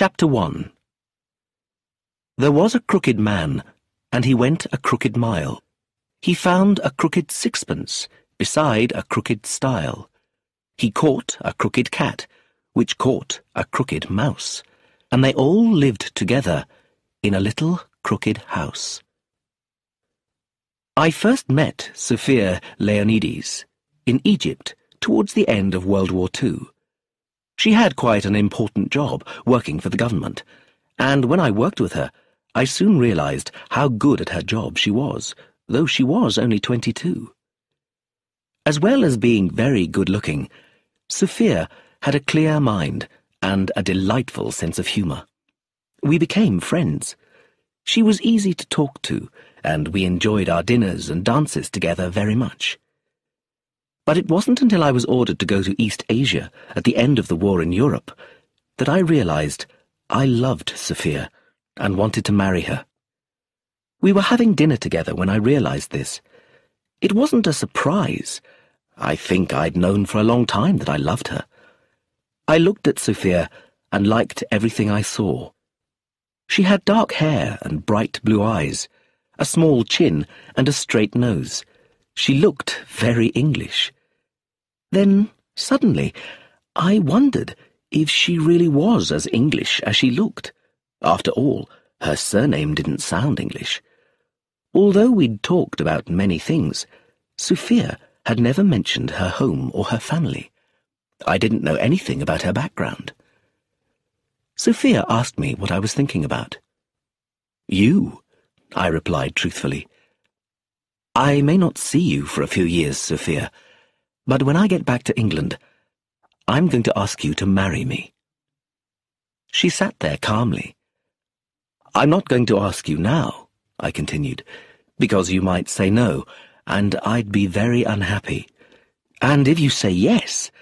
Chapter 1 There was a crooked man, and he went a crooked mile. He found a crooked sixpence beside a crooked stile. He caught a crooked cat, which caught a crooked mouse, and they all lived together in a little crooked house. I first met Sophia Leonides in Egypt towards the end of World War II. She had quite an important job working for the government, and when I worked with her, I soon realized how good at her job she was, though she was only 22. As well as being very good-looking, Sophia had a clear mind and a delightful sense of humour. We became friends. She was easy to talk to, and we enjoyed our dinners and dances together very much. But it wasn't until I was ordered to go to East Asia at the end of the war in Europe that I realized I loved Sophia and wanted to marry her. We were having dinner together when I realized this. It wasn't a surprise. I think I'd known for a long time that I loved her. I looked at Sophia and liked everything I saw. She had dark hair and bright blue eyes, a small chin and a straight nose. She looked very English. Then, suddenly, I wondered if she really was as English as she looked. After all, her surname didn't sound English. Although we'd talked about many things, Sophia had never mentioned her home or her family. I didn't know anything about her background. Sophia asked me what I was thinking about. You, I replied truthfully. I may not see you for a few years, Sophia, but when I get back to England, I'm going to ask you to marry me. She sat there calmly. I'm not going to ask you now, I continued, because you might say no, and I'd be very unhappy. And if you say yes,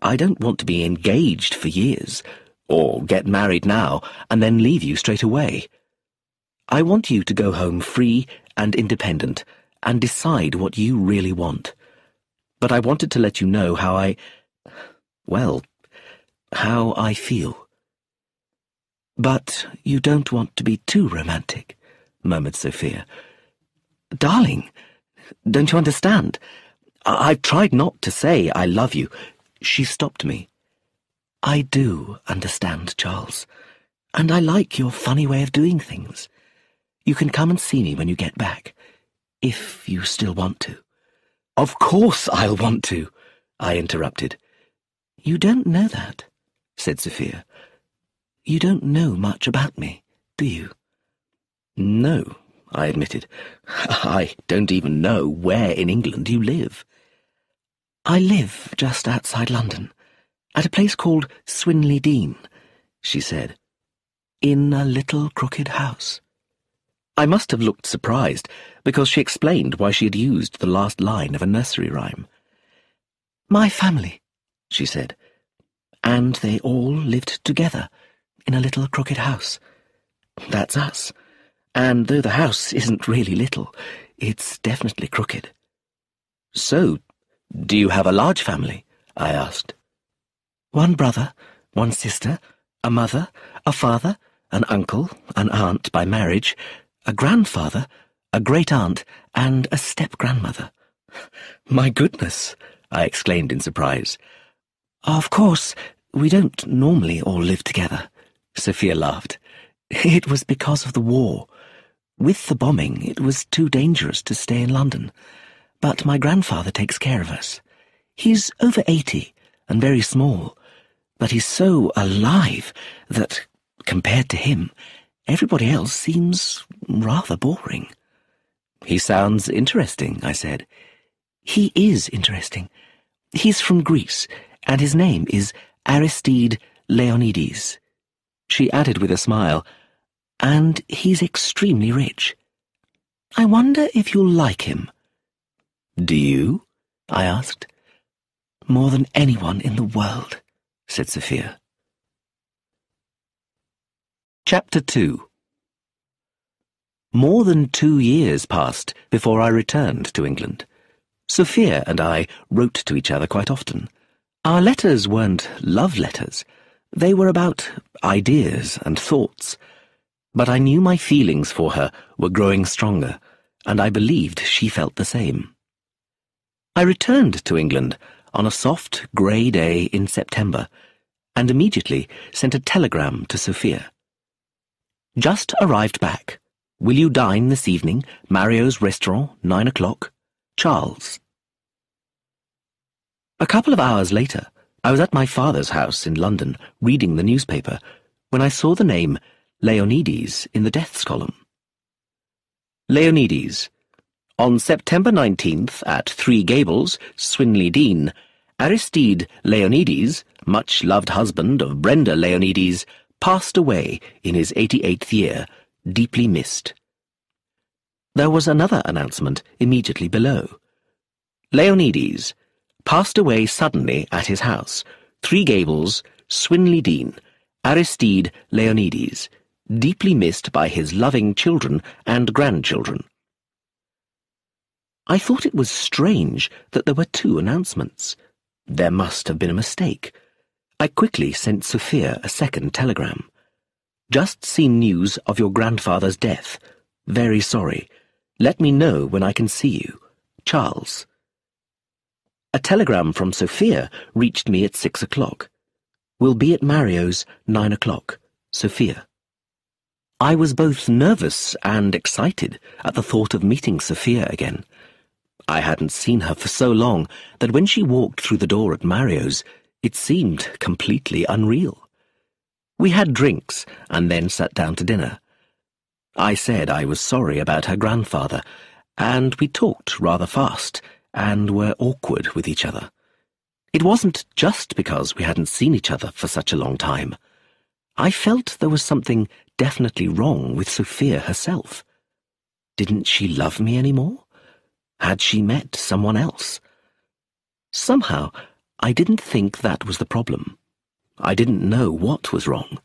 I don't want to be engaged for years, or get married now and then leave you straight away. I want you to go home free and independent and decide what you really want but I wanted to let you know how I... well, how I feel. But you don't want to be too romantic, murmured Sophia. Darling, don't you understand? I- I've tried not to say I love you. She stopped me. I do understand, Charles, and I like your funny way of doing things. You can come and see me when you get back, if you still want to. Of course I'll want to, I interrupted. You don't know that, said Sophia. You don't know much about me, do you? No, I admitted. I don't even know where in England you live. I live just outside London, at a place called Swinley Dean, she said, in a little crooked house. I must have looked surprised, because she explained why she had used the last line of a nursery rhyme. My family, she said, and they all lived together in a little crooked house. That's us. And though the house isn't really little, it's definitely crooked. So, do you have a large family? I asked. One brother, one sister, a mother, a father, an uncle, an aunt by marriage, a grandfather, a great-aunt, and a step-grandmother. My goodness, I exclaimed in surprise. Of course, we don't normally all live together, Sophia laughed. It was because of the war. With the bombing, it was too dangerous to stay in London. But my grandfather takes care of us. He's over eighty and very small, but he's so alive that, compared to him, Everybody else seems rather boring. He sounds interesting, I said. He is interesting. He's from Greece, and his name is Aristide Leonides. She added with a smile, and he's extremely rich. I wonder if you'll like him. Do you? I asked. More than anyone in the world, said Sophia. Chapter 2 More than two years passed before I returned to England. Sophia and I wrote to each other quite often. Our letters weren't love letters. They were about ideas and thoughts, but I knew my feelings for her were growing stronger, and I believed she felt the same. I returned to England on a soft, grey day in September, and immediately sent a telegram to Sophia. Just arrived back. Will you dine this evening? Mario's restaurant, nine o'clock. Charles. A couple of hours later, I was at my father's house in London reading the newspaper when I saw the name Leonides in the deaths column. Leonides. On September 19th at Three Gables, Swinley Dean, Aristide Leonides, much loved husband of Brenda Leonides, passed away in his 88th year, deeply missed. There was another announcement immediately below. Leonides passed away suddenly at his house, Three Gables, Swinley Dean, Aristide Leonides, deeply missed by his loving children and grandchildren. I thought it was strange that there were two announcements. There must have been a mistake. I quickly sent Sophia a second telegram. Just seen news of your grandfather's death. Very sorry. Let me know when I can see you. Charles. A telegram from Sophia reached me at six o'clock. Will be at Mario's nine o'clock. Sophia. I was both nervous and excited at the thought of meeting Sophia again. I hadn't seen her for so long that when she walked through the door at Mario's, it seemed completely unreal. We had drinks and then sat down to dinner. I said I was sorry about her grandfather, and we talked rather fast and were awkward with each other. It wasn't just because we hadn't seen each other for such a long time. I felt there was something definitely wrong with Sophia herself. Didn't she love me any more? Had she met someone else? Somehow, I didn't think that was the problem. I didn't know what was wrong.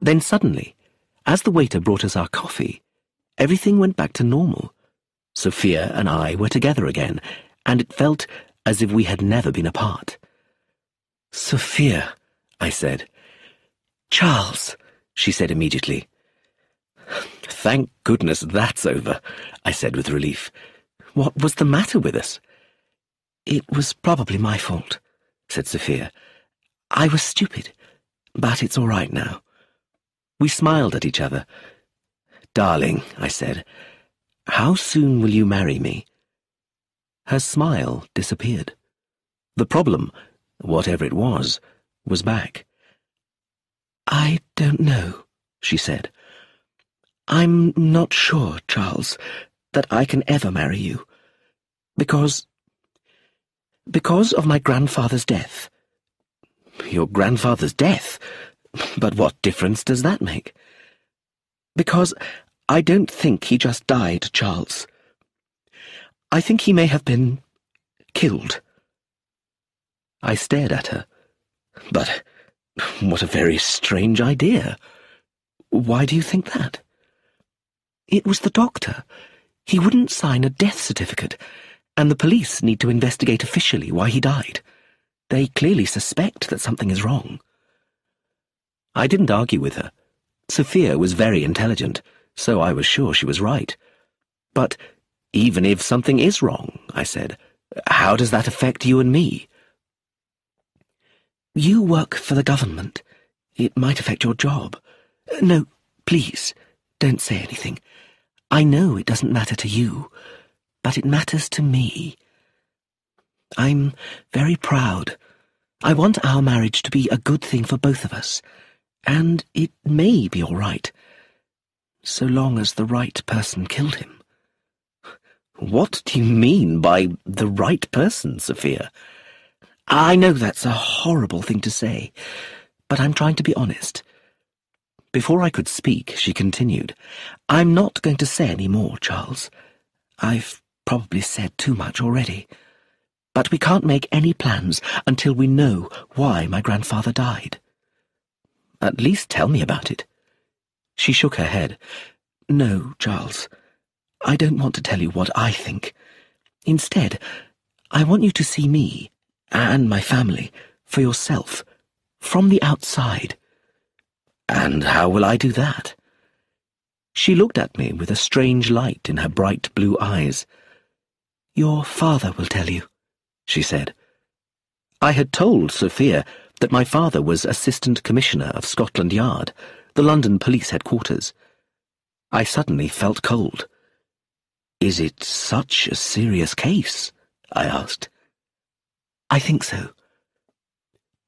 Then suddenly, as the waiter brought us our coffee, everything went back to normal. Sophia and I were together again, and it felt as if we had never been apart. Sophia, I said. Charles, she said immediately. Thank goodness that's over, I said with relief. What was the matter with us? It was probably my fault, said Sophia. I was stupid, but it's all right now. We smiled at each other. Darling, I said, how soon will you marry me? Her smile disappeared. The problem, whatever it was, was back. I don't know, she said. I'm not sure, Charles, that I can ever marry you. Because because of my grandfather's death. Your grandfather's death? But what difference does that make? Because I don't think he just died, Charles. I think he may have been killed. I stared at her. But what a very strange idea. Why do you think that? It was the doctor. He wouldn't sign a death certificate and the police need to investigate officially why he died. They clearly suspect that something is wrong. I didn't argue with her. Sophia was very intelligent, so I was sure she was right. But even if something is wrong, I said, how does that affect you and me? You work for the government. It might affect your job. No, please, don't say anything. I know it doesn't matter to you but it matters to me. I'm very proud. I want our marriage to be a good thing for both of us, and it may be all right, so long as the right person killed him. What do you mean by the right person, Sophia? I know that's a horrible thing to say, but I'm trying to be honest. Before I could speak, she continued, I'm not going to say any more, Charles. I've probably said too much already. But we can't make any plans until we know why my grandfather died. At least tell me about it. She shook her head. No, Charles. I don't want to tell you what I think. Instead, I want you to see me, and my family, for yourself, from the outside. And how will I do that? She looked at me with a strange light in her bright blue eyes. Your father will tell you, she said. I had told Sophia that my father was Assistant Commissioner of Scotland Yard, the London police headquarters. I suddenly felt cold. Is it such a serious case? I asked. I think so.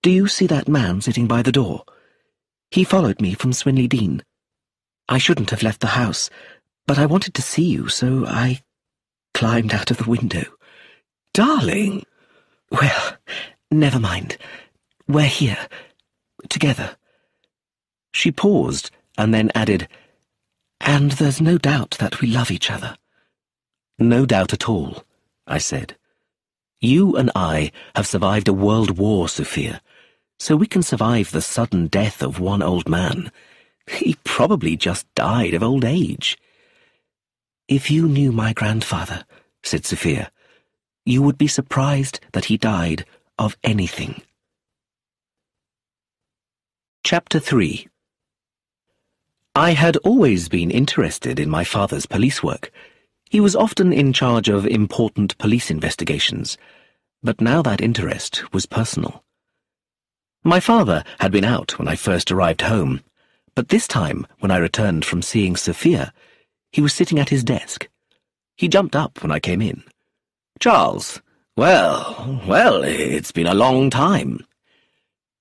Do you see that man sitting by the door? He followed me from Swinley Dean. I shouldn't have left the house, but I wanted to see you, so I climbed out of the window. Darling! Well, never mind. We're here. Together. She paused and then added, And there's no doubt that we love each other. No doubt at all, I said. You and I have survived a world war, Sophia, so we can survive the sudden death of one old man. He probably just died of old age. If you knew my grandfather, said Sophia, you would be surprised that he died of anything. Chapter 3 I had always been interested in my father's police work. He was often in charge of important police investigations, but now that interest was personal. My father had been out when I first arrived home, but this time, when I returned from seeing Sophia, he was sitting at his desk. He jumped up when I came in. Charles, well, well, it's been a long time.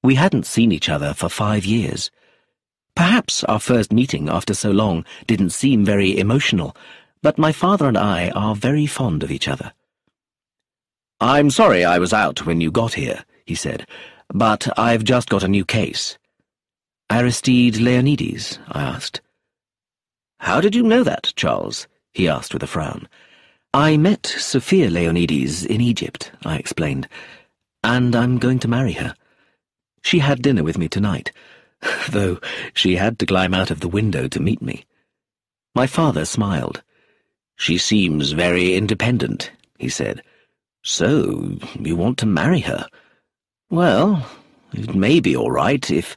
We hadn't seen each other for five years. Perhaps our first meeting after so long didn't seem very emotional, but my father and I are very fond of each other. I'm sorry I was out when you got here, he said, but I've just got a new case. Aristide Leonides, I asked. How did you know that, Charles? he asked with a frown. I met Sophia Leonides in Egypt, I explained, and I'm going to marry her. She had dinner with me tonight, though she had to climb out of the window to meet me. My father smiled. She seems very independent, he said. So, you want to marry her? Well, it may be all right if...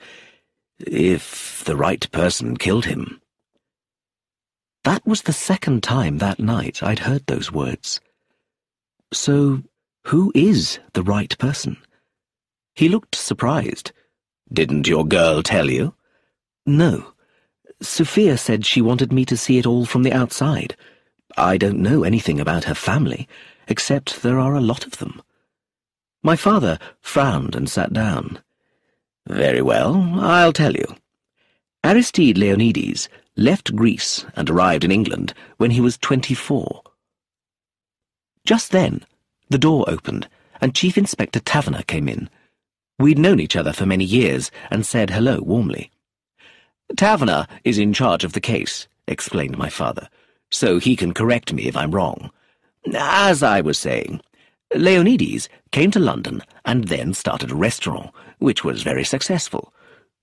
if the right person killed him. That was the second time that night I'd heard those words. So, who is the right person? He looked surprised. Didn't your girl tell you? No. Sophia said she wanted me to see it all from the outside. I don't know anything about her family, except there are a lot of them. My father frowned and sat down. Very well, I'll tell you. Aristide Leonides left Greece and arrived in England when he was twenty-four. Just then, the door opened, and Chief Inspector Taverner came in. We'd known each other for many years and said hello warmly. Taverner is in charge of the case, explained my father so he can correct me if I'm wrong. As I was saying, Leonides came to London and then started a restaurant, which was very successful.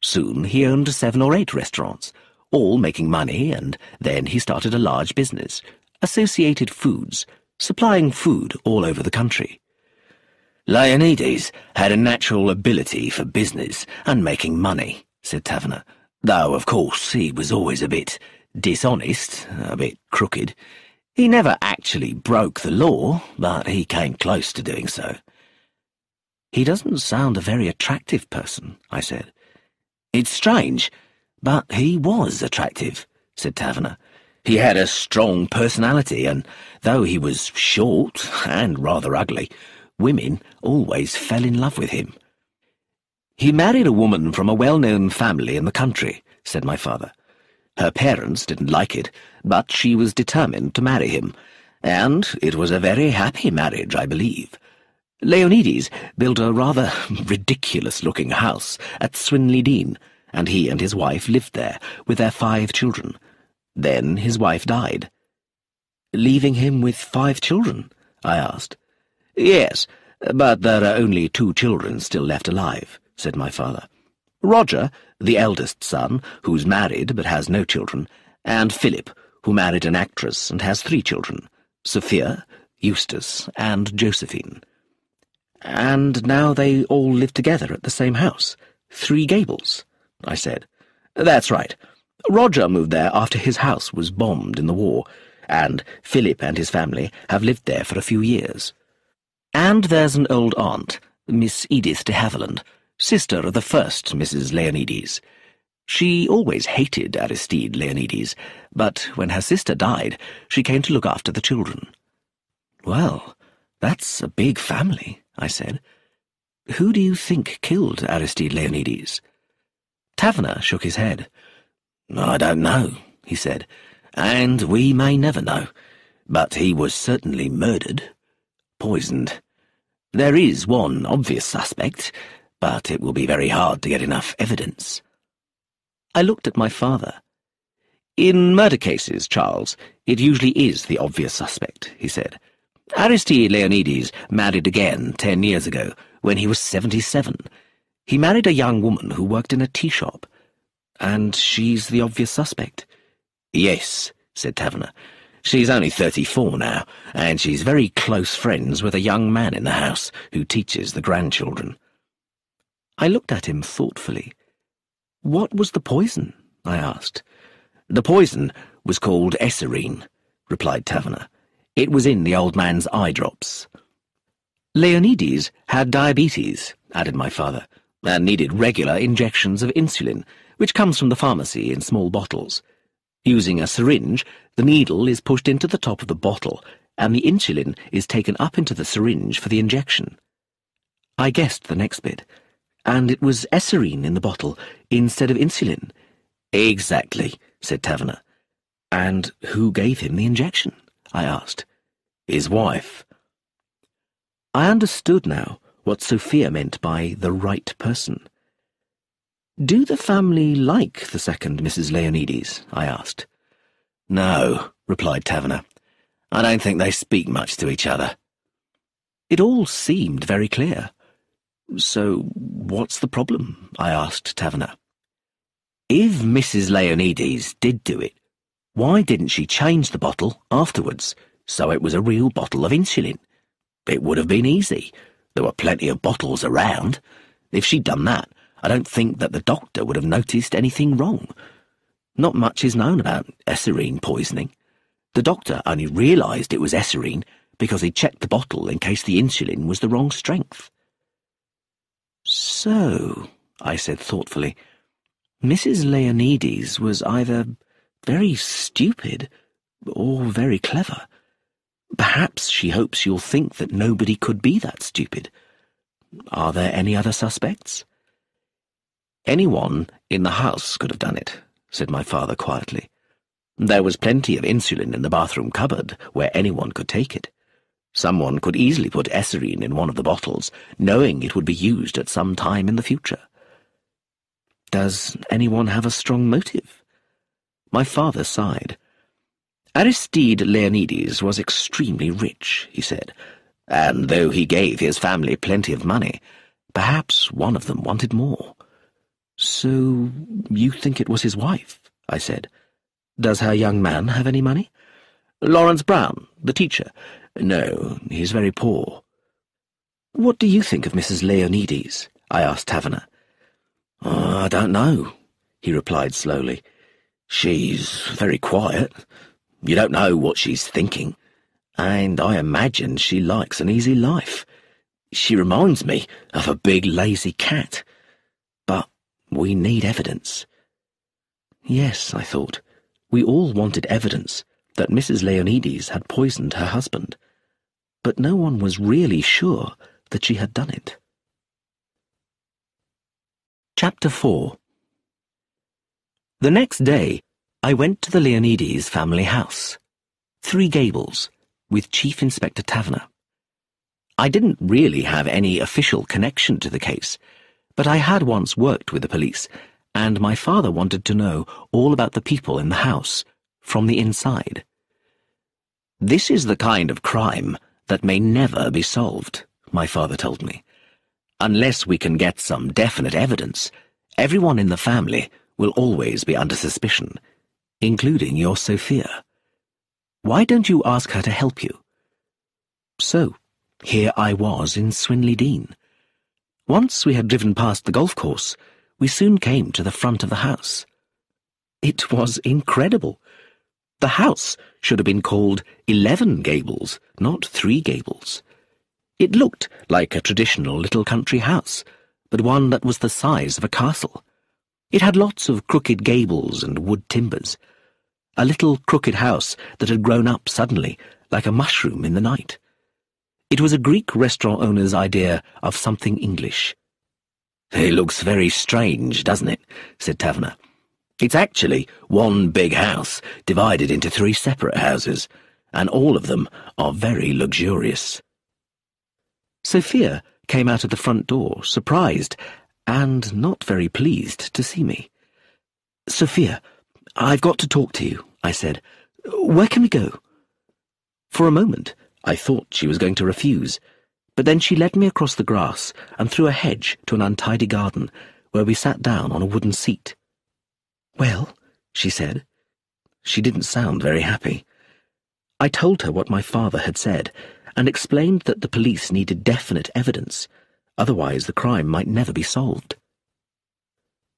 Soon he owned seven or eight restaurants, all making money, and then he started a large business, Associated Foods, supplying food all over the country. Leonides had a natural ability for business and making money, said Taverner, though, of course, he was always a bit dishonest, a bit crooked. He never actually broke the law, but he came close to doing so. He doesn't sound a very attractive person, I said. It's strange, but he was attractive, said Taverner. He had a strong personality, and though he was short and rather ugly, women always fell in love with him. He married a woman from a well-known family in the country, said my father. Her parents didn't like it, but she was determined to marry him, and it was a very happy marriage, I believe. Leonides built a rather ridiculous-looking house at Swinley Dean, and he and his wife lived there with their five children. Then his wife died. Leaving him with five children? I asked. Yes, but there are only two children still left alive, said my father. Roger, the eldest son, who's married but has no children, and Philip, who married an actress and has three children, Sophia, Eustace, and Josephine. And now they all live together at the same house, Three Gables, I said. That's right. Roger moved there after his house was bombed in the war, and Philip and his family have lived there for a few years. And there's an old aunt, Miss Edith de Haviland, sister of the first Mrs. Leonides. She always hated Aristide Leonides, but when her sister died, she came to look after the children. Well, that's a big family, I said. Who do you think killed Aristide Leonides? Taverner shook his head. I don't know, he said, and we may never know. But he was certainly murdered. Poisoned. There is one obvious suspect, but it will be very hard to get enough evidence. I looked at my father. In murder cases, Charles, it usually is the obvious suspect, he said. Aristide Leonides married again ten years ago, when he was seventy-seven. He married a young woman who worked in a tea shop. And she's the obvious suspect? Yes, said Taverner. She's only thirty-four now, and she's very close friends with a young man in the house who teaches the grandchildren. I looked at him thoughtfully. What was the poison? I asked. The poison was called Eserine, replied Taverner. It was in the old man's eye drops. Leonides had diabetes, added my father, and needed regular injections of insulin, which comes from the pharmacy in small bottles. Using a syringe, the needle is pushed into the top of the bottle, and the insulin is taken up into the syringe for the injection. I guessed the next bit, and it was Eserine in the bottle instead of insulin. Exactly, said Taverner. And who gave him the injection? I asked. His wife. I understood now what Sophia meant by the right person. Do the family like the second Mrs. Leonides? I asked. No, replied Taverner. I don't think they speak much to each other. It all seemed very clear. So, what's the problem? I asked Taverner. If Mrs. Leonides did do it, why didn't she change the bottle afterwards so it was a real bottle of insulin? It would have been easy. There were plenty of bottles around. If she'd done that, I don't think that the doctor would have noticed anything wrong. Not much is known about eserine poisoning. The doctor only realised it was eserine because he checked the bottle in case the insulin was the wrong strength. So, I said thoughtfully, Mrs. Leonides was either very stupid or very clever. Perhaps she hopes you'll think that nobody could be that stupid. Are there any other suspects? Anyone in the house could have done it, said my father quietly. There was plenty of insulin in the bathroom cupboard where anyone could take it. Someone could easily put eserine in one of the bottles, knowing it would be used at some time in the future. Does anyone have a strong motive? My father sighed. Aristide Leonides was extremely rich, he said, and though he gave his family plenty of money, perhaps one of them wanted more. So you think it was his wife? I said. Does her young man have any money? Lawrence Brown, the teacher. No, he's very poor. What do you think of Mrs. Leonides? I asked Taverner. Oh, I don't know, he replied slowly. She's very quiet. You don't know what she's thinking. And I imagine she likes an easy life. She reminds me of a big lazy cat. But we need evidence. Yes, I thought. We all wanted evidence that Mrs. Leonides had poisoned her husband. But no one was really sure that she had done it. Chapter 4 The next day, I went to the Leonides family house, Three Gables, with Chief Inspector Taverner. I didn't really have any official connection to the case, but I had once worked with the police, and my father wanted to know all about the people in the house, from the inside. This is the kind of crime that may never be solved, my father told me. Unless we can get some definite evidence, everyone in the family will always be under suspicion including your Sophia. Why don't you ask her to help you? So, here I was in Swinley Dean. Once we had driven past the golf course, we soon came to the front of the house. It was incredible. The house should have been called Eleven Gables, not Three Gables. It looked like a traditional little country house, but one that was the size of a castle. It had lots of crooked gables and wood timbers. A little crooked house that had grown up suddenly, like a mushroom in the night. It was a Greek restaurant owner's idea of something English. It looks very strange, doesn't it? said Taverner. It's actually one big house divided into three separate houses, and all of them are very luxurious. Sophia came out of the front door, surprised and not very pleased to see me. Sophia, I've got to talk to you, I said. Where can we go? For a moment, I thought she was going to refuse, but then she led me across the grass and through a hedge to an untidy garden, where we sat down on a wooden seat. Well, she said. She didn't sound very happy. I told her what my father had said, and explained that the police needed definite evidence, otherwise the crime might never be solved.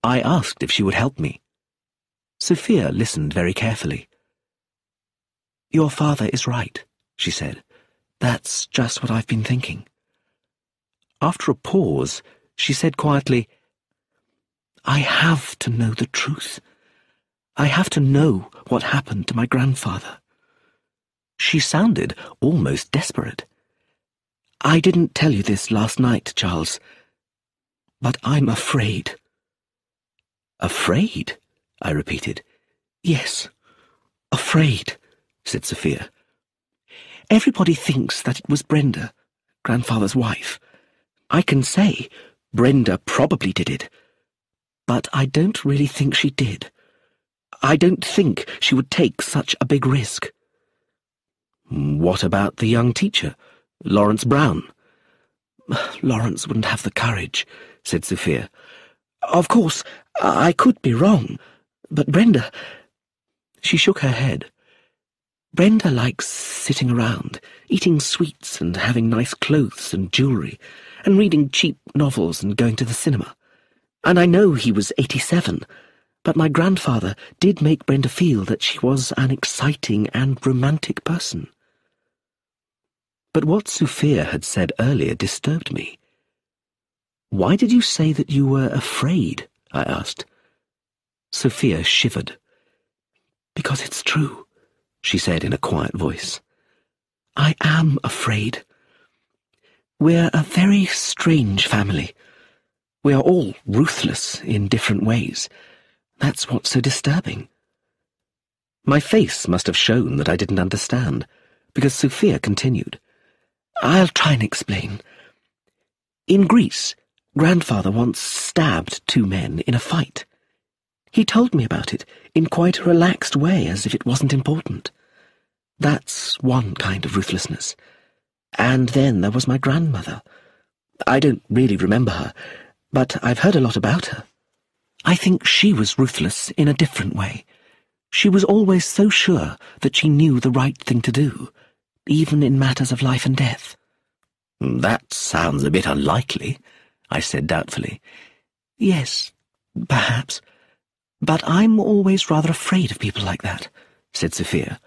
I asked if she would help me. Sophia listened very carefully. Your father is right, she said. That's just what I've been thinking. After a pause, she said quietly, I have to know the truth. I have to know what happened to my grandfather. She sounded almost desperate. I didn't tell you this last night, Charles, but I'm afraid. Afraid? I repeated. Yes, afraid, said Sophia. Everybody thinks that it was Brenda, grandfather's wife. I can say Brenda probably did it, but I don't really think she did. I don't think she would take such a big risk. What about the young teacher, Lawrence Brown? Lawrence wouldn't have the courage, said Sophia. Of course, I could be wrong, but Brenda... She shook her head. Brenda likes sitting around, eating sweets and having nice clothes and jewellery, and reading cheap novels and going to the cinema. And I know he was eighty-seven, but my grandfather did make Brenda feel that she was an exciting and romantic person. But what Sophia had said earlier disturbed me. Why did you say that you were afraid? I asked. Sophia shivered. Because it's true, she said in a quiet voice. I am afraid. We're a very strange family. We are all ruthless in different ways. That's what's so disturbing. My face must have shown that I didn't understand, because Sophia continued. I'll try and explain. In Greece, grandfather once stabbed two men in a fight. He told me about it in quite a relaxed way, as if it wasn't important. That's one kind of ruthlessness. And then there was my grandmother. I don't really remember her, but I've heard a lot about her. I think she was ruthless in a different way. She was always so sure that she knew the right thing to do, even in matters of life and death. That sounds a bit unlikely, I said doubtfully. Yes, perhaps. But I'm always rather afraid of people like that, said Sophia.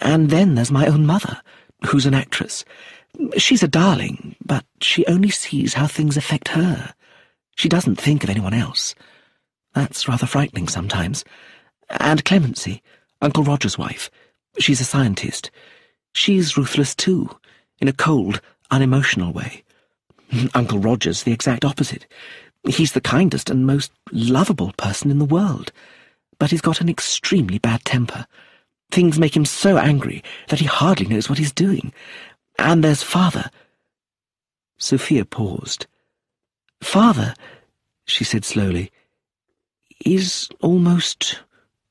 And then there's my own mother, who's an actress. She's a darling, but she only sees how things affect her. She doesn't think of anyone else. That's rather frightening sometimes. And Clemency, Uncle Roger's wife. She's a scientist. She's ruthless too, in a cold, unemotional way. Uncle Roger's the exact opposite. He's the kindest and most lovable person in the world, but he's got an extremely bad temper. Things make him so angry that he hardly knows what he's doing. And there's Father. Sophia paused. Father, she said slowly, is almost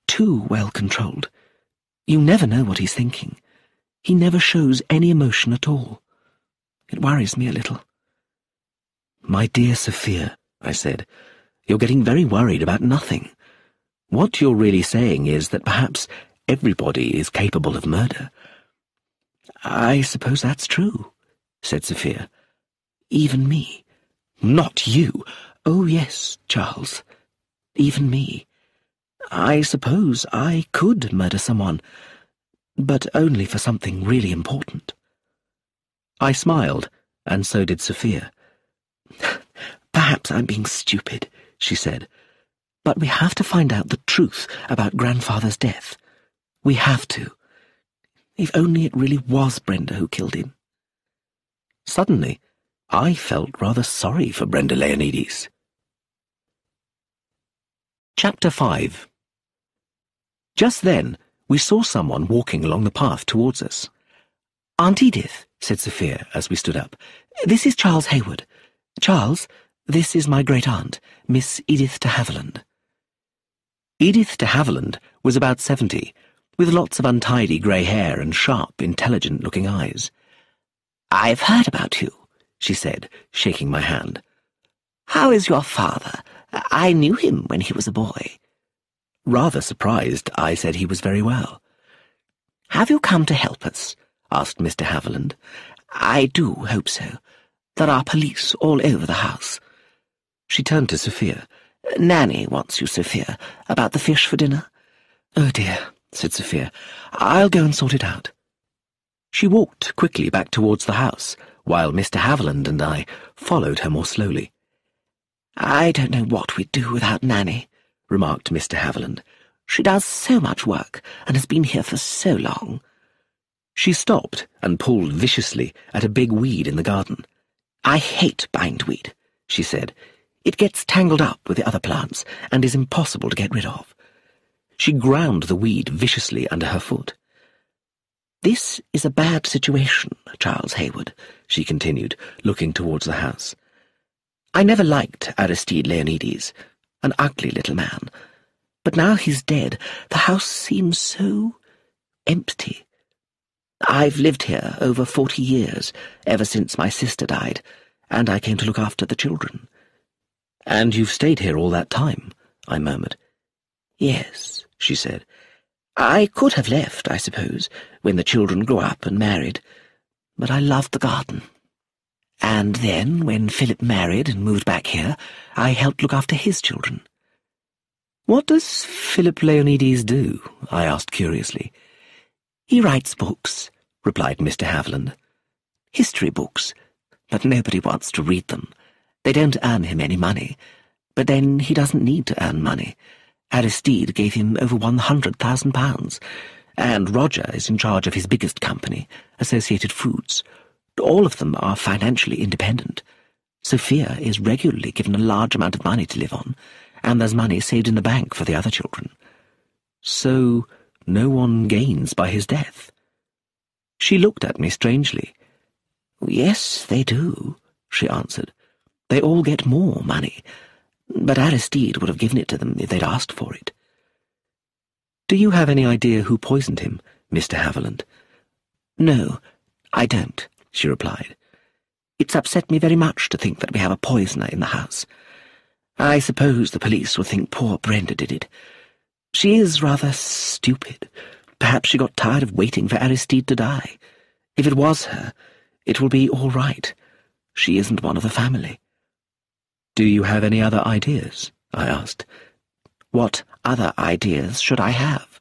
too well controlled. You never know what he's thinking. He never shows any emotion at all. It worries me a little. My dear Sophia, I said, you're getting very worried about nothing. What you're really saying is that perhaps everybody is capable of murder. I suppose that's true, said Sophia. Even me. Not you. Oh, yes, Charles. Even me. I suppose I could murder someone, but only for something really important. I smiled, and so did Sophia. Perhaps I'm being stupid, she said, but we have to find out the truth about grandfather's death. We have to. If only it really was Brenda who killed him. Suddenly, I felt rather sorry for Brenda Leonides. Chapter 5 Just then, we saw someone walking along the path towards us. Aunt Edith, said Sophia as we stood up, this is Charles Hayward. Charles, this is my great-aunt, Miss Edith de Haviland. Edith de Haviland was about seventy, with lots of untidy grey hair and sharp, intelligent-looking eyes. I've heard about you, she said, shaking my hand. How is your father? I knew him when he was a boy. Rather surprised, I said he was very well. Have you come to help us? asked Miss de Haviland. I do hope so. There are police all over the house. She turned to Sophia. Nanny wants you, Sophia, about the fish for dinner. Oh, dear, said Sophia. I'll go and sort it out. She walked quickly back towards the house, while Miss de Haviland and I followed her more slowly. I don't know what we'd do without Nanny, remarked Miss de Haviland. She does so much work and has been here for so long. She stopped and pulled viciously at a big weed in the garden. I hate bindweed, she said. It gets tangled up with the other plants and is impossible to get rid of. She ground the weed viciously under her foot. This is a bad situation, Charles Hayward, she continued, looking towards the house. I never liked Aristide Leonides, an ugly little man. But now he's dead, the house seems so empty. I've lived here over forty years, ever since my sister died, and I came to look after the children. And you've stayed here all that time, I murmured. Yes, she said. I could have left, I suppose, when the children grew up and married, but I loved the garden. And then, when Philip married and moved back here, I helped look after his children. What does Philip Leonides do? I asked curiously. He writes books, replied Miss de Haviland. History books, but nobody wants to read them. They don't earn him any money, but then he doesn't need to earn money. Aristide gave him over one hundred thousand pounds, and Roger is in charge of his biggest company, Associated Foods. All of them are financially independent. Sophia is regularly given a large amount of money to live on, and there's money saved in the bank for the other children. So no one gains by his death? She looked at me strangely. Yes, they do, she answered. They all get more money but Aristide would have given it to them if they'd asked for it. Do you have any idea who poisoned him, Miss de Haviland? No, I don't, she replied. It's upset me very much to think that we have a poisoner in the house. I suppose the police will think poor Brenda did it. She is rather stupid. Perhaps she got tired of waiting for Aristide to die. If it was her, it will be all right. She isn't one of the family. Do you have any other ideas? I asked. What other ideas should I have?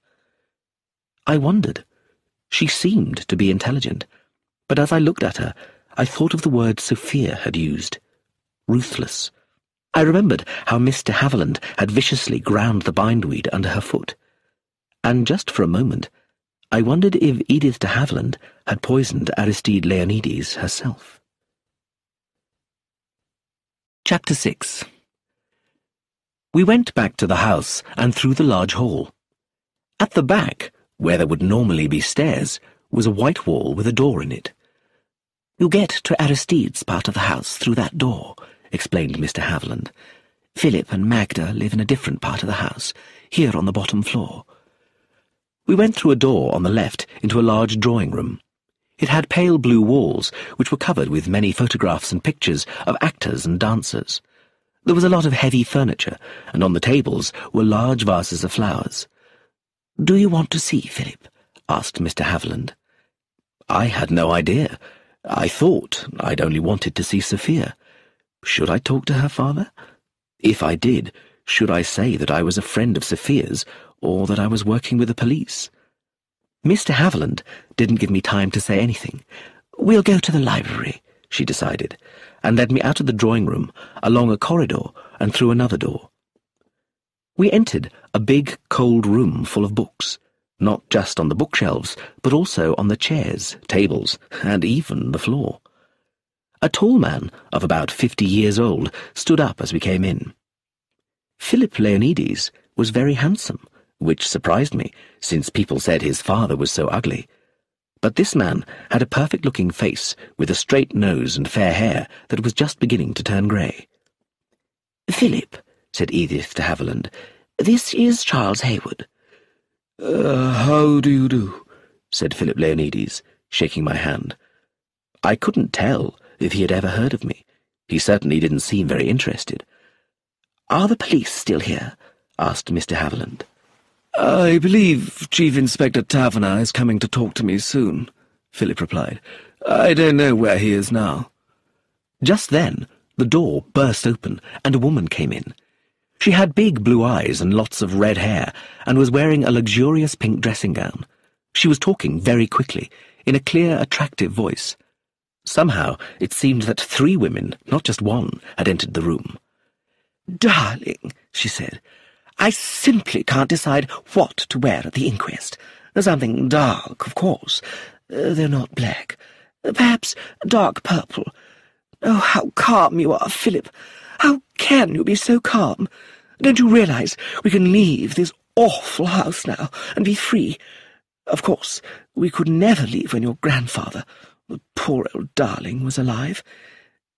I wondered. She seemed to be intelligent, but as I looked at her, I thought of the word Sophia had used. Ruthless. I remembered how Miss de Haviland had viciously ground the bindweed under her foot. And just for a moment, I wondered if Edith de Haviland had poisoned Aristide Leonides herself. Chapter 6 We went back to the house and through the large hall. At the back, where there would normally be stairs, was a white wall with a door in it. You get to Aristide's part of the house through that door, explained Miss de Haviland. Philip and Magda live in a different part of the house, here on the bottom floor. We went through a door on the left into a large drawing room. It had pale blue walls, which were covered with many photographs and pictures of actors and dancers. There was a lot of heavy furniture, and on the tables were large vases of flowers. Do you want to see Philip? asked Miss de Haviland. I had no idea. I thought I'd only wanted to see Sophia. Should I talk to her father? If I did, should I say that I was a friend of Sophia's or that I was working with the police? Miss de Haviland didn't give me time to say anything. We'll go to the library, she decided, and led me out of the drawing room, along a corridor, and through another door. We entered a big, cold room full of books, not just on the bookshelves, but also on the chairs, tables, and even the floor. A tall man of about fifty years old stood up as we came in. Philip Leonides was very handsome, which surprised me, since people said his father was so ugly. But this man had a perfect-looking face with a straight nose and fair hair that was just beginning to turn grey. Philip, said Edith de Haviland, this is Charles Hayward. Uh, how do you do? said Philip Leonides, shaking my hand. I couldn't tell if he had ever heard of me. He certainly didn't seem very interested. Are the police still here? asked Miss de Haviland. I believe Chief Inspector Taverner is coming to talk to me soon, Philip replied. I don't know where he is now. Just then, the door burst open and a woman came in. She had big blue eyes and lots of red hair and was wearing a luxurious pink dressing gown. She was talking very quickly, in a clear, attractive voice. Somehow, it seemed that three women, not just one, had entered the room. Darling, she said, I simply can't decide what to wear at the inquest. Something dark, of course, though not black. Perhaps dark purple. Oh, how calm you are, Philip. How can you be so calm? Don't you realize we can leave this awful house now and be free? Of course, we could never leave when your grandfather, the poor old darling, was alive.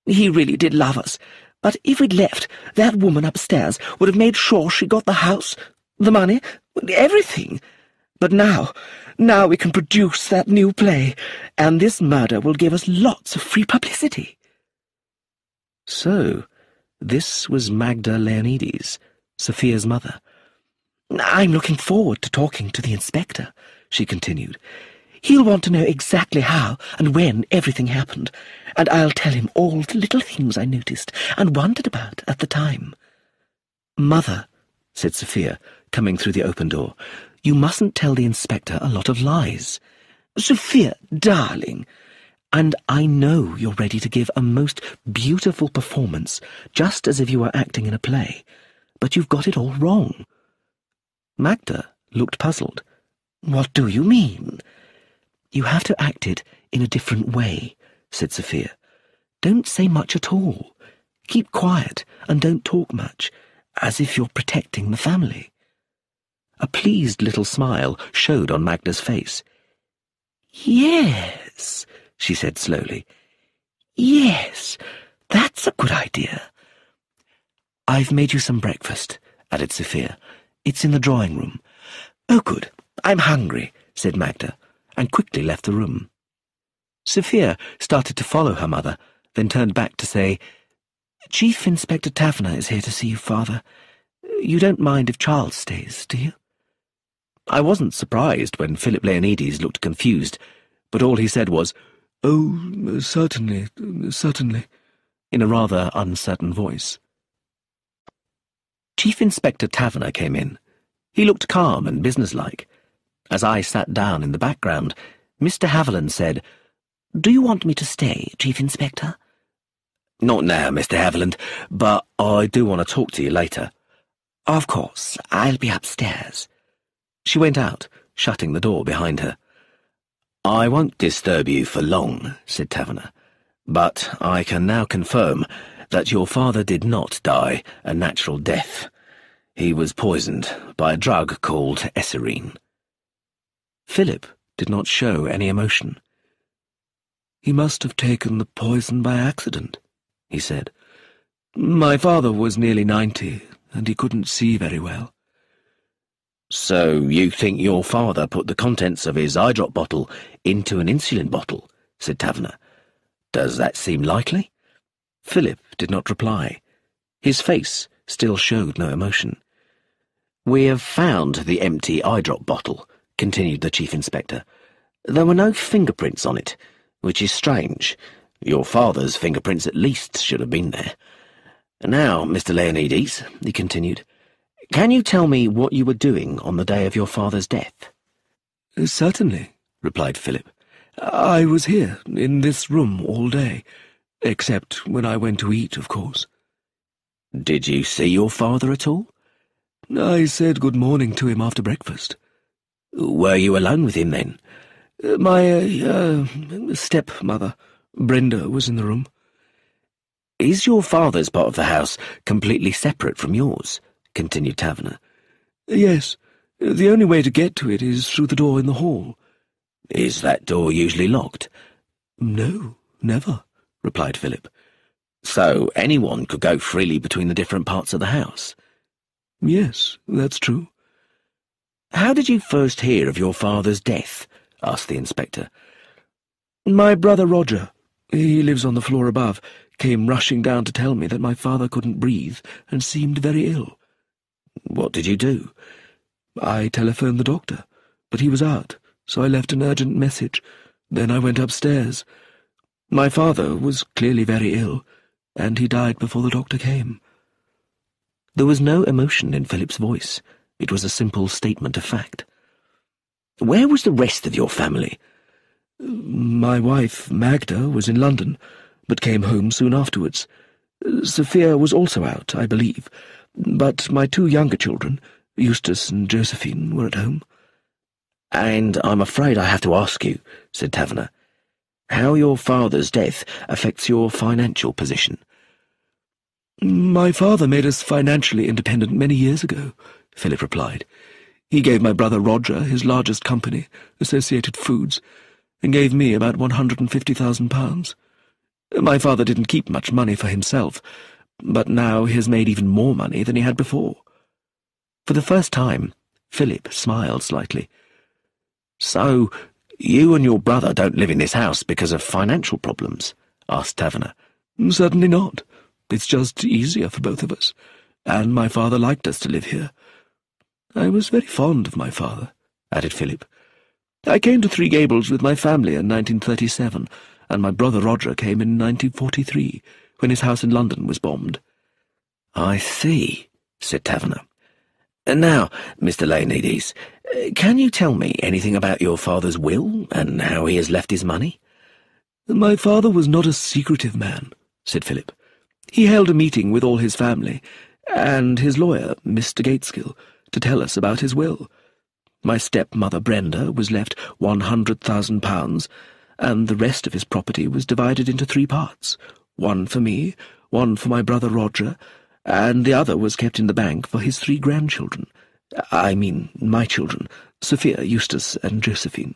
He really did love us, but if we'd left, that woman upstairs would have made sure she got the house, the money, everything. But now, now we can produce that new play, and this murder will give us lots of free publicity. So, this was Magda Leonides, Sophia's mother. I'm looking forward to talking to the inspector, she continued. He'll want to know exactly how and when everything happened, and I'll tell him all the little things I noticed and wondered about at the time. Mother, said Sophia, coming through the open door, you mustn't tell the inspector a lot of lies. Sophia, darling, and I know you're ready to give a most beautiful performance, just as if you were acting in a play, but you've got it all wrong. Magda looked puzzled. What do you mean? You have to act it in a different way, said Sophia. Don't say much at all. Keep quiet and don't talk much, as if you're protecting the family. A pleased little smile showed on Magda's face. Yes, she said slowly. Yes, that's a good idea. I've made you some breakfast, added Sophia. It's in the drawing room. Oh, good. I'm hungry, said Magda, and quickly left the room. Sophia started to follow her mother, then turned back to say, Chief Inspector Taverner is here to see you, father. You don't mind if Charles stays, do you? I wasn't surprised when Philip Leonides looked confused, but all he said was, Oh, certainly, certainly, in a rather uncertain voice. Chief Inspector Taverner came in. He looked calm and businesslike. As I sat down in the background, Miss de Haviland said, Do you want me to stay, Chief Inspector? Not now, Miss de Haviland, but I do want to talk to you later. Of course, I'll be upstairs. She went out, shutting the door behind her. I won't disturb you for long, said Taverner, but I can now confirm that your father did not die a natural death. He was poisoned by a drug called eserine. Philip did not show any emotion. He must have taken the poison by accident, he said. My father was nearly ninety, and he couldn't see very well. So you think your father put the contents of his eye drop bottle into an insulin bottle? said Taverner. Does that seem likely? Philip did not reply. His face still showed no emotion. We have found the empty eye drop bottle, continued the Chief Inspector. There were no fingerprints on it, which is strange. Your father's fingerprints at least should have been there. Now, Mr. Leonides, he continued, Can you tell me what you were doing on the day of your father's death? Certainly, replied Philip. I was here, in this room, all day, except when I went to eat, of course. Did you see your father at all? I said good morning to him after breakfast. Were you alone with him then? My uh, uh, stepmother, Brenda, was in the room. Is your father's part of the house completely separate from yours? Continued Taverner. Yes. The only way to get to it is through the door in the hall. Is that door usually locked? No, never, replied Philip. So anyone could go freely between the different parts of the house? Yes, that's true. How did you first hear of your father's death? asked the inspector. My brother Roger, he lives on the floor above, came rushing down to tell me that my father couldn't breathe and seemed very ill. What did you do? I telephoned the doctor, but he was out, so I left an urgent message. Then I went upstairs. My father was clearly very ill, and he died before the doctor came. There was no emotion in Philip's voice. It was a simple statement of fact. Where was the rest of your family? My wife, Magda, was in London, but came home soon afterwards. Sophia was also out, I believe, but my two younger children, Eustace and Josephine, were at home. And I'm afraid I have to ask you, said Taverner, how your father's death affects your financial position. My father made us financially independent many years ago, Philip replied. He gave my brother Roger his largest company, Associated Foods, and gave me about one hundred and fifty thousand pounds. My father didn't keep much money for himself, but now he has made even more money than he had before. For the first time, Philip smiled slightly. So, you and your brother don't live in this house because of financial problems? asked Taverner. Certainly not. It's just easier for both of us, and my father liked us to live here. I was very fond of my father, added Philip. I came to Three Gables with my family in 1937, and my brother Roger came in 1943, when his house in London was bombed. I see, said Taverner. And now, Mr. Leonides, can you tell me anything about your father's will and how he has left his money? My father was not a secretive man, said Philip. He held a meeting with all his family, and his lawyer, Mr. Gaitskill, to tell us about his will. My stepmother Brenda was left one hundred thousand pounds, and the rest of his property was divided into three parts, one for me, one for my brother Roger, and the other was kept in the bank for his three grandchildren. I mean, my children, Sophia, Eustace, and Josephine.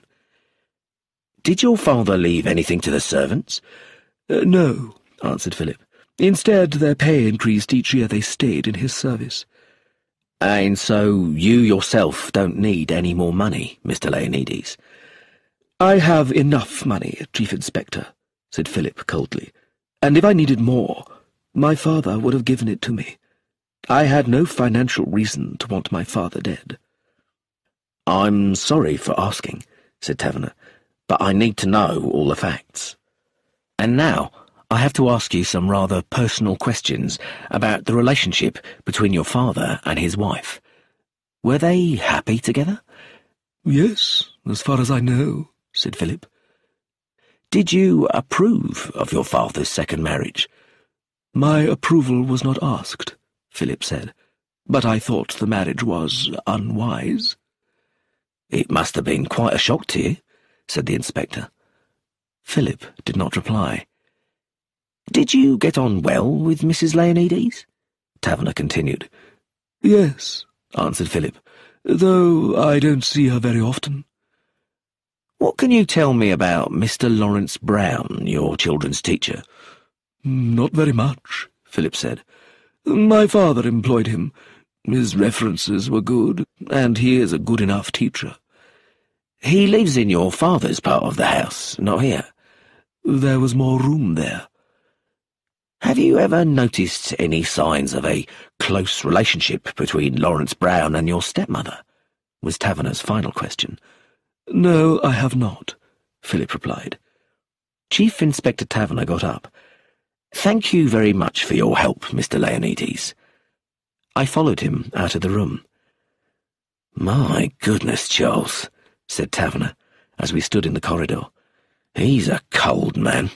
Did your father leave anything to the servants? Uh, no, answered Philip. Instead, their pay increased each year they stayed in his service. And so you yourself don't need any more money, Mr. Leonides? I have enough money, Chief Inspector, said Philip coldly and if I needed more, my father would have given it to me. I had no financial reason to want my father dead. I'm sorry for asking, said Taverner, but I need to know all the facts. And now I have to ask you some rather personal questions about the relationship between your father and his wife. Were they happy together? Yes, as far as I know, said Philip. Did you approve of your father's second marriage? My approval was not asked, Philip said, but I thought the marriage was unwise. It must have been quite a shock to you, said the inspector. Philip did not reply. Did you get on well with Mrs. Leonides? Taverner continued. Yes, answered Philip, though I don't see her very often. What can you tell me about Mr. Lawrence Brown, your children's teacher? Not very much, Philip said. My father employed him. His references were good, and he is a good enough teacher. He lives in your father's part of the house, not here. There was more room there. Have you ever noticed any signs of a close relationship between Lawrence Brown and your stepmother? was Taverner's final question. No, I have not, Philip replied. Chief Inspector Taverner got up. Thank you very much for your help, Mr. Leonides. I followed him out of the room. My goodness, Charles, said Taverner, as we stood in the corridor. He's a cold man.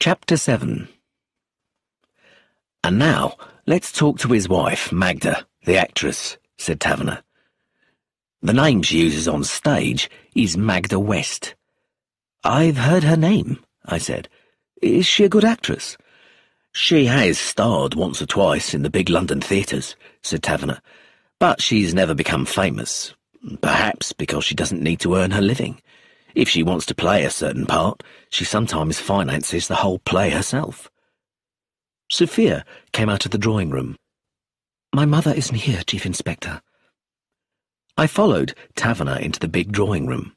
Chapter 7 And now, let's talk to his wife, Magda, the actress, said Taverner. The name she uses on stage is Magda West. I've heard her name, I said. Is she a good actress? She has starred once or twice in the big London theatres, said Taverner, but she's never become famous. Perhaps because she doesn't need to earn her living. If she wants to play a certain part, she sometimes finances the whole play herself. Sophia came out of the drawing room. My mother isn't here, Chief Inspector. I followed Taverner into the big drawing room.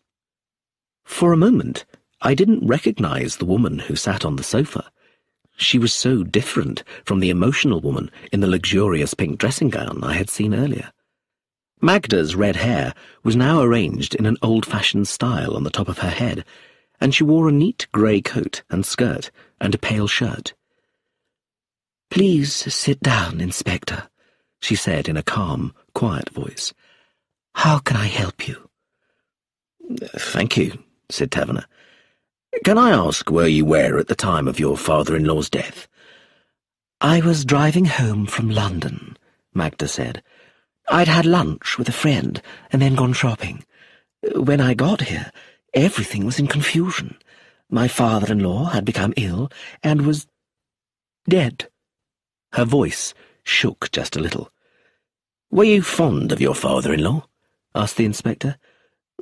For a moment, I didn't recognize the woman who sat on the sofa. She was so different from the emotional woman in the luxurious pink dressing gown I had seen earlier. Magda's red hair was now arranged in an old-fashioned style on the top of her head, and she wore a neat grey coat and skirt and a pale shirt. Please sit down, Inspector, she said in a calm, quiet voice. How can I help you? Thank you, said Taverner. Can I ask where you were at the time of your father-in-law's death? I was driving home from London, Magda said. I'd had lunch with a friend and then gone shopping. When I got here, everything was in confusion. My father-in-law had become ill and was dead. Her voice shook just a little. Were you fond of your father-in-law? Asked the inspector.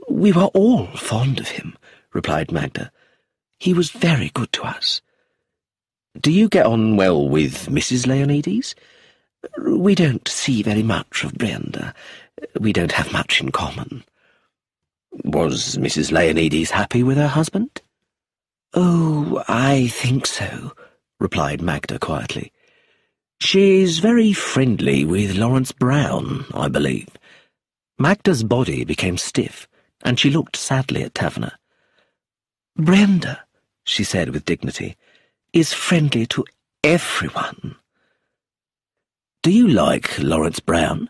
We were all fond of him, replied Magda. He was very good to us. Do you get on well with Mrs. Leonides? We don't see very much of Brenda. We don't have much in common. Was Mrs. Leonides happy with her husband? Oh, I think so, replied Magda quietly. She's very friendly with Lawrence Brown, I believe. Magda's body became stiff, and she looked sadly at Taverner. Brenda, she said with dignity, is friendly to everyone. Do you like Lawrence Brown?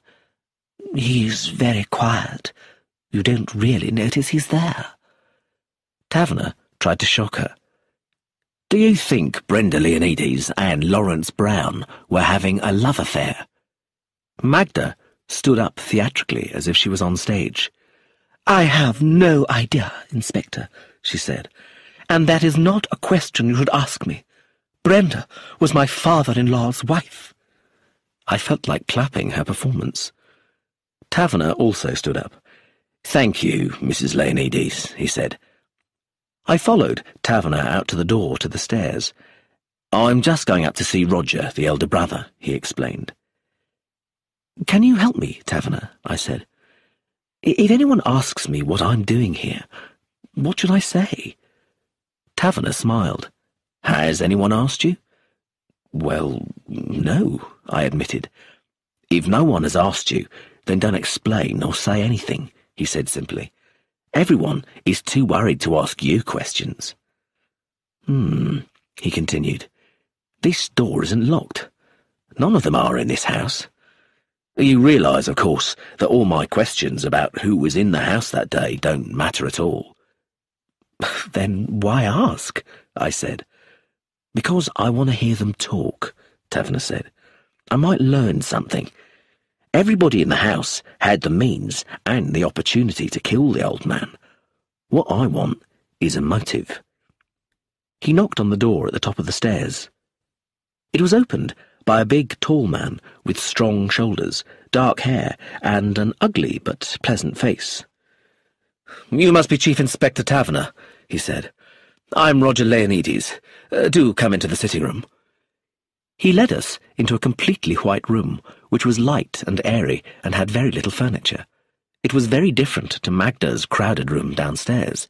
He's very quiet. You don't really notice he's there. Taverner tried to shock her. Do you think Brenda Leonides and Lawrence Brown were having a love affair? Magda stood up theatrically as if she was on stage. I have no idea, Inspector, she said, and that is not a question you should ask me. Brenda was my father-in-law's wife. I felt like clapping her performance. Taverner also stood up. Thank you, Mrs. Leonides, he said. I followed Taverner out to the door to the stairs. I'm just going up to see Roger, the elder brother, he explained. Can you help me, Taverner? I said. If anyone asks me what I'm doing here, what should I say? Taverner smiled. Has anyone asked you? Well, no, I admitted. If no one has asked you, then don't explain or say anything, he said simply. Everyone is too worried to ask you questions. Hmm, he continued. This door isn't locked. None of them are in this house. You realise, of course, that all my questions about who was in the house that day don't matter at all. then why ask? I said. Because I want to hear them talk, Taverner said. I might learn something. Everybody in the house had the means and the opportunity to kill the old man. What I want is a motive. He knocked on the door at the top of the stairs. It was opened by a big, tall man with strong shoulders, dark hair, and an ugly but pleasant face. You must be Chief Inspector Taverner, he said. I'm Roger Leonides. Uh, do come into the sitting room. He led us into a completely white room, which was light and airy and had very little furniture. It was very different to Magda's crowded room downstairs.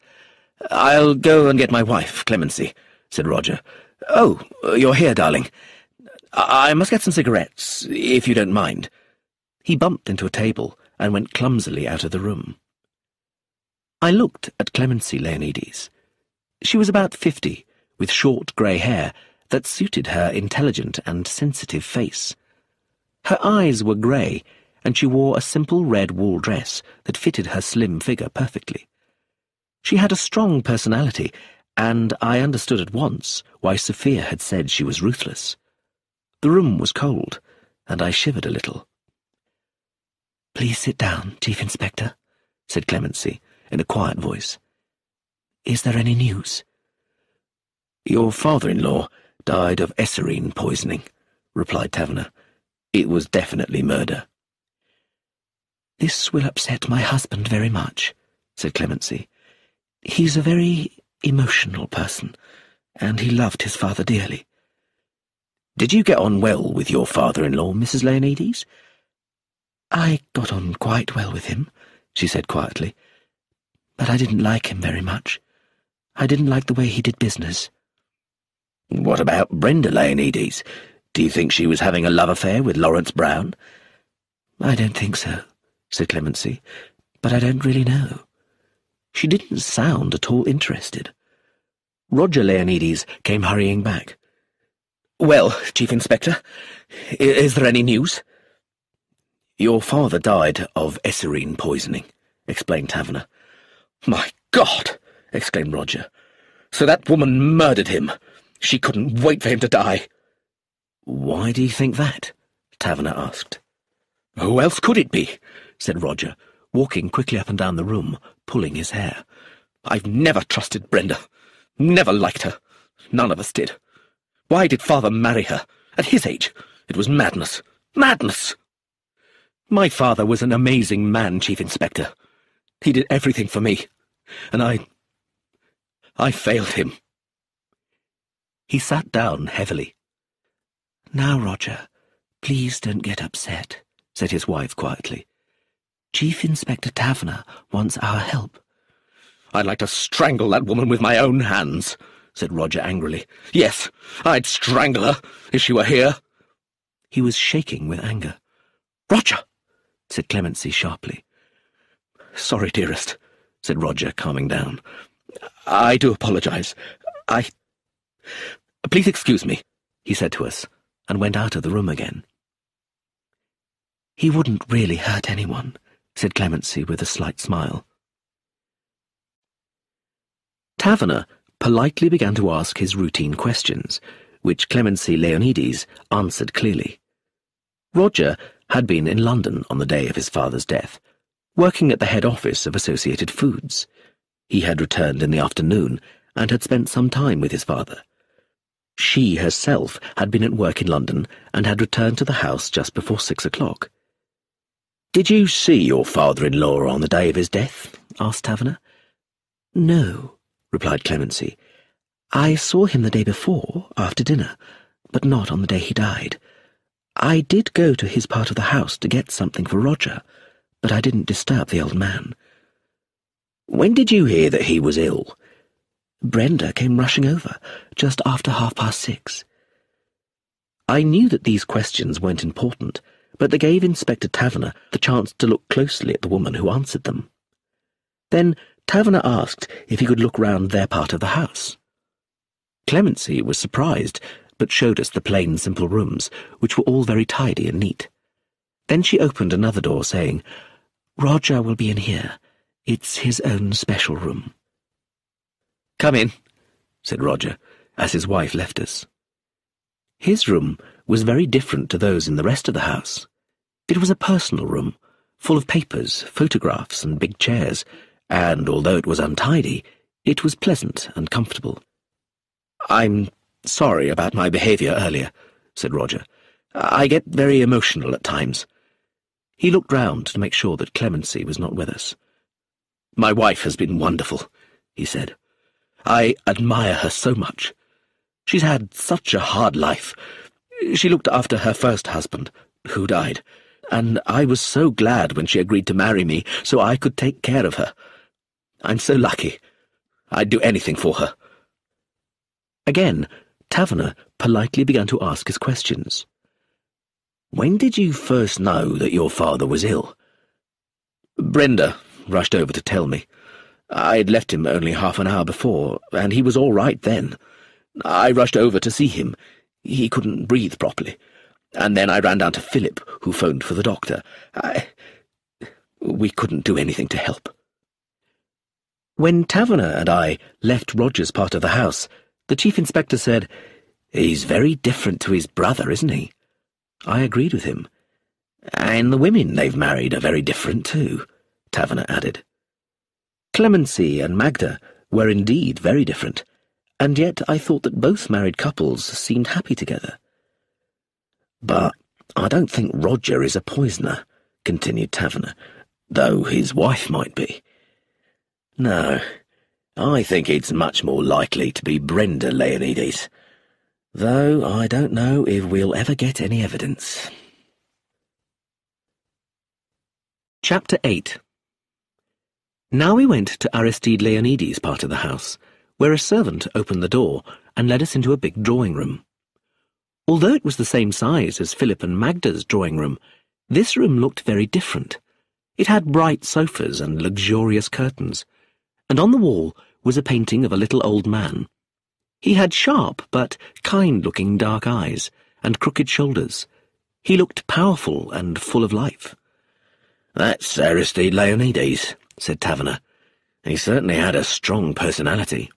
I'll go and get my wife, Clemency, said Roger. Oh, you're here, darling. I must get some cigarettes, if you don't mind. He bumped into a table and went clumsily out of the room. I looked at Clemency Leonides. She was about fifty, with short grey hair that suited her intelligent and sensitive face. Her eyes were grey, and she wore a simple red wool dress that fitted her slim figure perfectly. She had a strong personality, and I understood at once why Sophia had said she was ruthless. The room was cold, and I shivered a little. Please sit down, Chief Inspector, said Clemency, in a quiet voice. Is there any news? Your father-in-law died of eserine poisoning, replied Taverner. It was definitely murder. This will upset my husband very much, said Clemency. He's a very emotional person, and he loved his father dearly. Did you get on well with your father-in-law, Mrs. Leonides? I got on quite well with him, she said quietly, but I didn't like him very much. I didn't like the way he did business. What about Brenda Leonides? Do you think she was having a love affair with Lawrence Brown? I don't think so, said Clemency, but I don't really know. She didn't sound at all interested. Roger Leonides came hurrying back. Well, Chief Inspector, is there any news? Your father died of eserine poisoning, explained Taverner. My God! exclaimed Roger. So that woman murdered him. She couldn't wait for him to die. Why do you think that? Taverner asked. Who else could it be? said Roger, walking quickly up and down the room, pulling his hair. I've never trusted Brenda. Never liked her. None of us did. Why did father marry her? At his age, it was madness. Madness! My father was an amazing man, Chief Inspector. He did everything for me, and I... I failed him. He sat down heavily. Now, Roger, please don't get upset, said his wife quietly. Chief Inspector Taverner wants our help. I'd like to strangle that woman with my own hands, said Roger angrily. Yes, I'd strangle her if she were here. He was shaking with anger. Roger, said Clemency sharply. Sorry, dearest, said Roger, calming down. I do apologize. I... Please excuse me, he said to us, and went out of the room again. He wouldn't really hurt anyone, said Clemency with a slight smile. Taverner politely began to ask his routine questions, which Clemency Leonides answered clearly. Roger had been in London on the day of his father's death, working at the head office of Associated Foods. He had returned in the afternoon and had spent some time with his father. She herself had been at work in London and had returned to the house just before six o'clock. Did you see your father-in-law on the day of his death? asked Taverner. No, replied Clemency. I saw him the day before, after dinner, but not on the day he died. I did go to his part of the house to get something for Roger, but I didn't disturb the old man. When did you hear that he was ill? Brenda came rushing over, just after half past six. I knew that these questions weren't important, but they gave Inspector Taverner the chance to look closely at the woman who answered them. Then Taverner asked if he could look round their part of the house. Clemency was surprised but showed us the plain, simple rooms, which were all very tidy and neat. Then she opened another door, saying, Roger will be in here. It's his own special room. Come in, said Roger, as his wife left us. His room was very different to those in the rest of the house. It was a personal room, full of papers, photographs, and big chairs, and although it was untidy, it was pleasant and comfortable. I'm sorry about my behaviour earlier, said Roger. I get very emotional at times. He looked round to make sure that Clemency was not with us. My wife has been wonderful, he said. I admire her so much. She's had such a hard life. She looked after her first husband, who died, and I was so glad when she agreed to marry me so I could take care of her. I'm so lucky. I'd do anything for her. Again, Taverner politely began to ask his questions. When did you first know that your father was ill? Brenda rushed over to tell me. I'd left him only half an hour before, and he was all right then. I rushed over to see him. He couldn't breathe properly. And then I ran down to Philip, who phoned for the doctor. I... We couldn't do anything to help. When Taverner and I left Roger's part of the house, the Chief Inspector said, He's very different to his brother, isn't he? I agreed with him. And the women they've married are very different, too, Taverner added. Clemency and Magda were indeed very different, and yet I thought that both married couples seemed happy together. But I don't think Roger is a poisoner, continued Taverner, though his wife might be. No, I think it's much more likely to be Brenda Leonides, though I don't know if we'll ever get any evidence. Chapter 8 Now we went to Aristide Leonides' part of the house, where a servant opened the door and led us into a big drawing room. Although it was the same size as Philip and Magda's drawing room, this room looked very different. It had bright sofas and luxurious curtains, and on the wall was a painting of a little old man. He had sharp but kind-looking dark eyes and crooked shoulders. He looked powerful and full of life. That's Aristide Leonides, said Taverner. He certainly had a strong personality.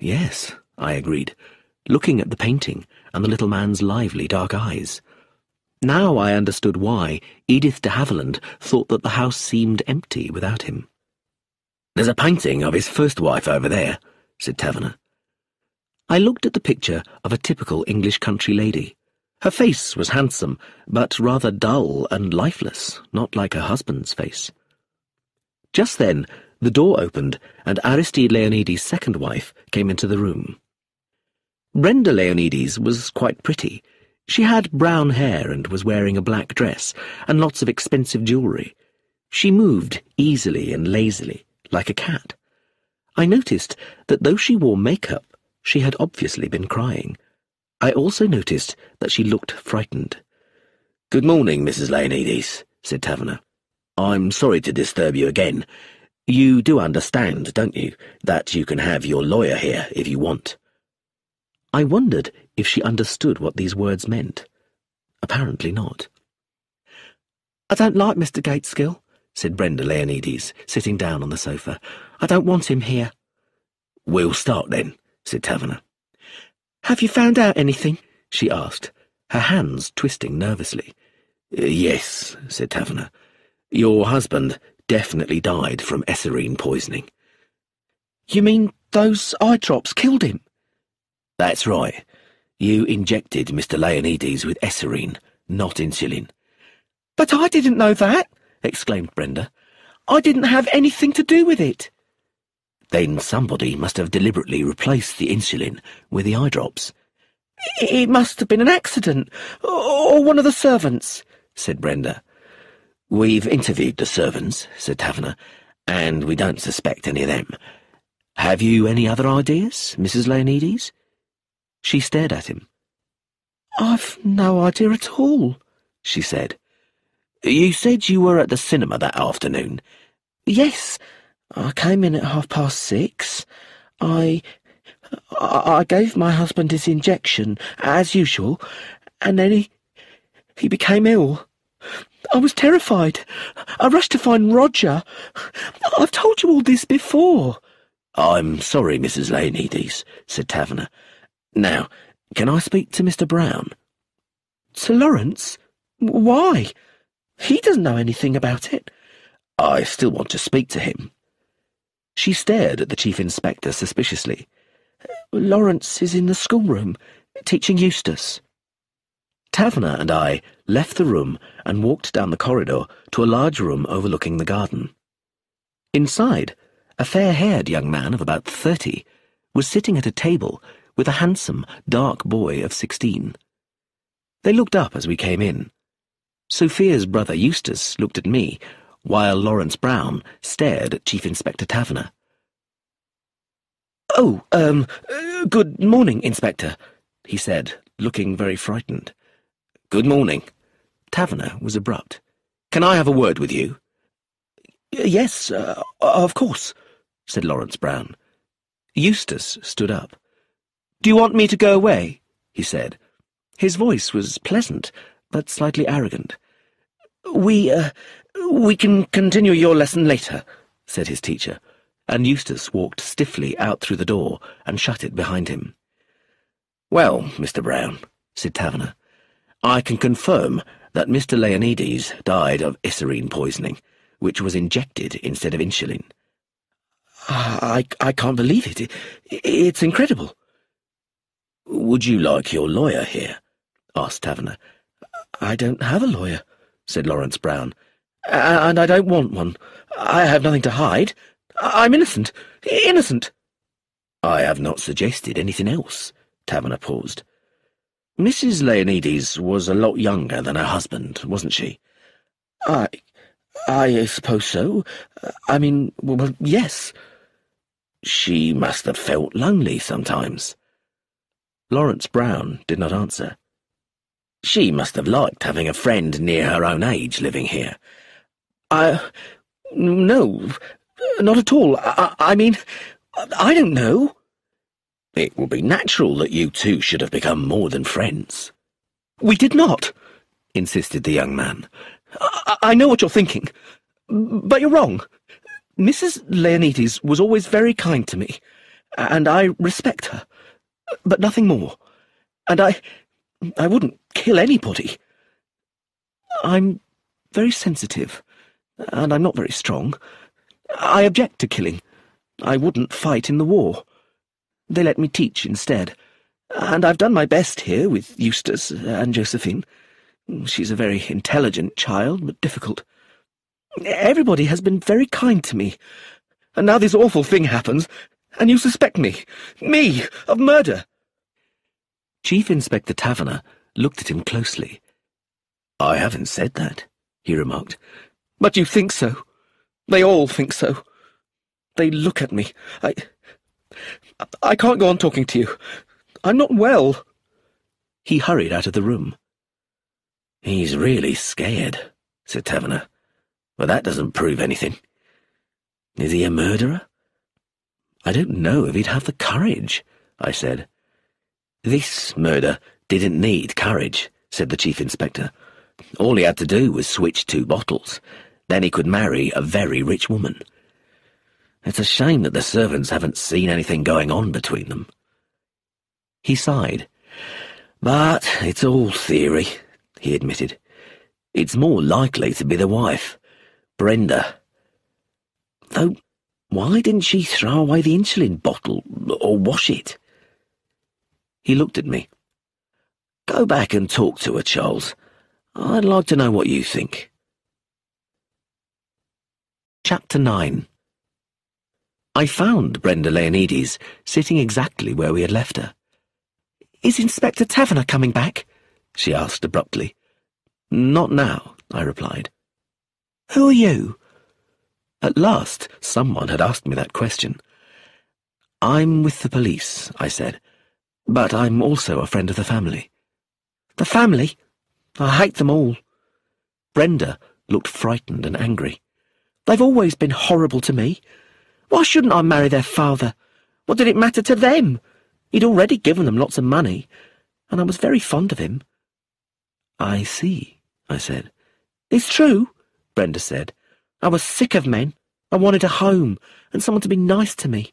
Yes, I agreed, looking at the painting and the little man's lively dark eyes. Now I understood why Edith de Haviland thought that the house seemed empty without him. There's a painting of his first wife over there, said Taverner. I looked at the picture of a typical English country lady. Her face was handsome, but rather dull and lifeless, not like her husband's face. Just then, the door opened, and Aristide Leonides' second wife came into the room. Brenda Leonides was quite pretty. She had brown hair and was wearing a black dress and lots of expensive jewellery. She moved easily and lazily, like a cat. I noticed that though she wore makeup, she had obviously been crying. I also noticed that she looked frightened. Good morning, Mrs. Leonides, said Taverner. I'm sorry to disturb you again. You do understand, don't you, that you can have your lawyer here if you want. I wondered if she understood what these words meant. Apparently not. I don't like Mr. Gaitskill, said Brenda Leonides, sitting down on the sofa. I don't want him here. We'll start then, said Taverner. Have you found out anything? she asked, her hands twisting nervously. Uh, yes, said Taverner. Your husband definitely died from eserine poisoning. You mean those eye drops killed him? That's right. You injected Mr. Leonides with eserine, not insulin. But I didn't know that, exclaimed Brenda. I didn't have anything to do with it. Then somebody must have deliberately replaced the insulin with the eye drops. It must have been an accident, or one of the servants, said Brenda. We've interviewed the servants, said Taverner, and we don't suspect any of them. Have you any other ideas, Mrs. Leonides? She stared at him. I've no idea at all, she said. You said you were at the cinema that afternoon. Yes, I came in at half past six. I... I gave my husband his injection, as usual, and then he... he became ill. I was terrified. I rushed to find Roger. I've told you all this before. I'm sorry, Mrs. Leonides, said Taverner. Now, can I speak to Mr. Brown? Sir Lawrence? Why? He doesn't know anything about it. I still want to speak to him. She stared at the Chief Inspector suspiciously. Lawrence is in the schoolroom, teaching Eustace. Taverner and I left the room and walked down the corridor to a large room overlooking the garden. Inside, a fair-haired young man of about thirty was sitting at a table with a handsome, dark boy of sixteen. They looked up as we came in. Sophia's brother Eustace looked at me, while Lawrence Brown stared at Chief Inspector Taverner. Oh, um, good morning, Inspector, he said, looking very frightened. Good morning. Taverner was abrupt. Can I have a word with you? Yes, uh, of course, said Lawrence Brown. Eustace stood up. Do you want me to go away? he said. His voice was pleasant, but slightly arrogant. We, uh, we can continue your lesson later, said his teacher, and Eustace walked stiffly out through the door and shut it behind him. Well, Mr. Brown, said Taverner, I can confirm that Mr. Leonides died of eserine poisoning, which was injected instead of insulin. I, I can't believe it. It's incredible. Would you like your lawyer here? asked Taverner. I don't have a lawyer, said Lawrence Brown. And I don't want one. I have nothing to hide. I'm innocent. Innocent. I have not suggested anything else. Taverner paused. Mrs. Leonides was a lot younger than her husband, wasn't she? I... I suppose so. I mean, well, yes. She must have felt lonely sometimes. Lawrence Brown did not answer. She must have liked having a friend near her own age living here. I... no, not at all. I, I mean, I don't know. It would be natural that you two should have become more than friends. We did not, insisted the young man. I, I know what you're thinking, but you're wrong. Mrs. Leonides was always very kind to me, and I respect her, but nothing more. And I... I wouldn't kill anybody. I'm very sensitive, and I'm not very strong. I object to killing. I wouldn't fight in the war. They let me teach instead, and I've done my best here with Eustace and Josephine. She's a very intelligent child, but difficult. Everybody has been very kind to me. And now this awful thing happens, and you suspect me, me, of murder. Chief Inspector Taverner looked at him closely. I haven't said that, he remarked. But you think so. They all think so. They look at me. I... I can't go on talking to you. I'm not well. He hurried out of the room. He's really scared, said Taverner. But that doesn't prove anything. Is he a murderer? I don't know if he'd have the courage, I said. This murder didn't need courage, said the Chief Inspector. All he had to do was switch two bottles. Then he could marry a very rich woman. It's a shame that the servants haven't seen anything going on between them. He sighed. But it's all theory, he admitted. It's more likely to be the wife. Brenda. Though, why didn't she throw away the insulin bottle, or wash it? He looked at me. Go back and talk to her, Charles. I'd like to know what you think. Chapter 9 I found Brenda Leonides sitting exactly where we had left her. Is Inspector Taverner coming back? she asked abruptly. Not now, I replied. Who are you? At last, someone had asked me that question. I'm with the police, I said, but I'm also a friend of the family. The family? I hate them all. Brenda looked frightened and angry. They've always been horrible to me. Why shouldn't I marry their father? What did it matter to them? He'd already given them lots of money, and I was very fond of him. I see, I said. It's true. Brenda said. I was sick of men. I wanted a home and someone to be nice to me.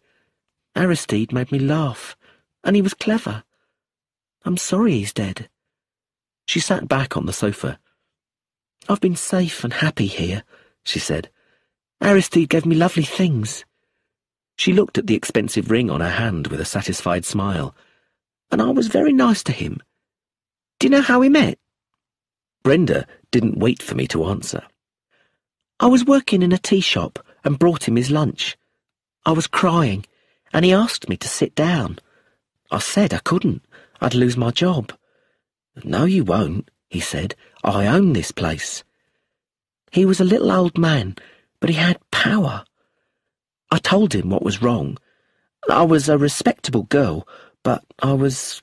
Aristide made me laugh, and he was clever. I'm sorry he's dead. She sat back on the sofa. I've been safe and happy here, she said. Aristide gave me lovely things. She looked at the expensive ring on her hand with a satisfied smile. And I was very nice to him. Do you know how we met? Brenda didn't wait for me to answer. I was working in a tea shop and brought him his lunch. I was crying, and he asked me to sit down. I said I couldn't. I'd lose my job. No, you won't, he said. I own this place. He was a little old man, but he had power. I told him what was wrong. I was a respectable girl, but I was...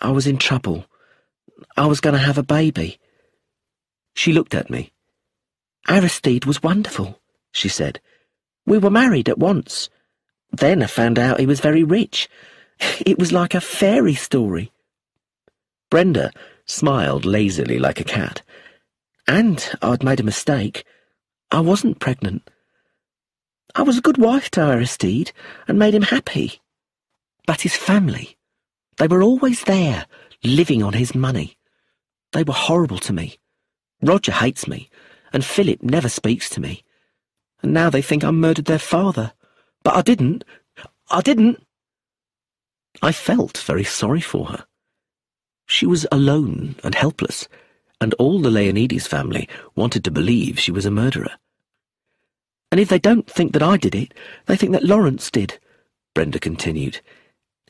I was in trouble. I was going to have a baby. She looked at me. Aristide was wonderful, she said. We were married at once. Then I found out he was very rich, It was like a fairy story. Brenda smiled lazily like a cat. And I'd made a mistake. I wasn't pregnant. I was a good wife to Aristide and made him happy. But his family, they were always there, living on his money. They were horrible to me. Roger hates me, and Philip never speaks to me. And now they think I murdered their father. But I didn't. I didn't. I felt very sorry for her. She was alone and helpless, and all the Leonides family wanted to believe she was a murderer. And if they don't think that I did it, they think that Lawrence did, Brenda continued.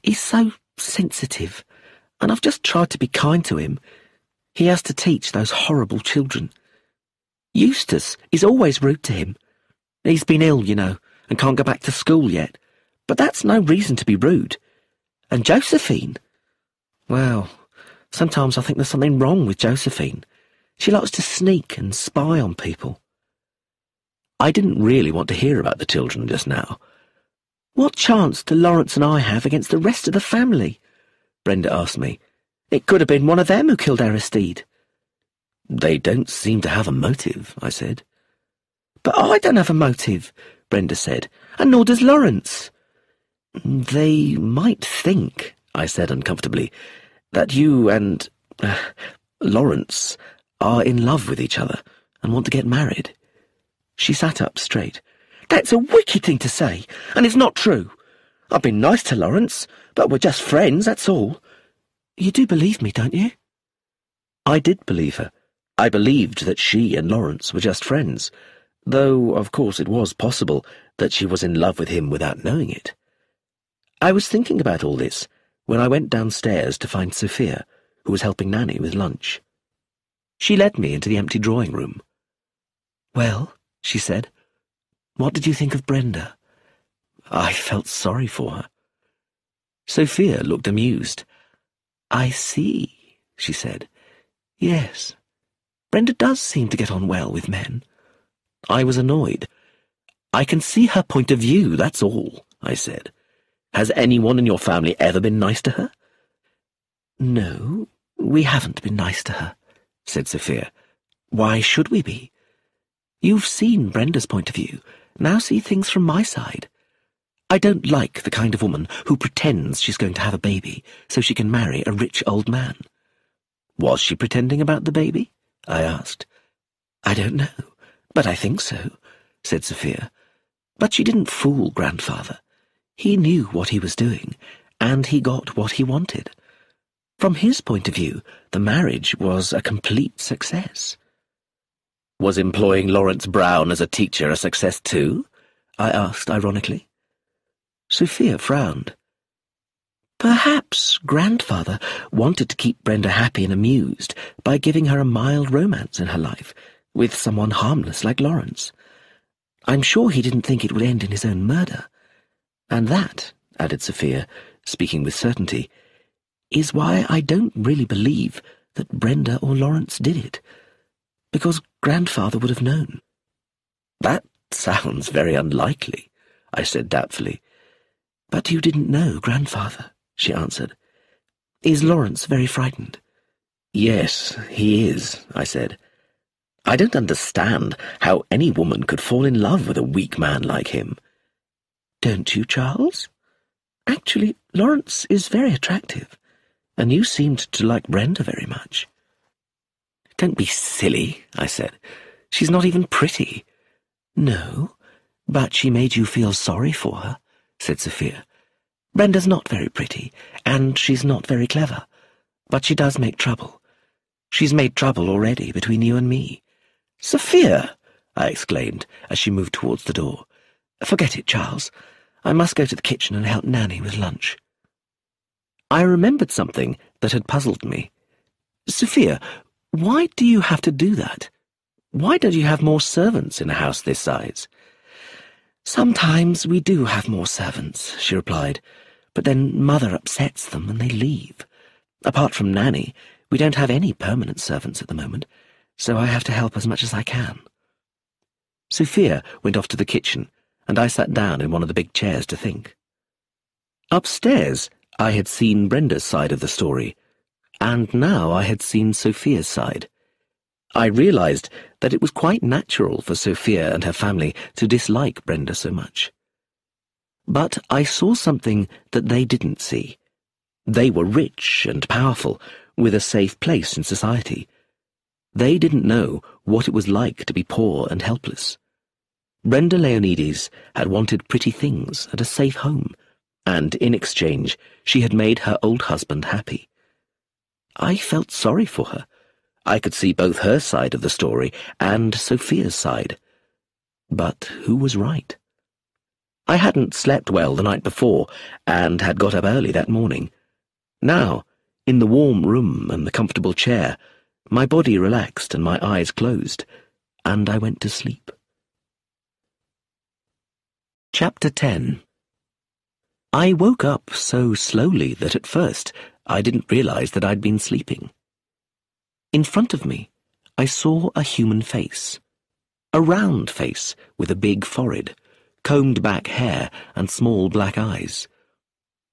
He's so sensitive, and I've just tried to be kind to him. He has to teach those horrible children. Eustace is always rude to him. He's been ill, you know, and can't go back to school yet. But that's no reason to be rude. And Josephine? Well, sometimes I think there's something wrong with Josephine. She likes to sneak and spy on people. I didn't really want to hear about the children just now. What chance do Lawrence and I have against the rest of the family? Brenda asked me. It could have been one of them who killed Aristide. They don't seem to have a motive, I said. But I don't have a motive, Brenda said, and nor does Lawrence. They might think, I said uncomfortably, that you and uh, Lawrence are in love with each other and want to get married. She sat up straight. That's a wicked thing to say, and it's not true. I've been nice to Lawrence, but we're just friends, that's all. You do believe me, don't you? I did believe her. I believed that she and Lawrence were just friends, though, of course, it was possible that she was in love with him without knowing it. I was thinking about all this when I went downstairs to find Sophia, who was helping Nanny with lunch. She led me into the empty drawing room. Well, she said, what did you think of Brenda? I felt sorry for her. Sophia looked amused. I see, she said. Yes, Brenda does seem to get on well with men. I was annoyed. I can see her point of view, that's all, I said. Has anyone in your family ever been nice to her? No, we haven't been nice to her, said Sophia. Why should we be? You've seen Brenda's point of view. Now see things from my side. I don't like the kind of woman who pretends she's going to have a baby so she can marry a rich old man. Was she pretending about the baby? I asked. I don't know, but I think so, said Sophia. But she didn't fool grandfather. He knew what he was doing, and he got what he wanted. From his point of view, the marriage was a complete success. Was employing Lawrence Brown as a teacher a success too? I asked ironically. Sophia frowned. Perhaps grandfather wanted to keep Brenda happy and amused by giving her a mild romance in her life with someone harmless like Lawrence. I'm sure he didn't think it would end in his own murder. And that, added Sophia, speaking with certainty, is why I don't really believe that Brenda or Lawrence did it, because grandfather would have known. That sounds very unlikely, I said doubtfully. But you didn't know grandfather, she answered. Is Lawrence very frightened? Yes, he is, I said. I don't understand how any woman could fall in love with a weak man like him. Don't you, Charles? Actually, Lawrence is very attractive, and you seemed to like Brenda very much. Don't be silly, I said. She's not even pretty. No, but she made you feel sorry for her, said Sophia. Brenda's not very pretty, and she's not very clever, but she does make trouble. She's made trouble already between you and me. Sophia, I exclaimed as she moved towards the door. Forget it, Charles. I must go to the kitchen and help Nanny with lunch. I remembered something that had puzzled me. Sophia, why do you have to do that? Why don't you have more servants in a house this size? Sometimes we do have more servants, she replied, but then Mother upsets them and they leave. Apart from Nanny, we don't have any permanent servants at the moment, so I have to help as much as I can. Sophia went off to the kitchen and I sat down in one of the big chairs to think. Upstairs, I had seen Brenda's side of the story, and now I had seen Sophia's side. I realized that it was quite natural for Sophia and her family to dislike Brenda so much. But I saw something that they didn't see. They were rich and powerful, with a safe place in society. They didn't know what it was like to be poor and helpless. Brenda Leonides had wanted pretty things and a safe home, and in exchange she had made her old husband happy. I felt sorry for her. I could see both her side of the story and Sophia's side. But who was right? I hadn't slept well the night before, and had got up early that morning. Now, in the warm room and the comfortable chair, my body relaxed and my eyes closed, and I went to sleep. Chapter 10 I woke up so slowly that at first I didn't realize that I'd been sleeping. In front of me, I saw a human face. A round face with a big forehead, combed back hair, and small black eyes.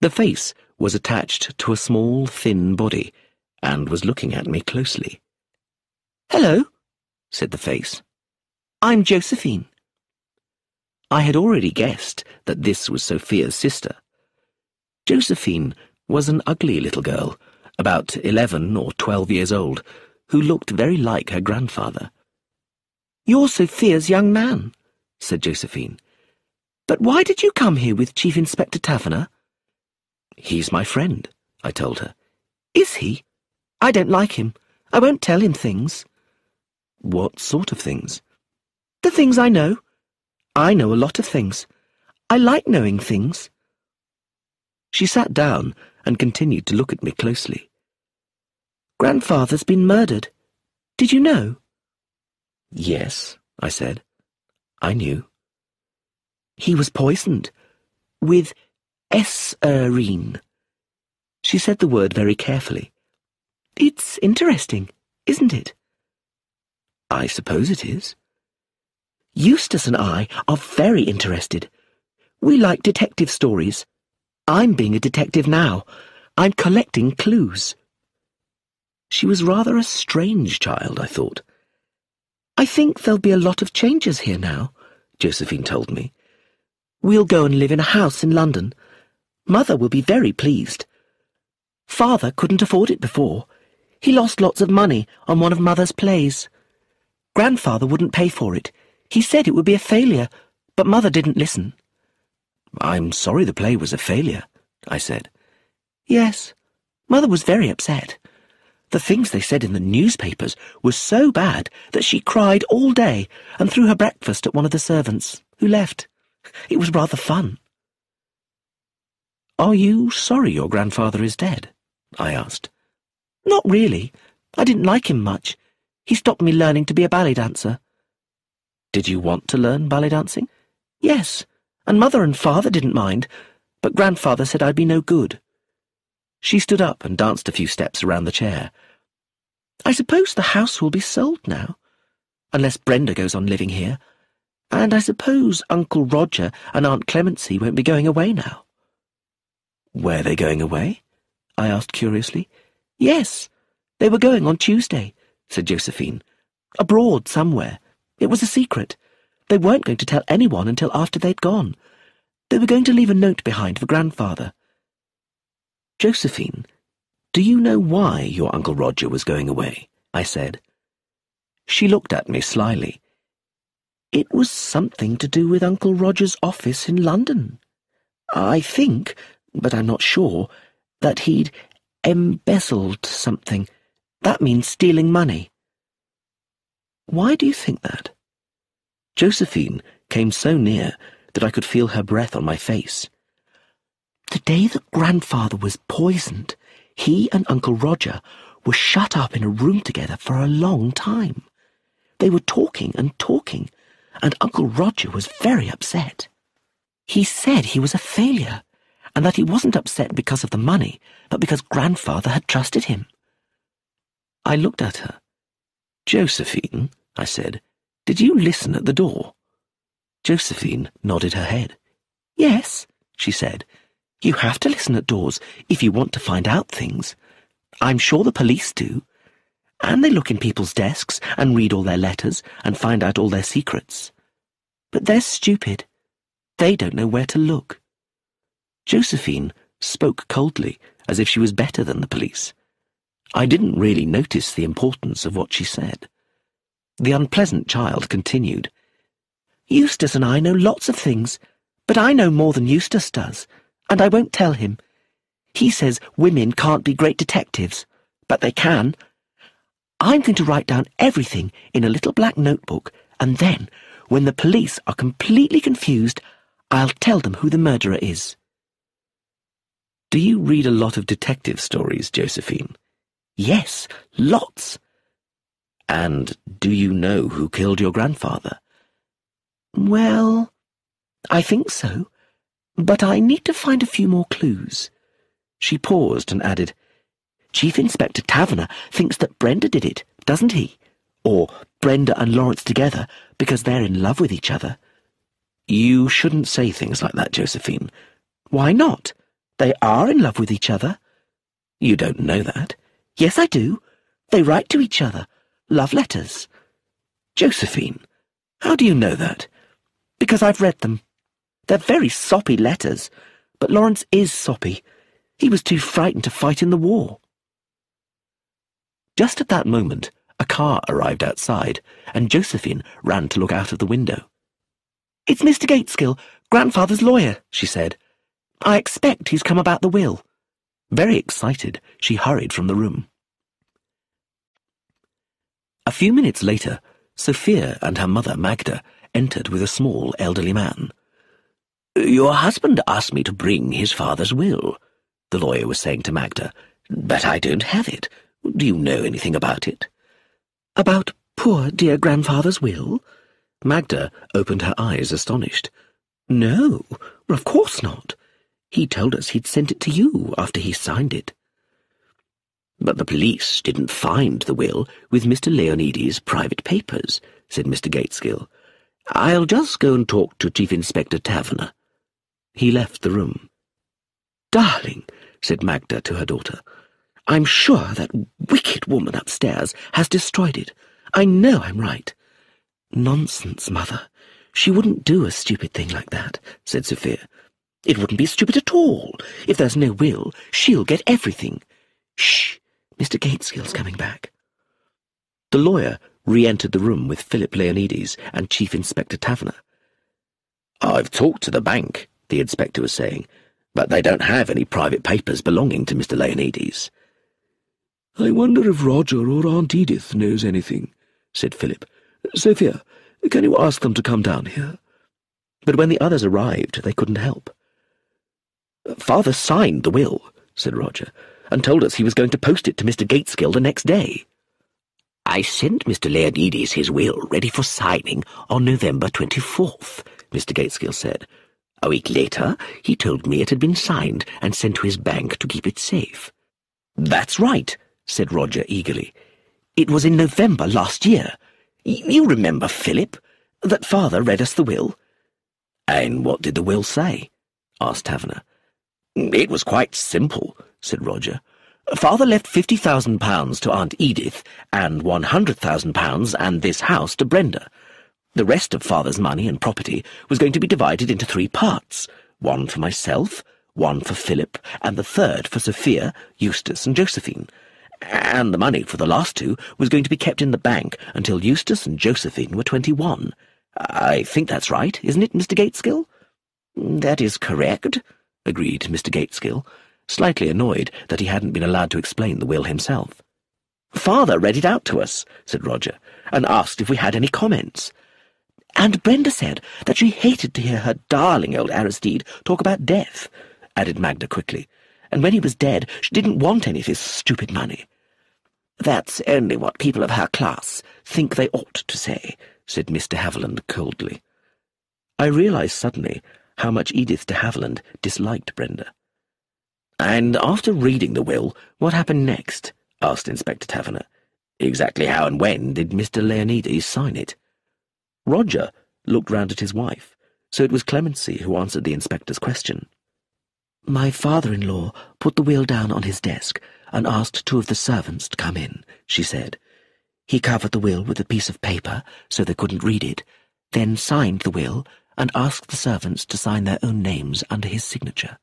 The face was attached to a small, thin body, and was looking at me closely. Hello, said the face. I'm Josephine. I had already guessed that this was Sophia's sister. Josephine was an ugly little girl, about eleven or twelve years old, who looked very like her grandfather. You're Sophia's young man, said Josephine. But why did you come here with Chief Inspector Taverner? He's my friend, I told her. Is he? I don't like him. I won't tell him things. What sort of things? The things I know. I know a lot of things. I like knowing things. She sat down and continued to look at me closely. Grandfather's been murdered. Did you know? Yes, I said. I knew. He was poisoned. With eserine. She said the word very carefully. It's interesting, isn't it? I suppose it is. Eustace and I are very interested. We like detective stories. I'm being a detective now. I'm collecting clues. She was rather a strange child, I thought. I think there'll be a lot of changes here now, Josephine told me. We'll go and live in a house in London. Mother will be very pleased. Father couldn't afford it before. He lost lots of money on one of Mother's plays. Grandfather wouldn't pay for it. He said it would be a failure, but Mother didn't listen. I'm sorry the play was a failure, I said. Yes, Mother was very upset. The things they said in the newspapers were so bad that she cried all day and threw her breakfast at one of the servants, who left. It was rather fun. Are you sorry your grandfather is dead? I asked. Not really. I didn't like him much. He stopped me learning to be a ballet dancer. Did you want to learn ballet dancing? Yes, and Mother and Father didn't mind, but Grandfather said I'd be no good. She stood up and danced a few steps around the chair. I suppose the house will be sold now, unless Brenda goes on living here. And I suppose Uncle Roger and Aunt Clemency won't be going away now. Were they going away? I asked curiously. Yes, they were going on Tuesday, said Josephine. Abroad somewhere. It was a secret. They weren't going to tell anyone until after they'd gone. They were going to leave a note behind for Grandfather. Josephine, do you know why your Uncle Roger was going away? I said. She looked at me slyly. It was something to do with Uncle Roger's office in London. I think, but I'm not sure, that he'd embezzled something. That means stealing money. Why do you think that? Josephine came so near that I could feel her breath on my face. The day that grandfather was poisoned, he and Uncle Roger were shut up in a room together for a long time. They were talking and talking, and Uncle Roger was very upset. He said he was a failure, and that he wasn't upset because of the money, but because grandfather had trusted him. I looked at her. Josephine, I said, did you listen at the door? Josephine nodded her head. Yes, she said. You have to listen at doors if you want to find out things. I'm sure the police do. And they look in people's desks and read all their letters and find out all their secrets. But they're stupid. They don't know where to look. Josephine spoke coldly, as if she was better than the police. I didn't really notice the importance of what she said. The unpleasant child continued. Eustace and I know lots of things, but I know more than Eustace does and I won't tell him. He says women can't be great detectives, but they can. I'm going to write down everything in a little black notebook, and then, when the police are completely confused, I'll tell them who the murderer is. Do you read a lot of detective stories, Josephine? Yes, lots. And do you know who killed your grandfather? Well, I think so. But I need to find a few more clues. She paused and added, Chief Inspector Taverner thinks that Brenda did it, doesn't he? Or Brenda and Lawrence together because they're in love with each other. You shouldn't say things like that, Josephine. Why not? They are in love with each other. You don't know that. Yes, I do. They write to each other. Love letters. Josephine, how do you know that? Because I've read them. They're very soppy letters, but Lawrence is soppy. He was too frightened to fight in the war. Just at that moment, a car arrived outside, and Josephine ran to look out of the window. It's Mr. Gaitskill, grandfather's lawyer, she said. I expect he's come about the will. Very excited, she hurried from the room. A few minutes later, Sophia and her mother, Magda, entered with a small elderly man. Your husband asked me to bring his father's will, the lawyer was saying to Magda, but I don't have it. Do you know anything about it? About poor dear grandfather's will? Magda opened her eyes astonished. No, of course not. He told us he'd sent it to you after he signed it. But the police didn't find the will with Mr. Leonides' private papers, said Mr. Gaitskill. I'll just go and talk to Chief Inspector Taverner. He left the room. Darling, said Magda to her daughter, I'm sure that wicked woman upstairs has destroyed it. I know I'm right. Nonsense, mother. She wouldn't do a stupid thing like that, said Sophia. It wouldn't be stupid at all. If there's no will, she'll get everything. Shh! Mr. Gaitskill's coming back. The lawyer re-entered the room with Philip Leonides and Chief Inspector Taverner. I've talked to the bank, the inspector was saying, but they don't have any private papers belonging to Mr. Leonides. I wonder if Roger or Aunt Edith knows anything, said Philip. Sophia, can you ask them to come down here? But when the others arrived, they couldn't help. Father signed the will, said Roger, and told us he was going to post it to Mr. Gaitskill the next day. I sent Mr. Leonides his will ready for signing on November 24th, Mr. Gaitskill said. A week later, he told me it had been signed and sent to his bank to keep it safe. That's right, said Roger eagerly. It was in November last year. Y you remember, Philip, that father read us the will. And what did the will say? asked Taverner. It was quite simple, said Roger. Father left £50,000 to Aunt Edith and £100,000 and this house to Brenda. The rest of father's money and property was going to be divided into three parts, one for myself, one for Philip, and the third for Sophia, Eustace, and Josephine. And the money for the last two was going to be kept in the bank until Eustace and Josephine were twenty-one. I think that's right, isn't it, Mr. Gaitskill? That is correct, agreed Mr. Gaitskill, slightly annoyed that he hadn't been allowed to explain the will himself. Father read it out to us, said Roger, and asked if we had any comments. And Brenda said that she hated to hear her darling old Aristide talk about death, added Magda quickly, and when he was dead she didn't want any of his stupid money. That's only what people of her class think they ought to say, said Miss de Haviland coldly. I realized suddenly how much Edith de Haviland disliked Brenda. And after reading the will, what happened next? asked Inspector Taverner. Exactly how and when did Mr. Leonides sign it? Roger looked round at his wife, so it was Clemency who answered the inspector's question. My father-in-law put the will down on his desk and asked two of the servants to come in, she said. He covered the will with a piece of paper so they couldn't read it, then signed the will and asked the servants to sign their own names under his signature.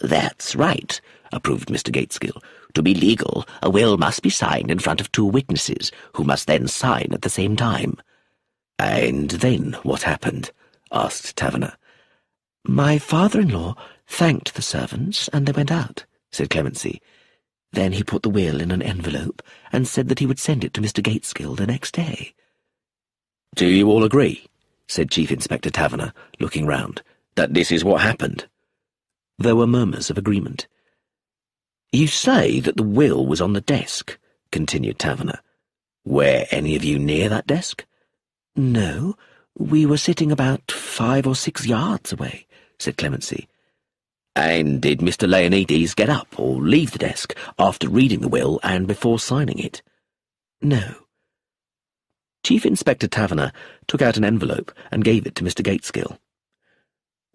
That's right, approved Mr. Gaitskill. To be legal, a will must be signed in front of two witnesses, who must then sign at the same time. And then what happened? asked Taverner. My father-in-law thanked the servants, and they went out, said Clemency. Then he put the will in an envelope and said that he would send it to Mr. Gaitskill the next day. Do you all agree, said Chief Inspector Taverner, looking round, that this is what happened? There were murmurs of agreement. You say that the will was on the desk, continued Taverner. Were any of you near that desk? No, we were sitting about five or six yards away, said Clemency. And did Mr. Leonides get up or leave the desk after reading the will and before signing it? No. Chief Inspector Taverner took out an envelope and gave it to Mr. Gaitskill.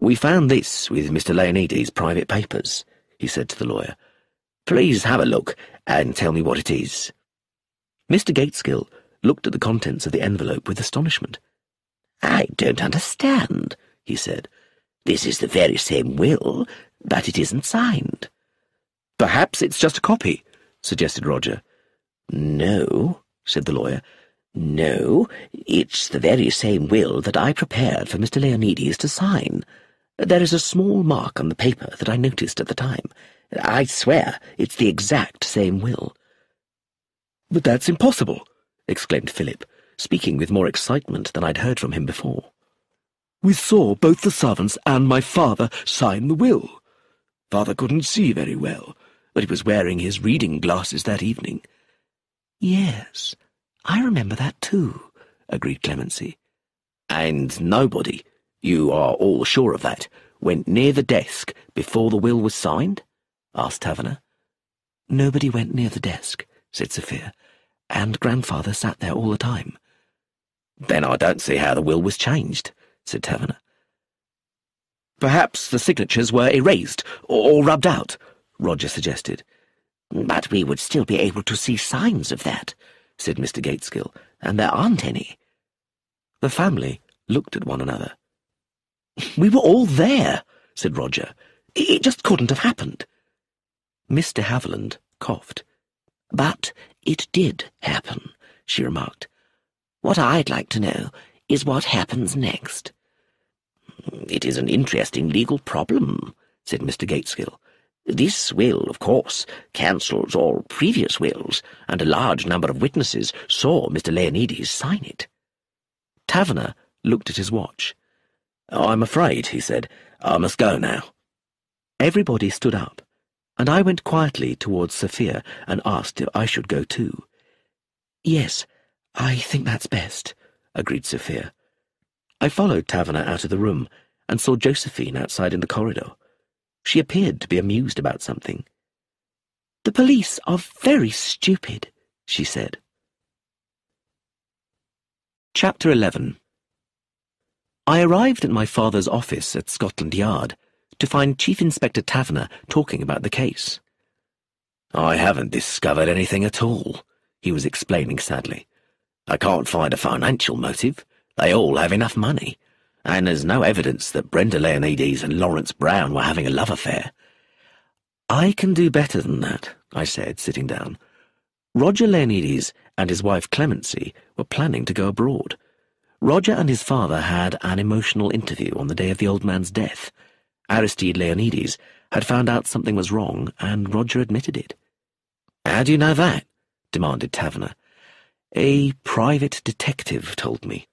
We found this with Mr. Leonides' private papers, he said to the lawyer. Please have a look and tell me what it is. Mr. Gaitskill looked at the contents of the envelope with astonishment. I don't understand, he said. This is the very same will, but it isn't signed. Perhaps it's just a copy, suggested Roger. No, said the lawyer. No, it's the very same will that I prepared for Mr. Leonides to sign. There is a small mark on the paper that I noticed at the time. I swear it's the exact same will. But that's impossible, exclaimed Philip, speaking with more excitement than I'd heard from him before. We saw both the servants and my father sign the will. Father couldn't see very well, but he was wearing his reading glasses that evening. Yes, I remember that too, agreed Clemency. And nobody, you are all sure of that, went near the desk before the will was signed? asked Taverner. Nobody went near the desk, said Sophia, and grandfather sat there all the time. Then I don't see how the will was changed, said Taverner. Perhaps the signatures were erased or rubbed out, Roger suggested. But we would still be able to see signs of that, said Mr. Gaitskill, and there aren't any. The family looked at one another. We were all there, said Roger. It just couldn't have happened. Miss de Haviland coughed. But it did happen, she remarked. What I'd like to know is what happens next. It is an interesting legal problem, said Mr. Gaitskill. This will, of course, cancels all previous wills, and a large number of witnesses saw Mr. Leonides sign it. Taverner looked at his watch. I'm afraid, he said, I must go now. Everybody stood up, and I went quietly towards Sophia and asked if I should go too. Yes, I think that's best, agreed Sophia. I followed Taverner out of the room and saw Josephine outside in the corridor. She appeared to be amused about something. The police are very stupid, she said. Chapter 11 I arrived at my father's office at Scotland Yard to find Chief Inspector Taverner talking about the case. I haven't discovered anything at all, he was explaining sadly. I can't find a financial motive. They all have enough money. And there's no evidence that Brenda Leonides and Lawrence Brown were having a love affair. I can do better than that, I said, sitting down. Roger Leonides and his wife Clemency were planning to go abroad. Roger and his father had an emotional interview on the day of the old man's death. Aristide Leonides had found out something was wrong, and Roger admitted it. How do you know that? demanded Taverner. A private detective told me.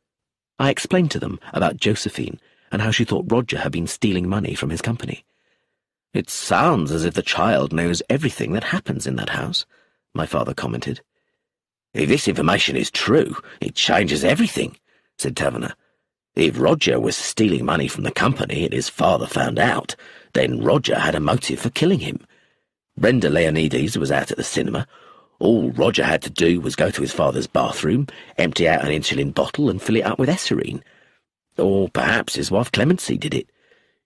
I explained to them about Josephine and how she thought Roger had been stealing money from his company. It sounds as if the child knows everything that happens in that house, my father commented. If this information is true, it changes everything, said Taverner. If Roger was stealing money from the company and his father found out, then Roger had a motive for killing him. Brenda Leonides was out at the cinema, all Roger had to do was go to his father's bathroom, empty out an insulin bottle and fill it up with Eserine. Or perhaps his wife Clemency did it.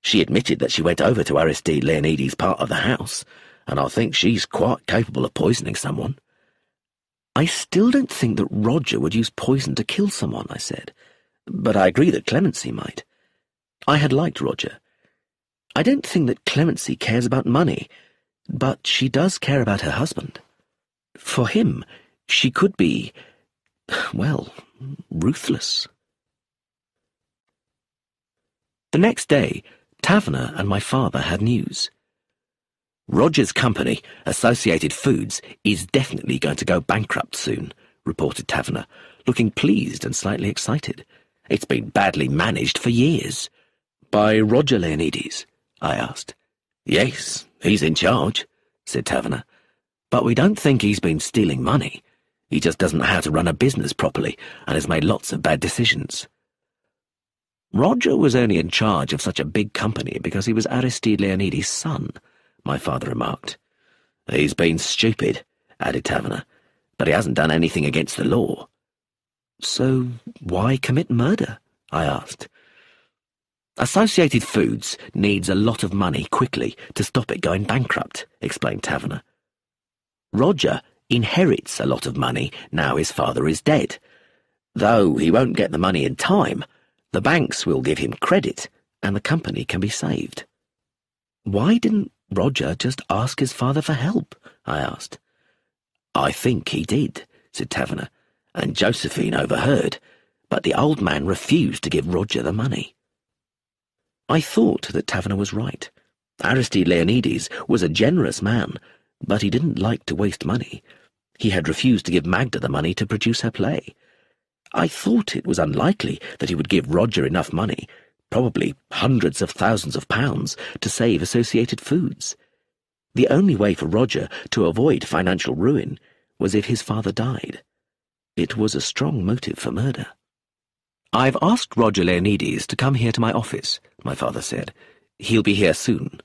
She admitted that she went over to Aristide Leonides' part of the house, and I think she's quite capable of poisoning someone. I still don't think that Roger would use poison to kill someone, I said, but I agree that Clemency might. I had liked Roger. I don't think that Clemency cares about money, but she does care about her husband. For him, she could be, well, ruthless. The next day, Taverner and my father had news. Roger's company, Associated Foods, is definitely going to go bankrupt soon, reported Taverner, looking pleased and slightly excited. It's been badly managed for years. By Roger Leonides? I asked. Yes, he's in charge, said Taverner. But we don't think he's been stealing money. He just doesn't know how to run a business properly and has made lots of bad decisions. Roger was only in charge of such a big company because he was Aristide Leonides' son my father remarked. He's been stupid, added Taverner, but he hasn't done anything against the law. So why commit murder? I asked. Associated Foods needs a lot of money quickly to stop it going bankrupt, explained Taverner. Roger inherits a lot of money now his father is dead. Though he won't get the money in time, the banks will give him credit and the company can be saved. Why didn't Roger just ask his father for help? I asked. I think he did, said Taverner, and Josephine overheard, but the old man refused to give Roger the money. I thought that Taverner was right. Aristide Leonides was a generous man, but he didn't like to waste money. He had refused to give Magda the money to produce her play. I thought it was unlikely that he would give Roger enough money probably hundreds of thousands of pounds, to save Associated Foods. The only way for Roger to avoid financial ruin was if his father died. It was a strong motive for murder. I've asked Roger Leonides to come here to my office, my father said. He'll be here soon.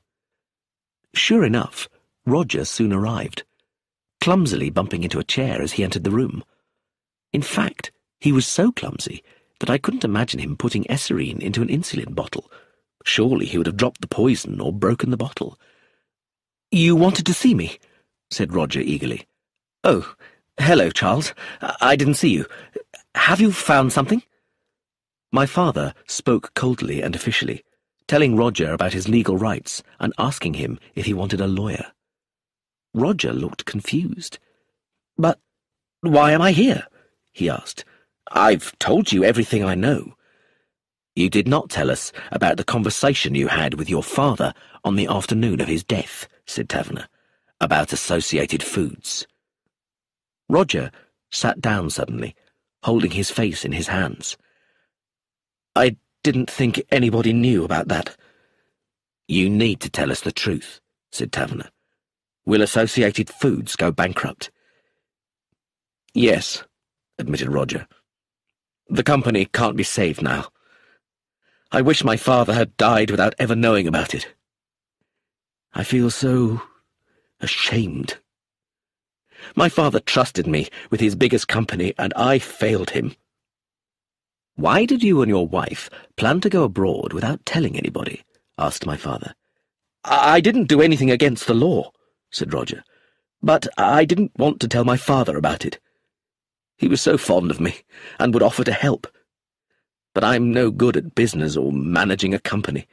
Sure enough, Roger soon arrived, clumsily bumping into a chair as he entered the room. In fact, he was so clumsy that I couldn't imagine him putting Eserine into an insulin bottle. Surely he would have dropped the poison or broken the bottle. You wanted to see me, said Roger eagerly. Oh, hello, Charles. I didn't see you. Have you found something? My father spoke coldly and officially, telling Roger about his legal rights and asking him if he wanted a lawyer. Roger looked confused. But why am I here? he asked. I've told you everything I know. You did not tell us about the conversation you had with your father on the afternoon of his death, said Taverner, about Associated Foods. Roger sat down suddenly, holding his face in his hands. I didn't think anybody knew about that. You need to tell us the truth, said Taverner. Will Associated Foods go bankrupt? Yes, admitted Roger. The company can't be saved now. I wish my father had died without ever knowing about it. I feel so ashamed. My father trusted me with his biggest company, and I failed him. Why did you and your wife plan to go abroad without telling anybody? asked my father. I didn't do anything against the law, said Roger, but I didn't want to tell my father about it. He was so fond of me, and would offer to help. But I'm no good at business or managing a company.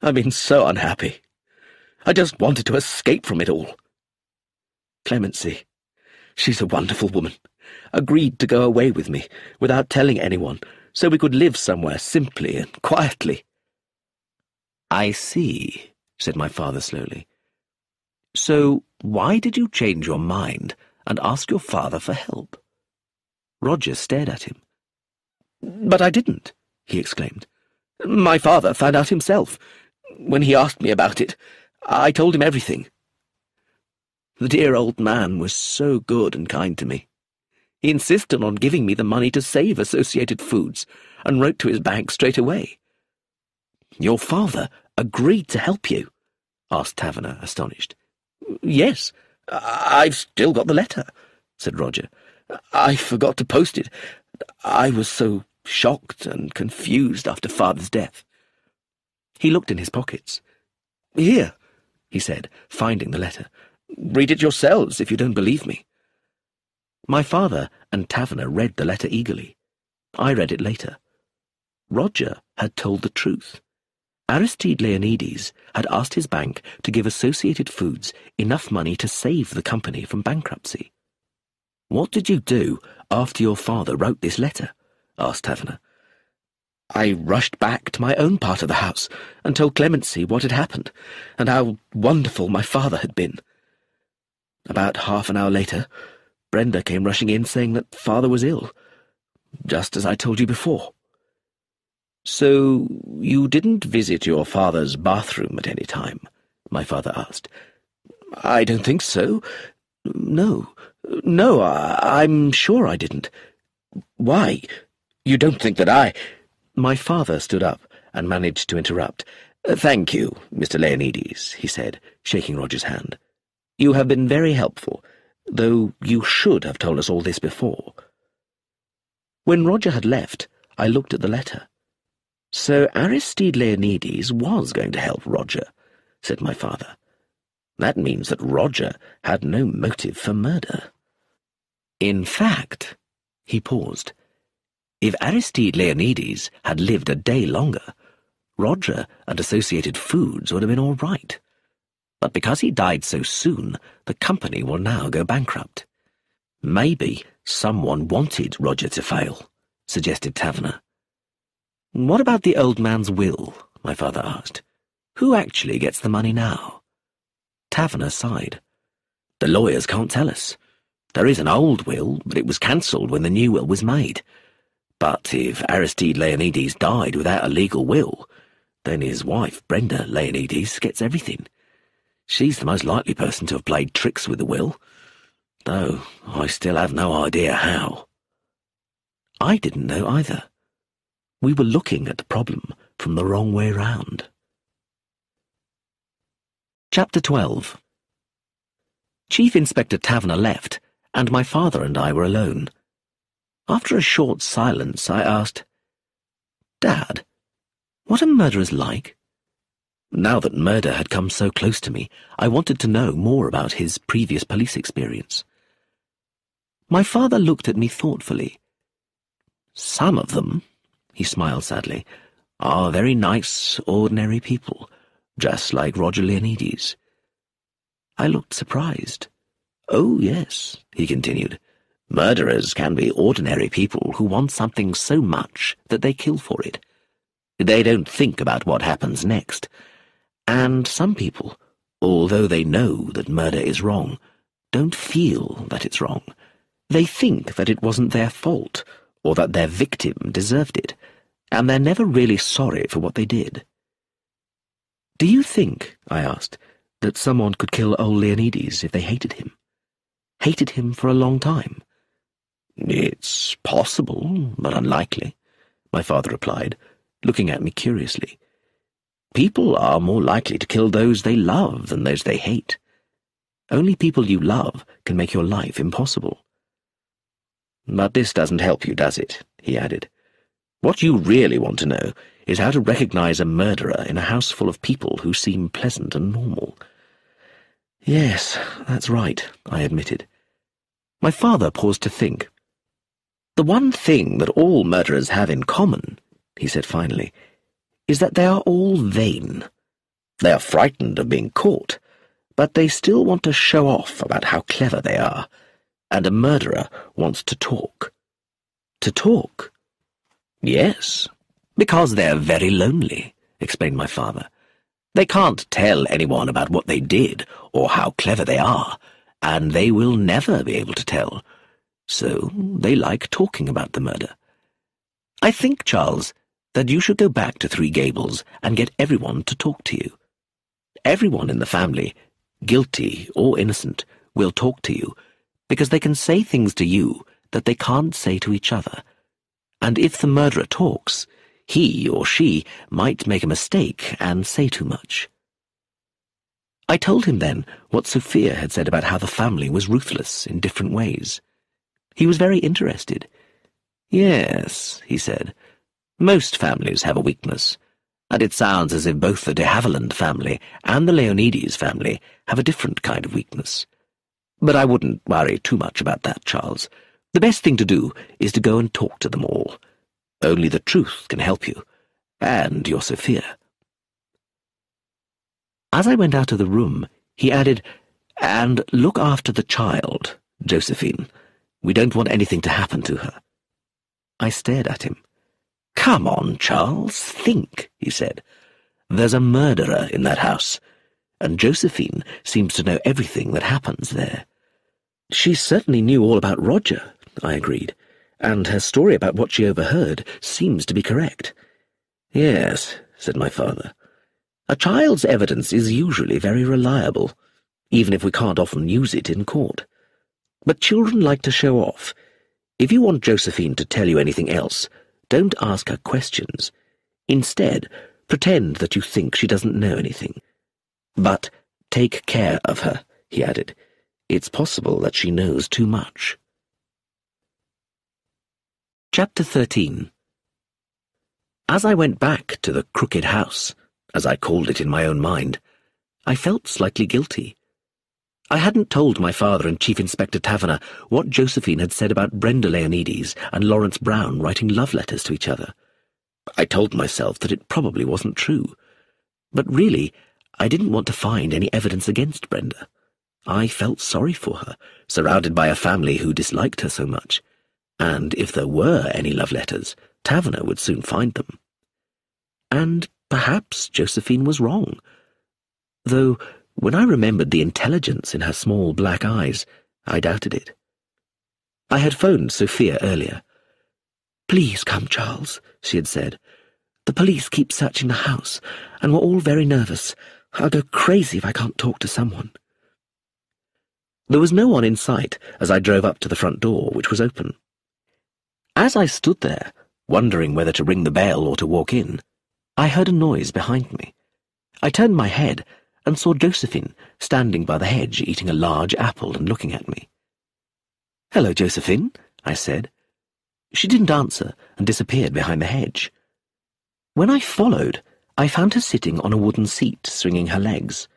I've been so unhappy. I just wanted to escape from it all. Clemency, she's a wonderful woman, agreed to go away with me without telling anyone, so we could live somewhere simply and quietly. I see, said my father slowly. So why did you change your mind and ask your father for help? Roger stared at him. But I didn't, he exclaimed. My father found out himself. When he asked me about it, I told him everything. The dear old man was so good and kind to me. He insisted on giving me the money to save Associated Foods, and wrote to his bank straight away. Your father agreed to help you? asked Taverner, astonished. Yes, I've still got the letter, said Roger. I forgot to post it. I was so shocked and confused after Father's death. He looked in his pockets. Here, he said, finding the letter. Read it yourselves if you don't believe me. My father and Taverner read the letter eagerly. I read it later. Roger had told the truth. Aristide Leonides had asked his bank to give Associated Foods enough money to save the company from bankruptcy. What did you do after your father wrote this letter? asked Taverner. I rushed back to my own part of the house and told Clemency what had happened and how wonderful my father had been. About half an hour later, Brenda came rushing in saying that father was ill, just as I told you before. So you didn't visit your father's bathroom at any time? my father asked. I don't think so. No, no, I, I'm sure I didn't. Why? You don't think that I... My father stood up and managed to interrupt. Thank you, Mr. Leonides, he said, shaking Roger's hand. You have been very helpful, though you should have told us all this before. When Roger had left, I looked at the letter. So Aristide Leonides was going to help Roger, said my father. That means that Roger had no motive for murder. In fact, he paused. If Aristide Leonides had lived a day longer, Roger and Associated Foods would have been all right. But because he died so soon, the company will now go bankrupt. Maybe someone wanted Roger to fail, suggested Taverner. What about the old man's will? my father asked. Who actually gets the money now? Taverner sighed. The lawyers can't tell us. There is an old will, but it was cancelled when the new will was made. But if Aristide Leonides died without a legal will, then his wife, Brenda Leonides, gets everything. She's the most likely person to have played tricks with the will, though I still have no idea how. I didn't know either. We were looking at the problem from the wrong way round. Chapter 12 Chief Inspector Taverner left, and my father and I were alone. After a short silence, I asked, Dad, what are murderers like? Now that murder had come so close to me, I wanted to know more about his previous police experience. My father looked at me thoughtfully. Some of them, he smiled sadly, are very nice, ordinary people, just like Roger Leonides. I looked surprised. Oh, yes, he continued. Murderers can be ordinary people who want something so much that they kill for it. They don't think about what happens next. And some people, although they know that murder is wrong, don't feel that it's wrong. They think that it wasn't their fault, or that their victim deserved it, and they're never really sorry for what they did. Do you think, I asked, that someone could kill old Leonides if they hated him? Hated him for a long time? It's possible, but unlikely, my father replied, looking at me curiously. People are more likely to kill those they love than those they hate. Only people you love can make your life impossible. But this doesn't help you, does it? he added. What you really want to know is how to recognize a murderer in a house full of people who seem pleasant and normal. Yes, that's right, I admitted. My father paused to think. The one thing that all murderers have in common, he said finally, is that they are all vain. They are frightened of being caught, but they still want to show off about how clever they are and a murderer wants to talk. To talk? Yes, because they're very lonely, explained my father. They can't tell anyone about what they did or how clever they are, and they will never be able to tell. So they like talking about the murder. I think, Charles, that you should go back to Three Gables and get everyone to talk to you. Everyone in the family, guilty or innocent, will talk to you because they can say things to you that they can't say to each other. And if the murderer talks, he or she might make a mistake and say too much. I told him then what Sophia had said about how the family was ruthless in different ways. He was very interested. Yes, he said, most families have a weakness, And it sounds as if both the de Haviland family and the Leonides family have a different kind of weakness. But I wouldn't worry too much about that, Charles. The best thing to do is to go and talk to them all. Only the truth can help you, and your Sophia. As I went out of the room, he added, And look after the child, Josephine. We don't want anything to happen to her. I stared at him. Come on, Charles, think, he said. There's a murderer in that house, and Josephine seems to know everything that happens there. She certainly knew all about Roger, I agreed, and her story about what she overheard seems to be correct. Yes, said my father. A child's evidence is usually very reliable, even if we can't often use it in court. But children like to show off. If you want Josephine to tell you anything else, don't ask her questions. Instead, pretend that you think she doesn't know anything. But take care of her, he added. It's possible that she knows too much. Chapter 13 As I went back to the crooked house, as I called it in my own mind, I felt slightly guilty. I hadn't told my father and Chief Inspector Taverner what Josephine had said about Brenda Leonides and Lawrence Brown writing love letters to each other. I told myself that it probably wasn't true. But really, I didn't want to find any evidence against Brenda. I felt sorry for her, surrounded by a family who disliked her so much and if there were any love letters, Taverner would soon find them. And perhaps Josephine was wrong. Though, when I remembered the intelligence in her small black eyes, I doubted it. I had phoned Sophia earlier. Please come, Charles, she had said. The police keep searching the house, and we're all very nervous. I'll go crazy if I can't talk to someone. There was no one in sight as I drove up to the front door, which was open. As I stood there, wondering whether to ring the bell or to walk in, I heard a noise behind me. I turned my head and saw Josephine standing by the hedge eating a large apple and looking at me. Hello, Josephine, I said. She didn't answer and disappeared behind the hedge. When I followed, I found her sitting on a wooden seat, swinging her legs.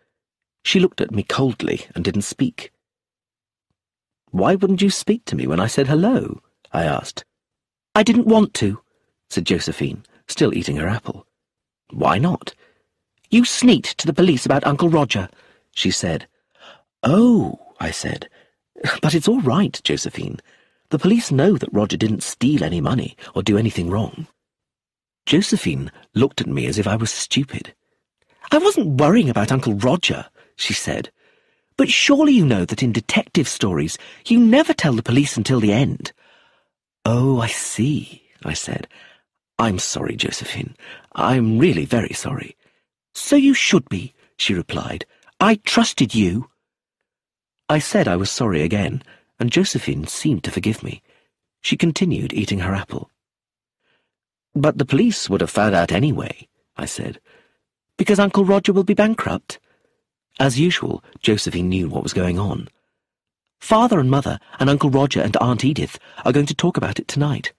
She looked at me coldly and didn't speak. Why wouldn't you speak to me when I said hello? I asked. I didn't want to, said Josephine, still eating her apple. Why not? You sneaked to the police about Uncle Roger, she said. Oh, I said. But it's all right, Josephine. The police know that Roger didn't steal any money or do anything wrong. Josephine looked at me as if I was stupid. I wasn't worrying about Uncle Roger, she said. But surely you know that in detective stories you never tell the police until the end. Oh, I see, I said. I'm sorry, Josephine. I'm really very sorry. So you should be, she replied. I trusted you. I said I was sorry again, and Josephine seemed to forgive me. She continued eating her apple. But the police would have found out anyway, I said. Because Uncle Roger will be bankrupt. As usual, Josephine knew what was going on. Father and Mother and Uncle Roger and Aunt Edith are going to talk about it tonight.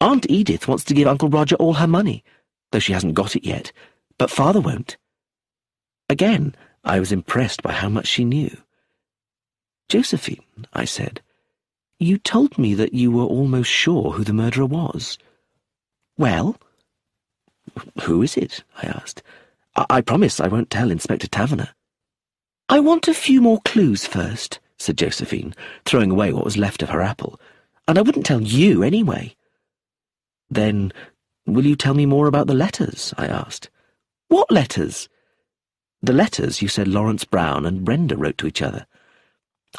Aunt Edith wants to give Uncle Roger all her money, though she hasn't got it yet, but Father won't. Again, I was impressed by how much she knew. Josephine, I said, you told me that you were almost sure who the murderer was. Well? Who is it? I asked. I, I promise I won't tell Inspector Taverner. I want a few more clues first said Josephine, throwing away what was left of her apple. And I wouldn't tell you anyway. Then, will you tell me more about the letters? I asked. What letters? The letters you said Lawrence Brown and Brenda wrote to each other.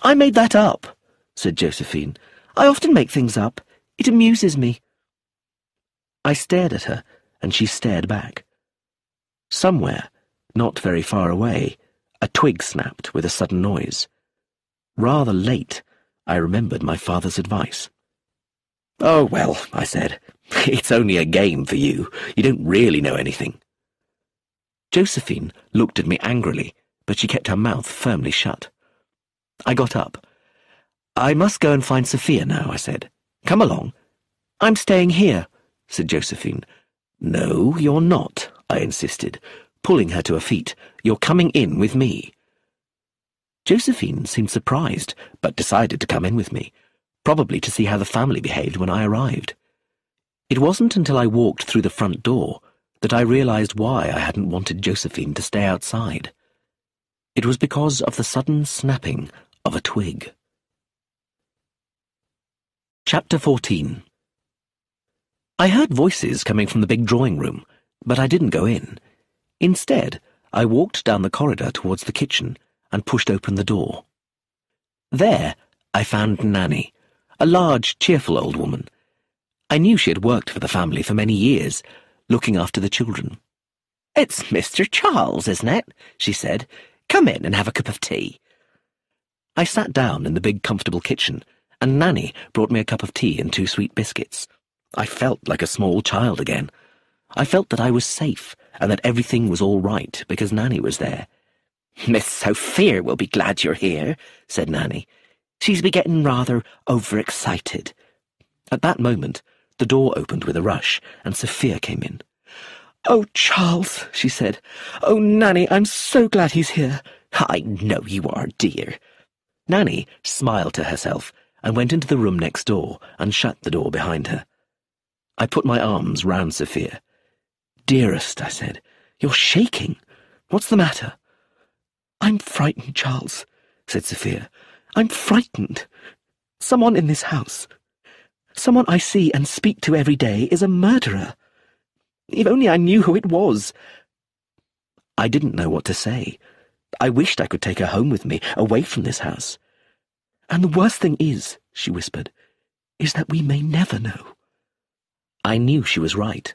I made that up, said Josephine. I often make things up. It amuses me. I stared at her, and she stared back. Somewhere, not very far away, a twig snapped with a sudden noise. Rather late, I remembered my father's advice. Oh, well, I said, it's only a game for you. You don't really know anything. Josephine looked at me angrily, but she kept her mouth firmly shut. I got up. I must go and find Sophia now, I said. Come along. I'm staying here, said Josephine. No, you're not, I insisted, pulling her to her feet. You're coming in with me. Josephine seemed surprised, but decided to come in with me, probably to see how the family behaved when I arrived. It wasn't until I walked through the front door that I realized why I hadn't wanted Josephine to stay outside. It was because of the sudden snapping of a twig. Chapter 14 I heard voices coming from the big drawing room, but I didn't go in. Instead, I walked down the corridor towards the kitchen and pushed open the door. There, I found Nanny, a large, cheerful old woman. I knew she had worked for the family for many years, looking after the children. It's Mr. Charles, isn't it? she said. Come in and have a cup of tea. I sat down in the big, comfortable kitchen, and Nanny brought me a cup of tea and two sweet biscuits. I felt like a small child again. I felt that I was safe and that everything was all right because Nanny was there. Miss Sophia will be glad you're here, said Nanny. She's be getting rather overexcited. At that moment, the door opened with a rush, and Sophia came in. Oh, Charles, she said. Oh, Nanny, I'm so glad he's here. I know you are, dear. Nanny smiled to herself and went into the room next door and shut the door behind her. I put my arms round Sophia. Dearest, I said, you're shaking. What's the matter? I'm frightened, Charles, said Sophia. I'm frightened. Someone in this house, someone I see and speak to every day, is a murderer. If only I knew who it was. I didn't know what to say. I wished I could take her home with me, away from this house. And the worst thing is, she whispered, is that we may never know. I knew she was right,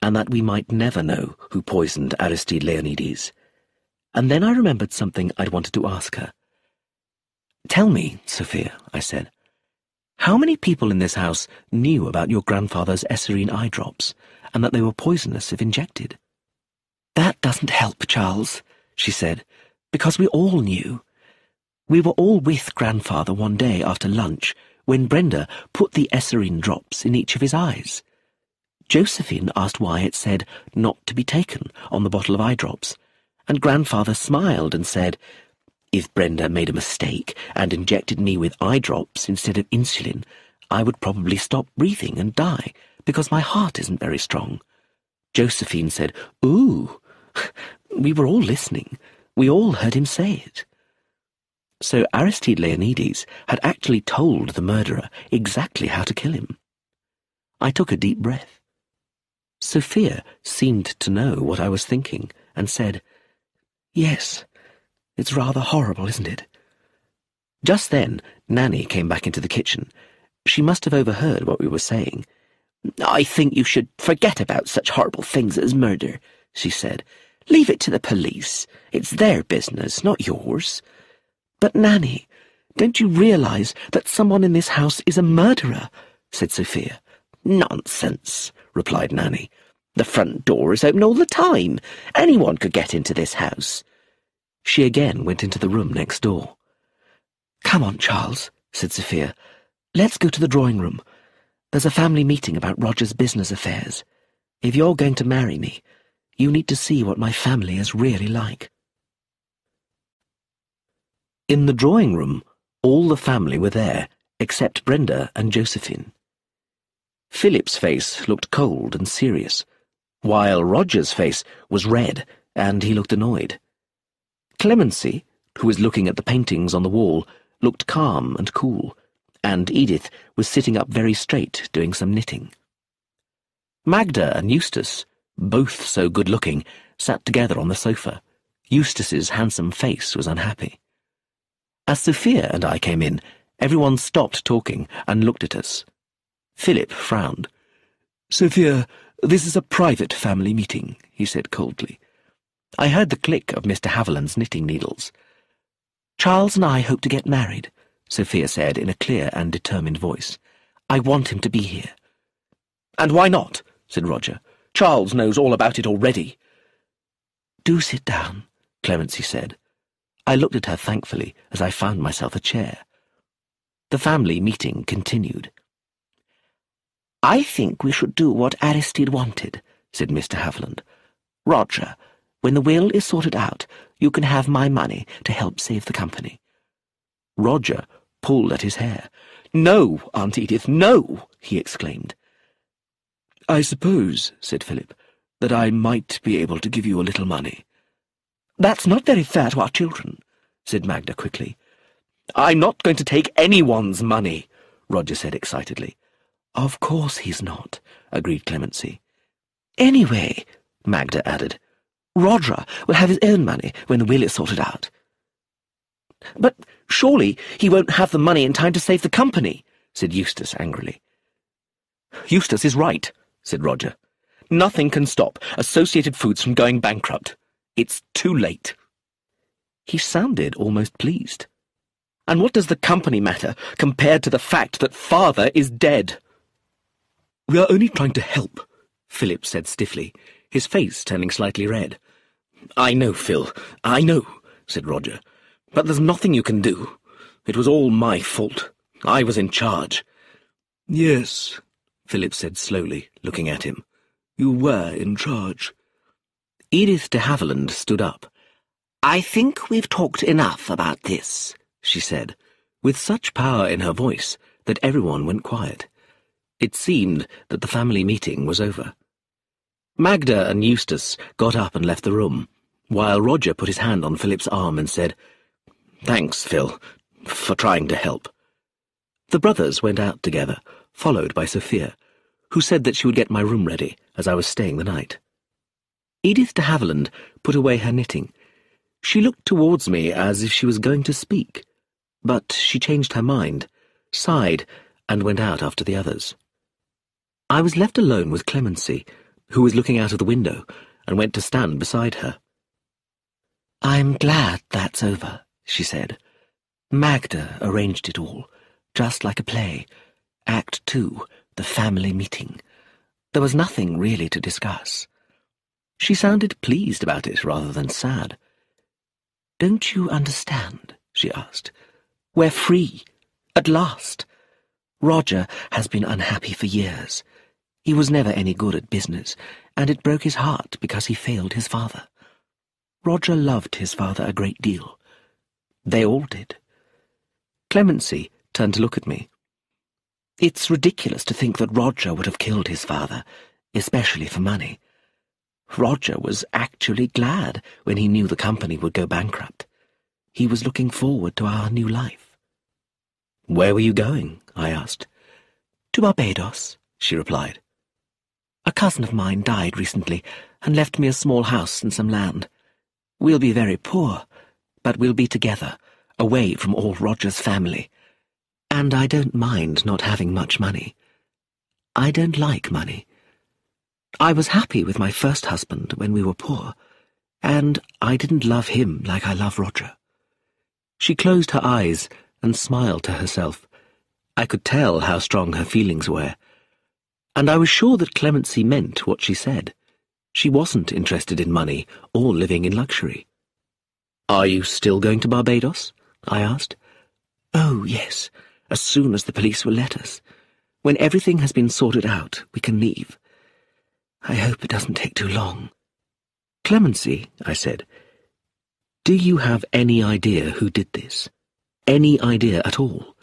and that we might never know who poisoned Aristide Leonides. And then I remembered something I'd wanted to ask her. Tell me, Sophia, I said, how many people in this house knew about your grandfather's Eserine eye drops, and that they were poisonous if injected? That doesn't help, Charles, she said, because we all knew. We were all with grandfather one day after lunch when Brenda put the Eserine drops in each of his eyes. Josephine asked why it said not to be taken on the bottle of eye drops, and grandfather smiled and said, If Brenda made a mistake and injected me with eye drops instead of insulin, I would probably stop breathing and die because my heart isn't very strong. Josephine said, Ooh. We were all listening. We all heard him say it. So Aristide Leonides had actually told the murderer exactly how to kill him. I took a deep breath. Sophia seemed to know what I was thinking and said, Yes, it's rather horrible, isn't it? Just then, Nanny came back into the kitchen. She must have overheard what we were saying. I think you should forget about such horrible things as murder, she said. Leave it to the police. It's their business, not yours. But, Nanny, don't you realize that someone in this house is a murderer? said Sophia. Nonsense, replied Nanny. The front door is open all the time. Anyone could get into this house. She again went into the room next door. Come on, Charles, said Sophia. Let's go to the drawing room. There's a family meeting about Roger's business affairs. If you're going to marry me, you need to see what my family is really like. In the drawing room, all the family were there, except Brenda and Josephine. Philip's face looked cold and serious, while Roger's face was red and he looked annoyed. Clemency, who was looking at the paintings on the wall, looked calm and cool, and Edith was sitting up very straight doing some knitting. Magda and Eustace, both so good-looking, sat together on the sofa. Eustace's handsome face was unhappy. As Sophia and I came in, everyone stopped talking and looked at us. Philip frowned. Sophia, this is a private family meeting, he said coldly. I heard the click of Miss de Haviland's knitting needles. Charles and I hope to get married, Sophia said in a clear and determined voice. I want him to be here. And why not? said Roger. Charles knows all about it already. Do sit down, Clemency said. I looked at her thankfully as I found myself a chair. The family meeting continued. I think we should do what Aristide wanted, said Miss de Haviland. Roger, when the will is sorted out, you can have my money to help save the company. Roger pulled at his hair. No, Aunt Edith, no, he exclaimed. I suppose, said Philip, that I might be able to give you a little money. That's not very fair to our children, said Magda quickly. I'm not going to take anyone's money, Roger said excitedly. Of course he's not, agreed Clemency. Anyway, Magda added, Roger will have his own money when the will is sorted out. But surely he won't have the money in time to save the company, said Eustace angrily. Eustace is right, said Roger. Nothing can stop Associated Foods from going bankrupt. It's too late. He sounded almost pleased. And what does the company matter compared to the fact that father is dead? We are only trying to help, Philip said stiffly, his face turning slightly red. I know, Phil, I know, said Roger. But there's nothing you can do. It was all my fault. I was in charge. Yes, Philip said slowly, looking at him. You were in charge. Edith de Haviland stood up. I think we've talked enough about this, she said, with such power in her voice that everyone went quiet. It seemed that the family meeting was over. Magda and Eustace got up and left the room, while Roger put his hand on Philip's arm and said, Thanks, Phil, for trying to help. The brothers went out together, followed by Sophia, who said that she would get my room ready, as I was staying the night. Edith de Haviland put away her knitting. She looked towards me as if she was going to speak, but she changed her mind, sighed, and went out after the others. I was left alone with Clemency, who was looking out of the window, and went to stand beside her. I'm glad that's over, she said. Magda arranged it all, just like a play. Act two, the family meeting. There was nothing really to discuss. She sounded pleased about it rather than sad. Don't you understand? she asked. We're free. At last. Roger has been unhappy for years. He was never any good at business, and it broke his heart because he failed his father. Roger loved his father a great deal. They all did. Clemency turned to look at me. It's ridiculous to think that Roger would have killed his father, especially for money. Roger was actually glad when he knew the company would go bankrupt. He was looking forward to our new life. Where were you going? I asked. To Barbados, she replied. A cousin of mine died recently and left me a small house and some land. We'll be very poor, but we'll be together, away from all Roger's family and I don't mind not having much money. I don't like money. I was happy with my first husband when we were poor, and I didn't love him like I love Roger. She closed her eyes and smiled to herself. I could tell how strong her feelings were, and I was sure that Clemency meant what she said. She wasn't interested in money or living in luxury. Are you still going to Barbados? I asked. Oh, yes as soon as the police will let us. When everything has been sorted out, we can leave. I hope it doesn't take too long. Clemency, I said, do you have any idea who did this? Any idea at all?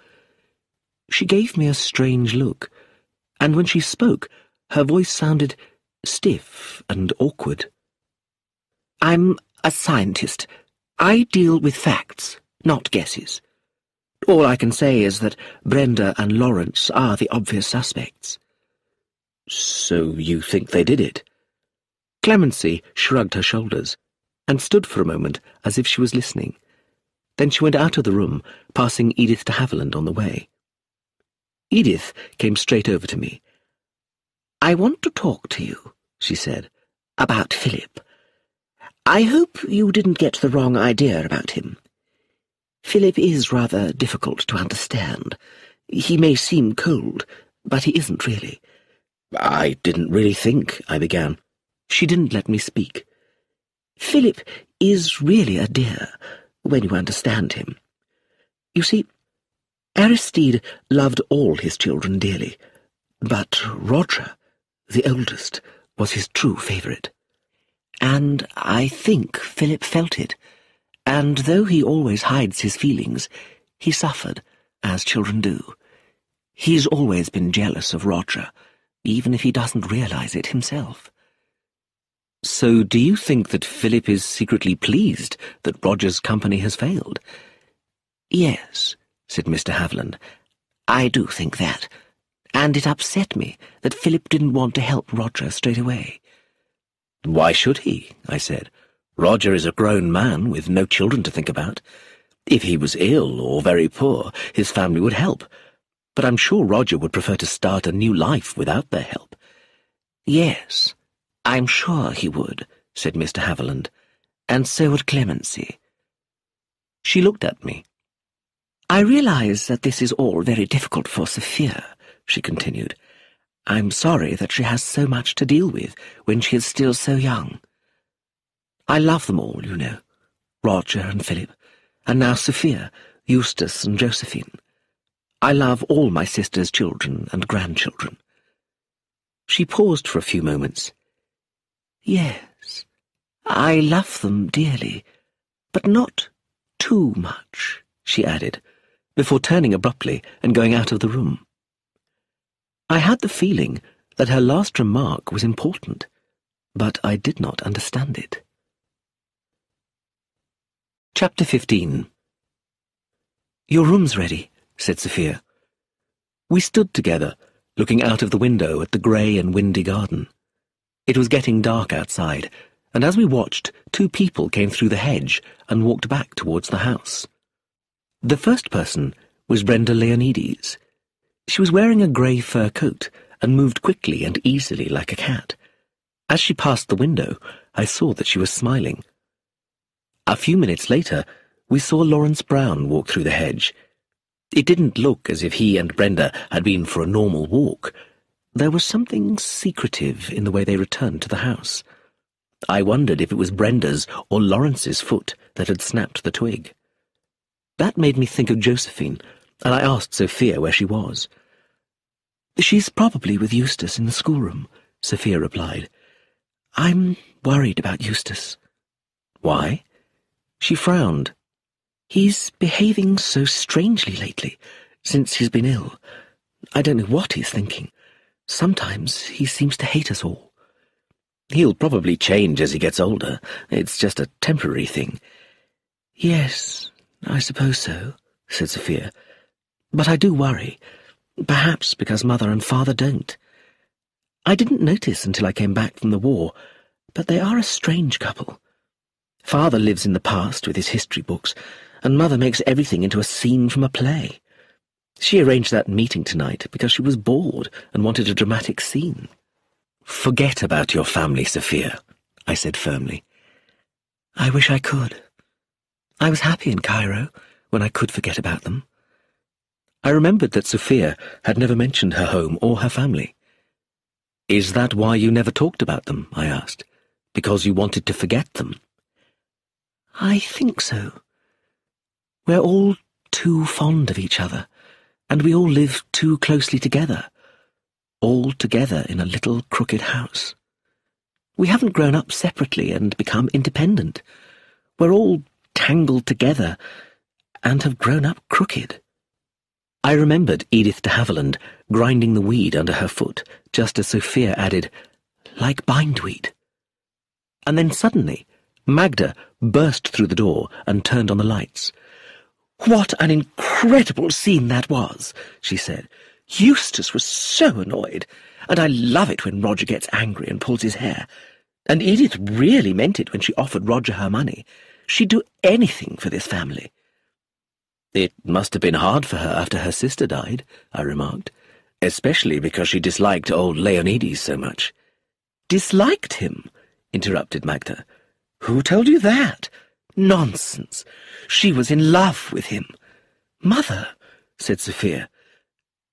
She gave me a strange look, and when she spoke, her voice sounded stiff and awkward. I'm a scientist. I deal with facts, not guesses. All I can say is that Brenda and Lawrence are the obvious suspects. So you think they did it? Clemency shrugged her shoulders and stood for a moment as if she was listening. Then she went out of the room, passing Edith de Haviland on the way. Edith came straight over to me. I want to talk to you, she said, about Philip. I hope you didn't get the wrong idea about him. Philip is rather difficult to understand. He may seem cold, but he isn't really. I didn't really think, I began. She didn't let me speak. Philip is really a dear, when you understand him. You see, Aristide loved all his children dearly, but Roger, the oldest, was his true favourite. And I think Philip felt it. And though he always hides his feelings, he suffered, as children do. He's always been jealous of Roger, even if he doesn't realize it himself. So do you think that Philip is secretly pleased that Roger's company has failed? Yes, said Miss de Haviland. I do think that. And it upset me that Philip didn't want to help Roger straight away. Why should he? I said. Roger is a grown man with no children to think about. If he was ill or very poor, his family would help. But I'm sure Roger would prefer to start a new life without their help. Yes, I'm sure he would, said Miss de Haviland, and so would Clemency. She looked at me. I realize that this is all very difficult for Sophia, she continued. I'm sorry that she has so much to deal with when she is still so young. I love them all, you know, Roger and Philip, and now Sophia, Eustace and Josephine. I love all my sister's children and grandchildren. She paused for a few moments. Yes, I love them dearly, but not too much, she added, before turning abruptly and going out of the room. I had the feeling that her last remark was important, but I did not understand it. Chapter 15 Your room's ready, said Sophia. We stood together, looking out of the window at the grey and windy garden. It was getting dark outside, and as we watched, two people came through the hedge and walked back towards the house. The first person was Brenda Leonides. She was wearing a grey fur coat and moved quickly and easily like a cat. As she passed the window, I saw that she was smiling. A few minutes later, we saw Lawrence Brown walk through the hedge. It didn't look as if he and Brenda had been for a normal walk, there was something secretive in the way they returned to the house. I wondered if it was Brenda's or Lawrence's foot that had snapped the twig. That made me think of Josephine, and I asked Sophia where she was. She's probably with Eustace in the schoolroom, Sophia replied. I'm worried about Eustace. Why? She frowned. He's behaving so strangely lately, since he's been ill. I don't know what he's thinking. Sometimes he seems to hate us all. He'll probably change as he gets older. It's just a temporary thing. Yes, I suppose so, said Sophia. But I do worry. Perhaps because Mother and Father don't. I didn't notice until I came back from the war, but they are a strange couple. Father lives in the past with his history books, and Mother makes everything into a scene from a play. She arranged that meeting tonight because she was bored and wanted a dramatic scene. Forget about your family, Sophia, I said firmly. I wish I could. I was happy in Cairo when I could forget about them. I remembered that Sophia had never mentioned her home or her family. Is that why you never talked about them? I asked. Because you wanted to forget them? I think so. We're all too fond of each other and we all live too closely together, all together in a little crooked house. We haven't grown up separately and become independent. We're all tangled together and have grown up crooked. I remembered Edith de Haviland grinding the weed under her foot, just as Sophia added, like bindweed. And then suddenly, Magda burst through the door and turned on the lights. What an incredible scene that was, she said. Eustace was so annoyed, and I love it when Roger gets angry and pulls his hair. And Edith really meant it when she offered Roger her money. She'd do anything for this family. It must have been hard for her after her sister died, I remarked, especially because she disliked old Leonides so much. Disliked him? interrupted Magda. Who told you that? Nonsense. She was in love with him. Mother, said Sophia.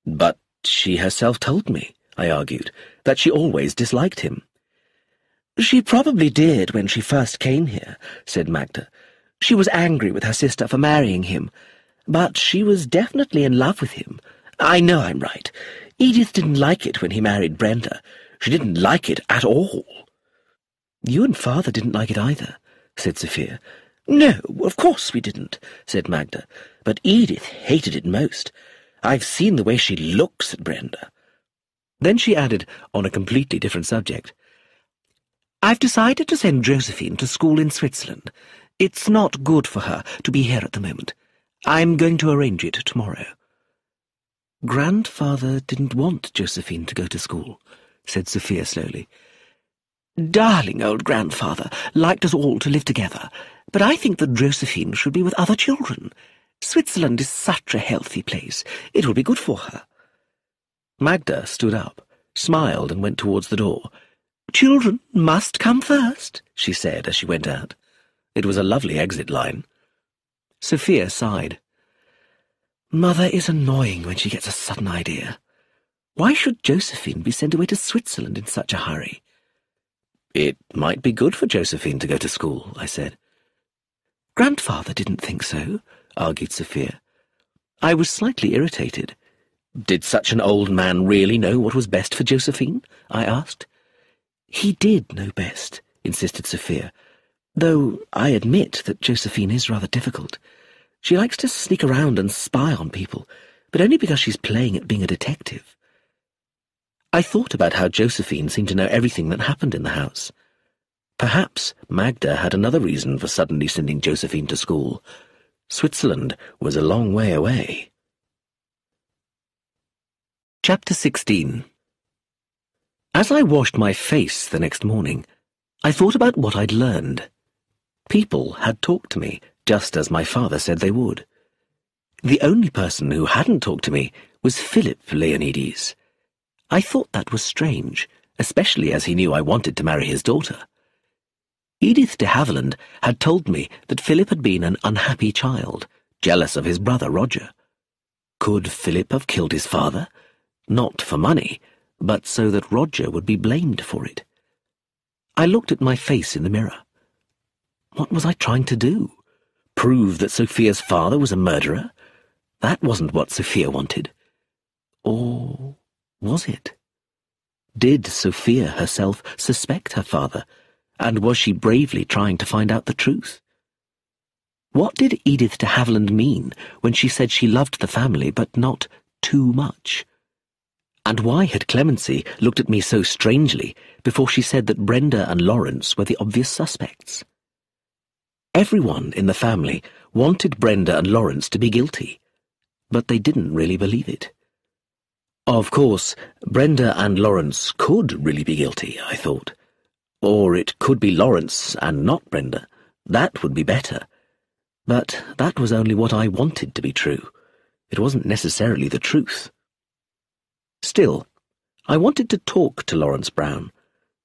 But she herself told me, I argued, that she always disliked him. She probably did when she first came here, said Magda. She was angry with her sister for marrying him, but she was definitely in love with him. I know I'm right. Edith didn't like it when he married Brenda. She didn't like it at all. You and Father didn't like it either, said Sophia. No, of course we didn't, said Magda. But Edith hated it most. I've seen the way she looks at Brenda. Then she added, on a completely different subject, I've decided to send Josephine to school in Switzerland. It's not good for her to be here at the moment. I'm going to arrange it tomorrow. Grandfather didn't want Josephine to go to school, said Sophia slowly. Darling old grandfather liked us all to live together, but I think that Josephine should be with other children. Switzerland is such a healthy place. It will be good for her. Magda stood up, smiled, and went towards the door. Children must come first, she said as she went out. It was a lovely exit line. Sophia sighed. Mother is annoying when she gets a sudden idea. Why should Josephine be sent away to Switzerland in such a hurry? It might be good for Josephine to go to school, I said. Grandfather didn't think so, argued Sophia. I was slightly irritated. Did such an old man really know what was best for Josephine? I asked. He did know best, insisted Sophia, though I admit that Josephine is rather difficult. She likes to sneak around and spy on people, but only because she's playing at being a detective. I thought about how Josephine seemed to know everything that happened in the house. Perhaps Magda had another reason for suddenly sending Josephine to school. Switzerland was a long way away. Chapter 16 As I washed my face the next morning, I thought about what I'd learned. People had talked to me, just as my father said they would. The only person who hadn't talked to me was Philip Leonides. I thought that was strange, especially as he knew I wanted to marry his daughter. Edith de Haviland had told me that Philip had been an unhappy child, jealous of his brother Roger. Could Philip have killed his father? Not for money, but so that Roger would be blamed for it. I looked at my face in the mirror. What was I trying to do? Prove that Sophia's father was a murderer? That wasn't what Sophia wanted. Or was it? Did Sophia herself suspect her father? And was she bravely trying to find out the truth? What did Edith de Haviland mean when she said she loved the family but not too much? And why had Clemency looked at me so strangely before she said that Brenda and Lawrence were the obvious suspects? Everyone in the family wanted Brenda and Lawrence to be guilty, but they didn't really believe it. Of course, Brenda and Lawrence could really be guilty, I thought. Or it could be Lawrence and not Brenda. That would be better. But that was only what I wanted to be true. It wasn't necessarily the truth. Still, I wanted to talk to Lawrence Brown.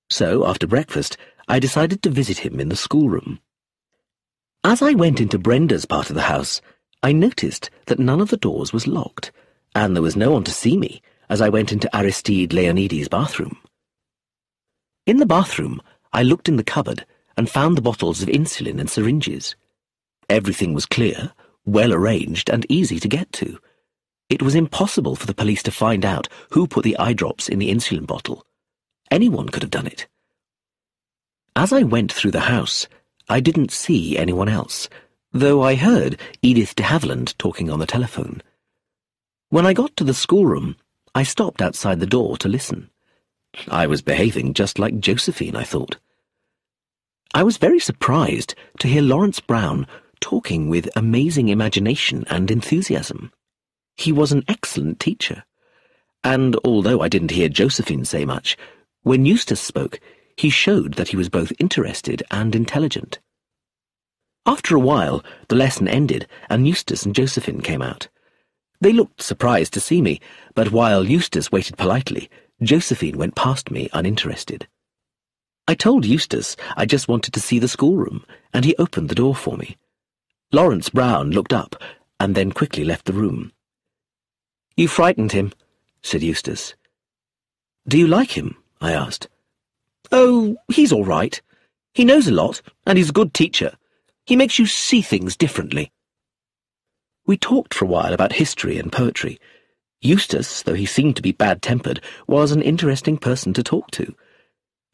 So, after breakfast, I decided to visit him in the schoolroom. As I went into Brenda's part of the house, I noticed that none of the doors was locked, and there was no one to see me as I went into Aristide Leonides' bathroom. In the bathroom, I looked in the cupboard and found the bottles of insulin and syringes. Everything was clear, well arranged, and easy to get to. It was impossible for the police to find out who put the eye drops in the insulin bottle. Anyone could have done it. As I went through the house, I didn't see anyone else, though I heard Edith de Haviland talking on the telephone. When I got to the schoolroom, I stopped outside the door to listen. I was behaving just like Josephine, I thought. I was very surprised to hear Lawrence Brown talking with amazing imagination and enthusiasm. He was an excellent teacher. And although I didn't hear Josephine say much, when Eustace spoke, he showed that he was both interested and intelligent. After a while, the lesson ended, and Eustace and Josephine came out. They looked surprised to see me, but while Eustace waited politely, Josephine went past me uninterested. I told Eustace I just wanted to see the schoolroom, and he opened the door for me. Lawrence Brown looked up and then quickly left the room. You frightened him, said Eustace. Do you like him? I asked. Oh, he's all right. He knows a lot, and he's a good teacher. He makes you see things differently. We talked for a while about history and poetry, Eustace, though he seemed to be bad-tempered, was an interesting person to talk to.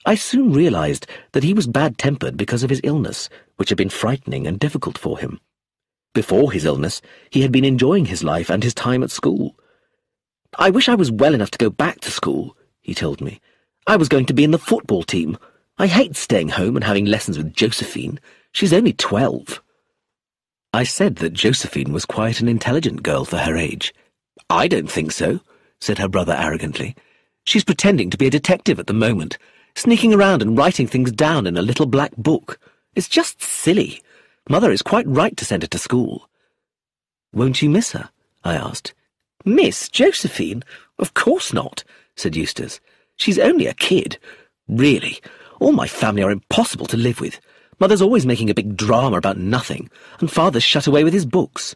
I soon realized that he was bad-tempered because of his illness, which had been frightening and difficult for him. Before his illness, he had been enjoying his life and his time at school. I wish I was well enough to go back to school, he told me. I was going to be in the football team. I hate staying home and having lessons with Josephine. She's only twelve. I said that Josephine was quite an intelligent girl for her age. I don't think so, said her brother arrogantly. She's pretending to be a detective at the moment, sneaking around and writing things down in a little black book. It's just silly. Mother is quite right to send her to school. Won't you miss her? I asked. Miss Josephine? Of course not, said Eustace. She's only a kid. Really, all my family are impossible to live with. Mother's always making a big drama about nothing, and father's shut away with his books.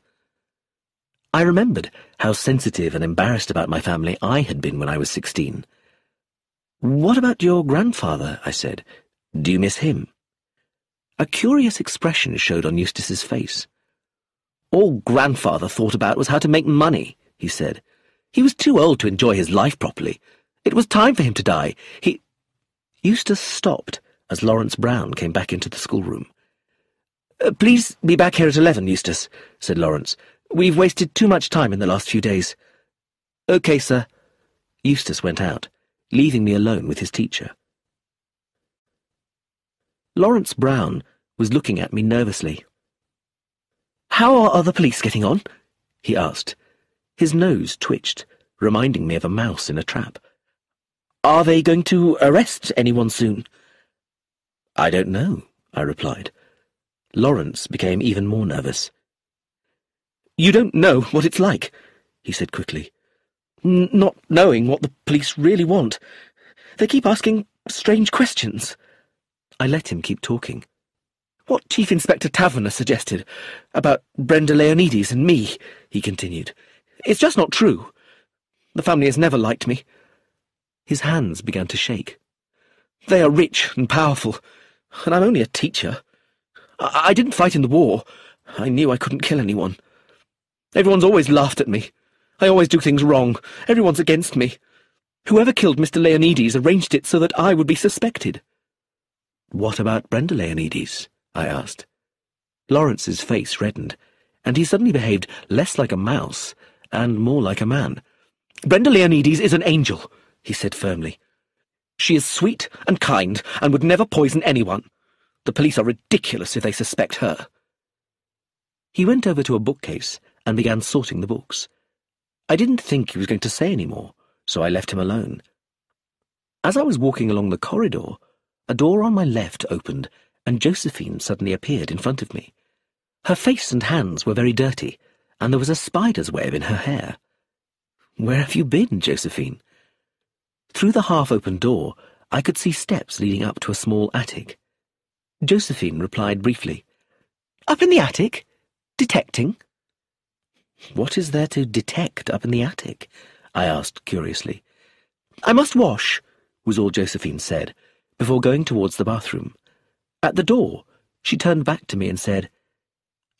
I remembered how sensitive and embarrassed about my family I had been when I was sixteen. What about your grandfather? I said. Do you miss him? A curious expression showed on Eustace's face. All grandfather thought about was how to make money, he said. He was too old to enjoy his life properly. It was time for him to die. He... Eustace stopped as Lawrence Brown came back into the schoolroom. Uh, please be back here at eleven, Eustace, said Lawrence. We've wasted too much time in the last few days. OK, sir. Eustace went out, leaving me alone with his teacher. Lawrence Brown was looking at me nervously. How are other police getting on? he asked. His nose twitched, reminding me of a mouse in a trap. Are they going to arrest anyone soon? I don't know, I replied. Lawrence became even more nervous. You don't know what it's like, he said quickly. Not knowing what the police really want. They keep asking strange questions. I let him keep talking. What Chief Inspector Taverner suggested about Brenda Leonides and me, he continued. It's just not true. The family has never liked me. His hands began to shake. They are rich and powerful, and I'm only a teacher. I, I didn't fight in the war. I knew I couldn't kill anyone. Everyone's always laughed at me. I always do things wrong. Everyone's against me. Whoever killed Mr. Leonides arranged it so that I would be suspected. What about Brenda Leonides? I asked. Lawrence's face reddened, and he suddenly behaved less like a mouse and more like a man. Brenda Leonides is an angel, he said firmly. She is sweet and kind and would never poison anyone. The police are ridiculous if they suspect her. He went over to a bookcase and began sorting the books. I didn't think he was going to say any more, so I left him alone. As I was walking along the corridor, a door on my left opened, and Josephine suddenly appeared in front of me. Her face and hands were very dirty, and there was a spider's web in her hair. Where have you been, Josephine? Through the half-open door, I could see steps leading up to a small attic. Josephine replied briefly, Up in the attic? Detecting? What is there to detect up in the attic? I asked curiously. I must wash, was all Josephine said, before going towards the bathroom. At the door, she turned back to me and said,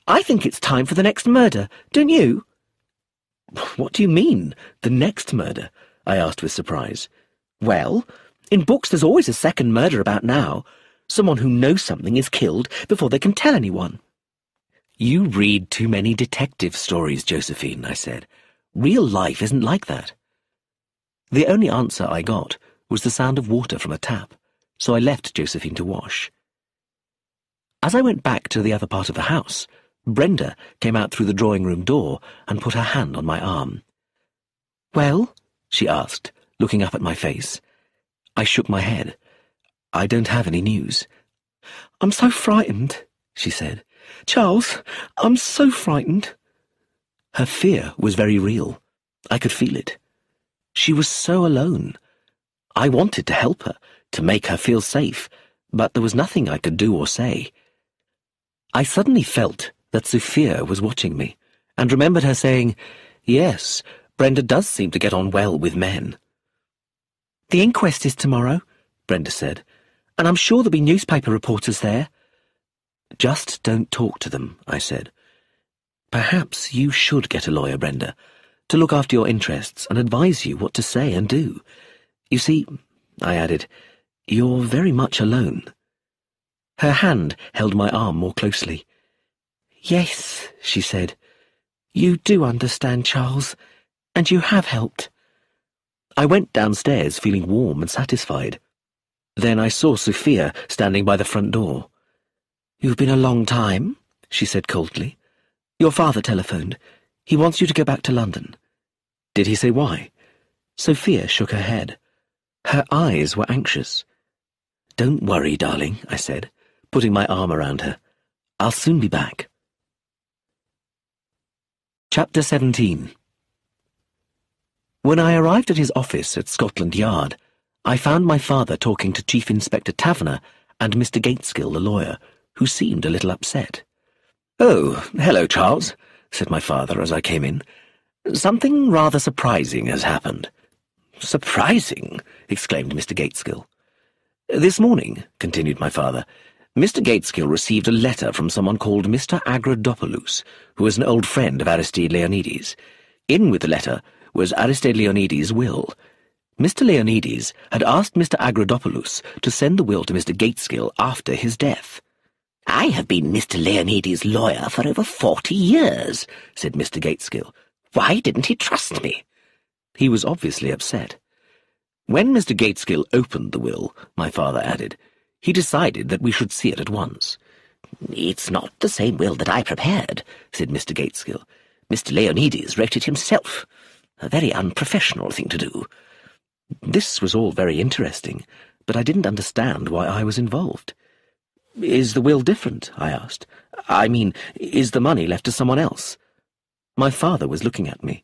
I think it's time for the next murder, don't you? What do you mean, the next murder? I asked with surprise. Well, in books there's always a second murder about now. Someone who knows something is killed before they can tell anyone. You read too many detective stories, Josephine, I said. Real life isn't like that. The only answer I got was the sound of water from a tap, so I left Josephine to wash. As I went back to the other part of the house, Brenda came out through the drawing-room door and put her hand on my arm. Well? she asked, looking up at my face. I shook my head. I don't have any news. I'm so frightened, she said. Charles, I'm so frightened. Her fear was very real. I could feel it. She was so alone. I wanted to help her, to make her feel safe, but there was nothing I could do or say. I suddenly felt that Sophia was watching me, and remembered her saying, Yes, Brenda does seem to get on well with men. The inquest is tomorrow, Brenda said, and I'm sure there'll be newspaper reporters there. Just don't talk to them, I said. Perhaps you should get a lawyer, Brenda, to look after your interests and advise you what to say and do. You see, I added, You're very much alone. Her hand held my arm more closely. Yes, she said. You do understand, Charles, and you have helped. I went downstairs feeling warm and satisfied. Then I saw Sophia standing by the front door. You've been a long time, she said coldly. Your father telephoned. He wants you to go back to London. Did he say why? Sophia shook her head. Her eyes were anxious. Don't worry, darling, I said, putting my arm around her. I'll soon be back. Chapter 17 When I arrived at his office at Scotland Yard, I found my father talking to Chief Inspector Taverner and Mr. Gaitskill, the lawyer, who seemed a little upset. Oh, hello, Charles, said my father as I came in. Something rather surprising has happened. Surprising? exclaimed Mr. Gaitskill. This morning, continued my father, Mr. Gaitskill received a letter from someone called Mr. Agrodopoulos, was an old friend of Aristide Leonides. In with the letter was Aristide Leonides' will. Mr. Leonides had asked Mr. Agrodopoulos to send the will to Mr. Gaitskill after his death. I have been Mr. Leonides' lawyer for over forty years, said Mr. Gaitskill. Why didn't he trust me? He was obviously upset. When Mr. Gaitskill opened the will, my father added, he decided that we should see it at once. It's not the same will that I prepared, said Mr. Gaitskill. Mr. Leonides wrote it himself. A very unprofessional thing to do. This was all very interesting, but I didn't understand why I was involved. Is the will different? I asked. I mean, is the money left to someone else? My father was looking at me.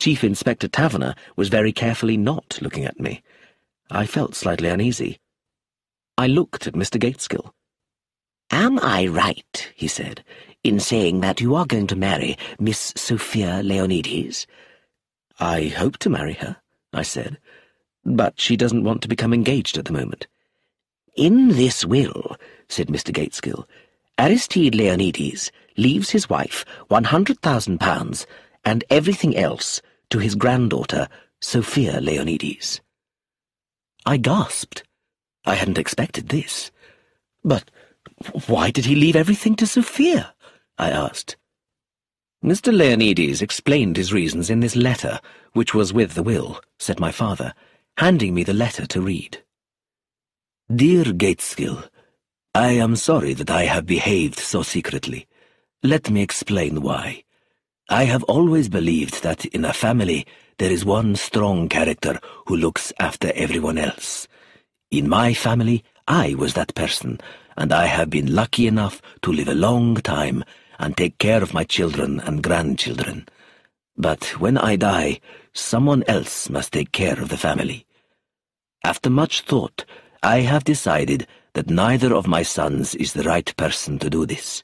Chief Inspector Taverner was very carefully not looking at me. I felt slightly uneasy. I looked at Mr. Gaitskill. Am I right, he said, in saying that you are going to marry Miss Sophia Leonides? I hope to marry her, I said, but she doesn't want to become engaged at the moment. In this will, said Mr. Gaitskill, Aristide Leonides leaves his wife £100,000 and everything else to his granddaughter, Sophia Leonides. I gasped. I hadn't expected this. But why did he leave everything to Sophia? I asked. Mr. Leonides explained his reasons in this letter, which was with the will, said my father, handing me the letter to read. Dear Gaitskill, I am sorry that I have behaved so secretly. Let me explain why. I have always believed that in a family there is one strong character who looks after everyone else. In my family, I was that person, and I have been lucky enough to live a long time and take care of my children and grandchildren. But when I die, someone else must take care of the family. After much thought, I have decided that neither of my sons is the right person to do this.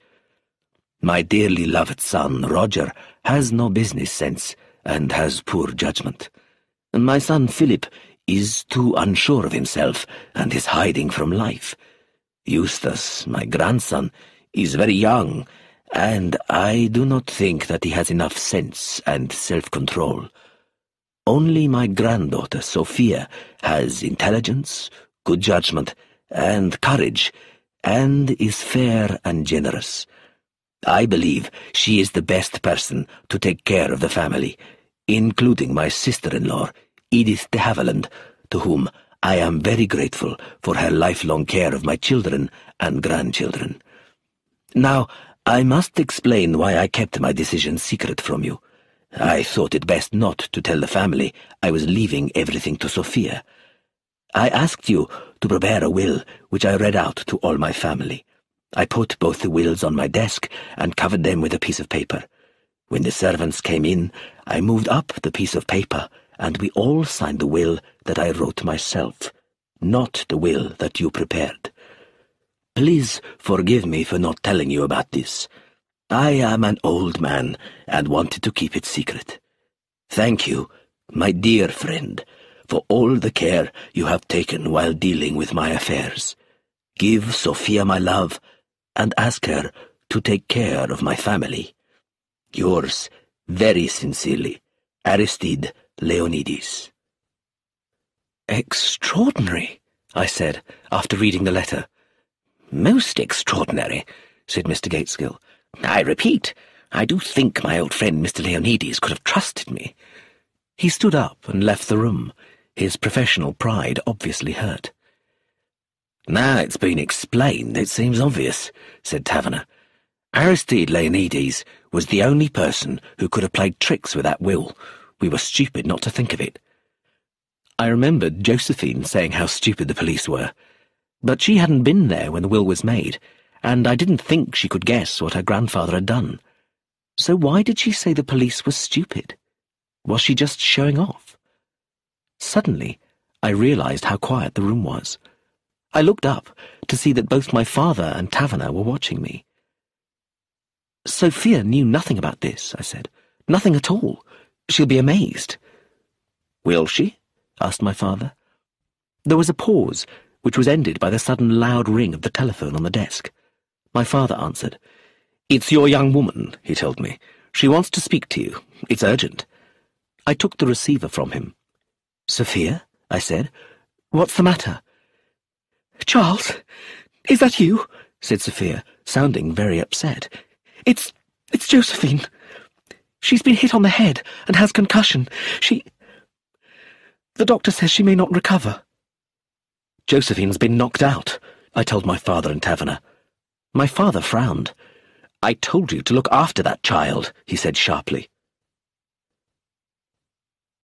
My dearly loved son, Roger, has no business sense and has poor judgment. And my son, Philip, is too unsure of himself and is hiding from life. Eustace, my grandson, is very young, and I do not think that he has enough sense and self-control. Only my granddaughter, Sophia, has intelligence, good judgment, and courage, and is fair and generous. I believe she is the best person to take care of the family, including my sister-in-law, Edith de Haviland, to whom I am very grateful for her lifelong care of my children and grandchildren. Now, I must explain why I kept my decision secret from you. I thought it best not to tell the family I was leaving everything to Sophia. I asked you to prepare a will, which I read out to all my family. I put both the wills on my desk and covered them with a piece of paper. When the servants came in, I moved up the piece of paper, and we all signed the will that I wrote myself, not the will that you prepared. Please forgive me for not telling you about this. I am an old man and wanted to keep it secret. Thank you, my dear friend, for all the care you have taken while dealing with my affairs. Give Sophia my love, and ask her to take care of my family. Yours, very sincerely, Aristide Leonides. Extraordinary, I said, after reading the letter. Most extraordinary, said Mr. Gaitskill. I repeat, I do think my old friend Mr. Leonides could have trusted me. He stood up and left the room, his professional pride obviously hurt. Now it's been explained, it seems obvious, said Taverner. Aristide Leonides was the only person who could have played tricks with that will. We were stupid not to think of it. I remembered Josephine saying how stupid the police were, but she hadn't been there when the will was made, and I didn't think she could guess what her grandfather had done. So why did she say the police were stupid? Was she just showing off? Suddenly, I realized how quiet the room was. I looked up to see that both my father and Taverner were watching me. Sophia knew nothing about this, I said. Nothing at all. She'll be amazed. Will she? asked my father. There was a pause, which was ended by the sudden loud ring of the telephone on the desk. My father answered. It's your young woman, he told me. She wants to speak to you. It's urgent. I took the receiver from him. Sophia? I said. What's the matter? Charles, is that you? said Sophia, sounding very upset. It's... it's Josephine. She's been hit on the head and has concussion. She... The doctor says she may not recover. Josephine's been knocked out, I told my father and Taverner. My father frowned. I told you to look after that child, he said sharply.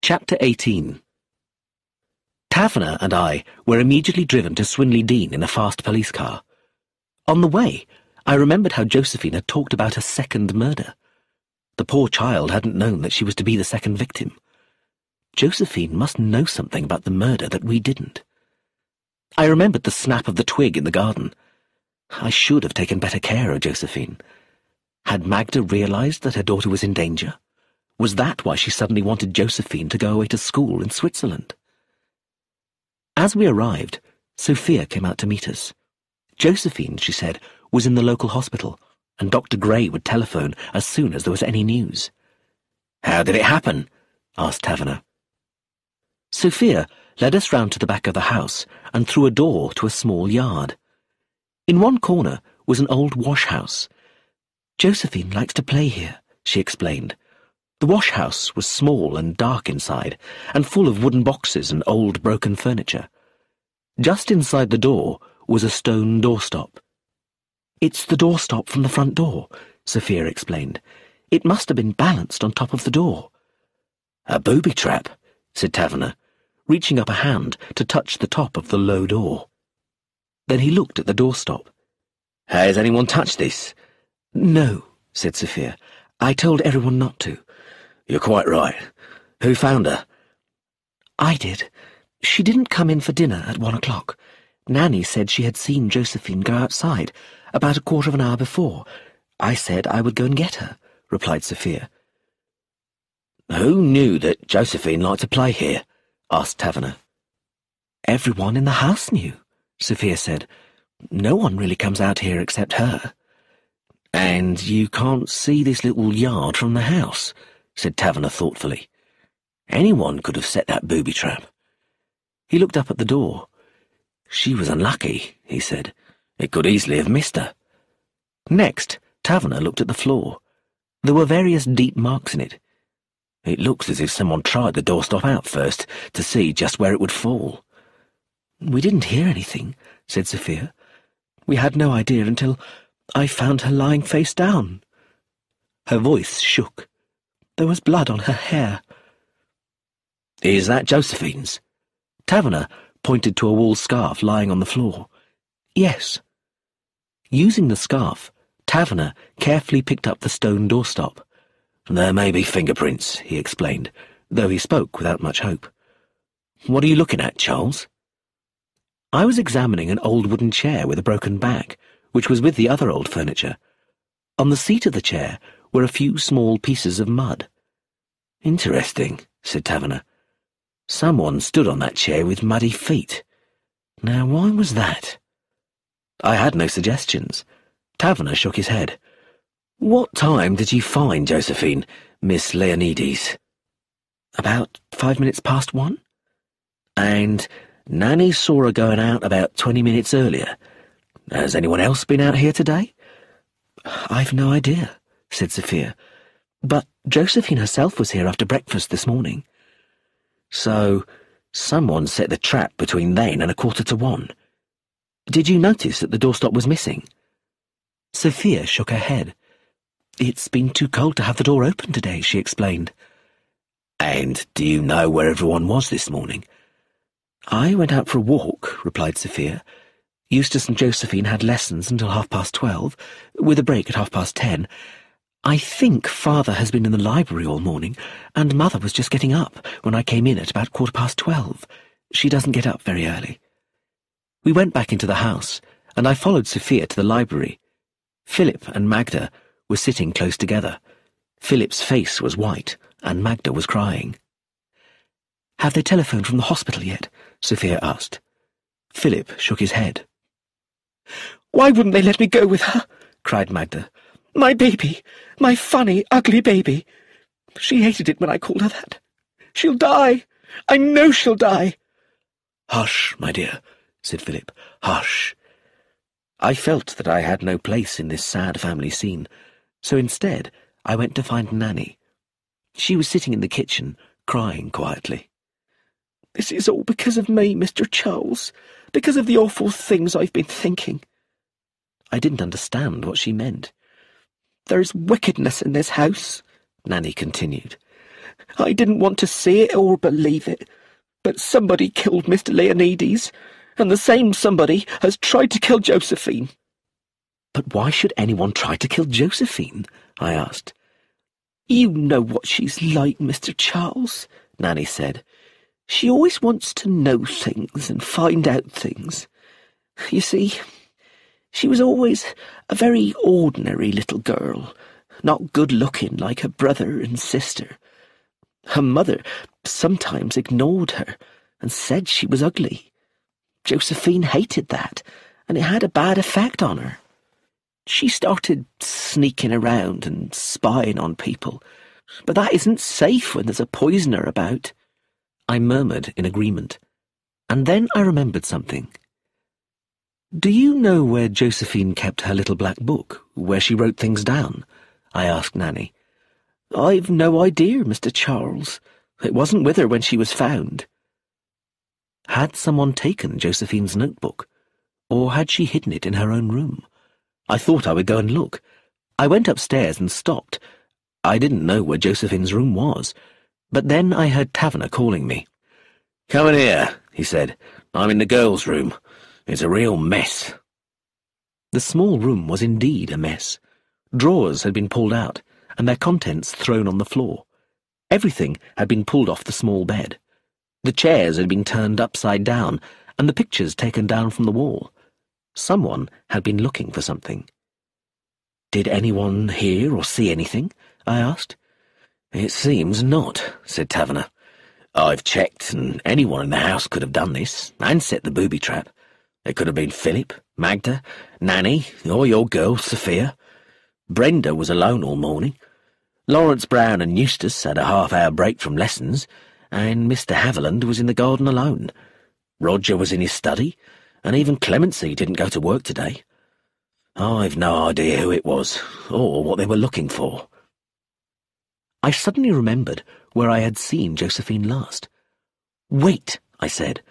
Chapter 18 Taverner and I were immediately driven to Swinley Dean in a fast police car. On the way, I remembered how Josephine had talked about a second murder. The poor child hadn't known that she was to be the second victim. Josephine must know something about the murder that we didn't. I remembered the snap of the twig in the garden. I should have taken better care of Josephine. Had Magda realized that her daughter was in danger? Was that why she suddenly wanted Josephine to go away to school in Switzerland? As we arrived, Sophia came out to meet us. Josephine, she said, was in the local hospital, and Dr. Gray would telephone as soon as there was any news. How did it happen? asked Taverner. Sophia led us round to the back of the house and through a door to a small yard. In one corner was an old wash house. Josephine likes to play here, she explained. The wash house was small and dark inside, and full of wooden boxes and old broken furniture. Just inside the door was a stone doorstop. It's the doorstop from the front door, Sophia explained. It must have been balanced on top of the door. A booby trap, said Taverner, reaching up a hand to touch the top of the low door. Then he looked at the doorstop. Has anyone touched this? No, said Sophia. I told everyone not to. You're quite right. Who found her? I did. She didn't come in for dinner at one o'clock. Nanny said she had seen Josephine go outside about a quarter of an hour before. I said I would go and get her, replied Sophia. Who knew that Josephine liked to play here? asked Taverner. Everyone in the house knew, Sophia said. No one really comes out here except her. And you can't see this little yard from the house? said Taverner thoughtfully. Anyone could have set that booby trap. He looked up at the door. She was unlucky, he said. It could easily have missed her. Next, Taverner looked at the floor. There were various deep marks in it. It looks as if someone tried the doorstop out first to see just where it would fall. We didn't hear anything, said Sophia. We had no idea until I found her lying face down. Her voice shook. There was blood on her hair. Is that Josephine's? Taverner pointed to a wool scarf lying on the floor. Yes. Using the scarf, Taverner carefully picked up the stone doorstop. There may be fingerprints, he explained, though he spoke without much hope. What are you looking at, Charles? I was examining an old wooden chair with a broken back, which was with the other old furniture. On the seat of the chair were a few small pieces of mud. Interesting, said Taverner. Someone stood on that chair with muddy feet. Now, why was that? I had no suggestions. Taverner shook his head. What time did you find Josephine, Miss Leonides? About five minutes past one. And Nanny saw her going out about twenty minutes earlier. Has anyone else been out here today? I've no idea, said Sophia. But Josephine herself was here after breakfast this morning. So, someone set the trap between then and a quarter to one. Did you notice that the doorstop was missing? Sophia shook her head. It's been too cold to have the door open today, she explained. And do you know where everyone was this morning? I went out for a walk, replied Sophia. Eustace and Josephine had lessons until half past twelve, with a break at half past ten. I think father has been in the library all morning, and mother was just getting up when I came in at about quarter past twelve. She doesn't get up very early. We went back into the house, and I followed Sophia to the library. Philip and Magda were sitting close together. Philip's face was white, and Magda was crying. Have they telephoned from the hospital yet? Sophia asked. Philip shook his head. Why wouldn't they let me go with her? cried Magda. My baby, my funny, ugly baby. She hated it when I called her that. She'll die. I know she'll die. Hush, my dear, said Philip. Hush. I felt that I had no place in this sad family scene, so instead I went to find Nanny. She was sitting in the kitchen, crying quietly. This is all because of me, Mr. Charles, because of the awful things I've been thinking. I didn't understand what she meant. There's wickedness in this house, Nanny continued. I didn't want to see it or believe it, but somebody killed Mr. Leonides, and the same somebody has tried to kill Josephine. But why should anyone try to kill Josephine? I asked. You know what she's like, Mr. Charles, Nanny said. She always wants to know things and find out things. You see, she was always a very ordinary little girl, not good-looking like her brother and sister. Her mother sometimes ignored her and said she was ugly. Josephine hated that, and it had a bad effect on her. She started sneaking around and spying on people, but that isn't safe when there's a poisoner about. I murmured in agreement, and then I remembered something. Do you know where Josephine kept her little black book, where she wrote things down? I asked Nanny. I've no idea, Mr. Charles. It wasn't with her when she was found. Had someone taken Josephine's notebook, or had she hidden it in her own room? I thought I would go and look. I went upstairs and stopped. I didn't know where Josephine's room was, but then I heard Taverner calling me. Come in here, he said. I'm in the girls' room. It's a real mess. The small room was indeed a mess. Drawers had been pulled out, and their contents thrown on the floor. Everything had been pulled off the small bed. The chairs had been turned upside down, and the pictures taken down from the wall. Someone had been looking for something. Did anyone hear or see anything? I asked. It seems not, said Taverner. I've checked, and anyone in the house could have done this, and set the booby trap. It could have been Philip, Magda, Nanny, or your girl, Sophia. Brenda was alone all morning. Lawrence Brown and Eustace had a half-hour break from lessons, and Mr. Haviland was in the garden alone. Roger was in his study, and even Clemency didn't go to work today. I've no idea who it was, or what they were looking for. I suddenly remembered where I had seen Josephine last. Wait, I said,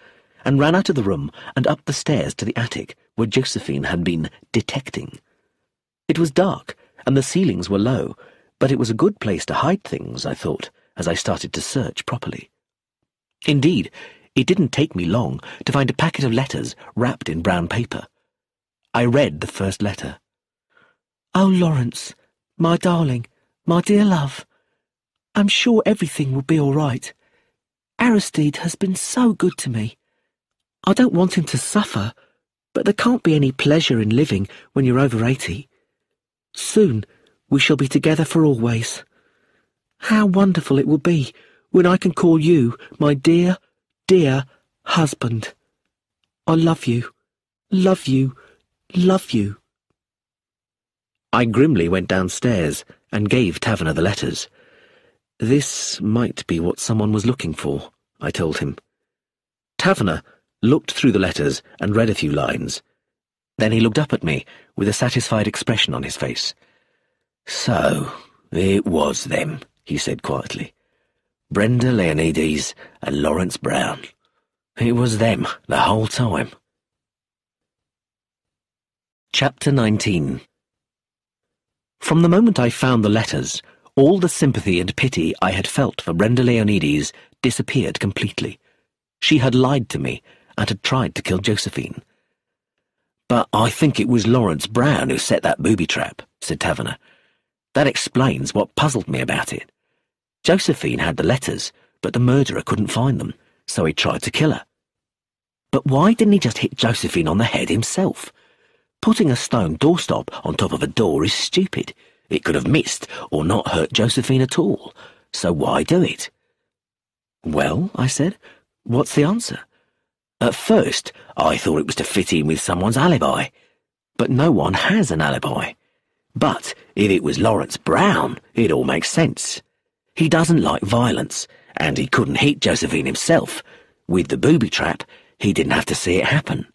and ran out of the room and up the stairs to the attic where Josephine had been detecting. It was dark, and the ceilings were low, but it was a good place to hide things, I thought, as I started to search properly. Indeed, it didn't take me long to find a packet of letters wrapped in brown paper. I read the first letter. Oh, Lawrence, my darling, my dear love, I'm sure everything will be all right. Aristide has been so good to me. I don't want him to suffer, but there can't be any pleasure in living when you're over eighty. Soon we shall be together for always. How wonderful it will be when I can call you my dear, dear husband. I love you, love you, love you. I grimly went downstairs and gave Taverner the letters. This might be what someone was looking for, I told him. Taverner looked through the letters and read a few lines. Then he looked up at me with a satisfied expression on his face. So, it was them, he said quietly. Brenda Leonides and Lawrence Brown. It was them the whole time. Chapter 19 From the moment I found the letters, all the sympathy and pity I had felt for Brenda Leonides disappeared completely. She had lied to me and had tried to kill Josephine. But I think it was Lawrence Brown who set that booby trap, said Taverner. That explains what puzzled me about it. Josephine had the letters, but the murderer couldn't find them, so he tried to kill her. But why didn't he just hit Josephine on the head himself? Putting a stone doorstop on top of a door is stupid. It could have missed or not hurt Josephine at all, so why do it? Well, I said, what's the answer? At first, I thought it was to fit in with someone's alibi, but no one has an alibi. But if it was Lawrence Brown, it all makes sense. He doesn't like violence, and he couldn't hit Josephine himself. With the booby trap, he didn't have to see it happen.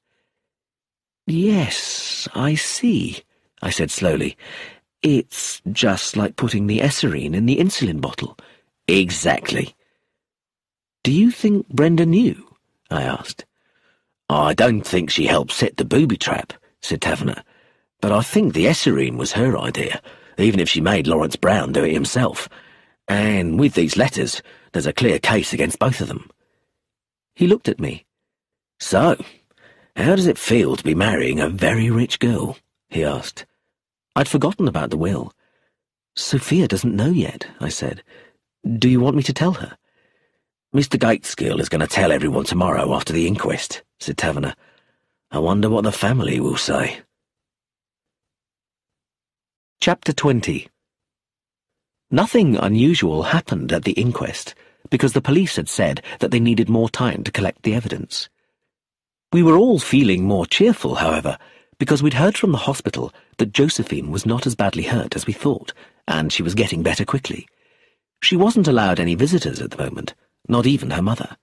Yes, I see, I said slowly. It's just like putting the Eserine in the insulin bottle. Exactly. Do you think Brenda knew? I asked. I don't think she helped set the booby trap, said Taverner but I think the Eserine was her idea, even if she made Lawrence Brown do it himself. And with these letters, there's a clear case against both of them. He looked at me. So, how does it feel to be marrying a very rich girl? he asked. I'd forgotten about the will. Sophia doesn't know yet, I said. Do you want me to tell her? Mr. Gaitskill is going to tell everyone tomorrow after the inquest, said Taverner. I wonder what the family will say. Chapter 20 Nothing unusual happened at the inquest, because the police had said that they needed more time to collect the evidence. We were all feeling more cheerful, however, because we'd heard from the hospital that Josephine was not as badly hurt as we thought, and she was getting better quickly. She wasn't allowed any visitors at the moment, not even her mother.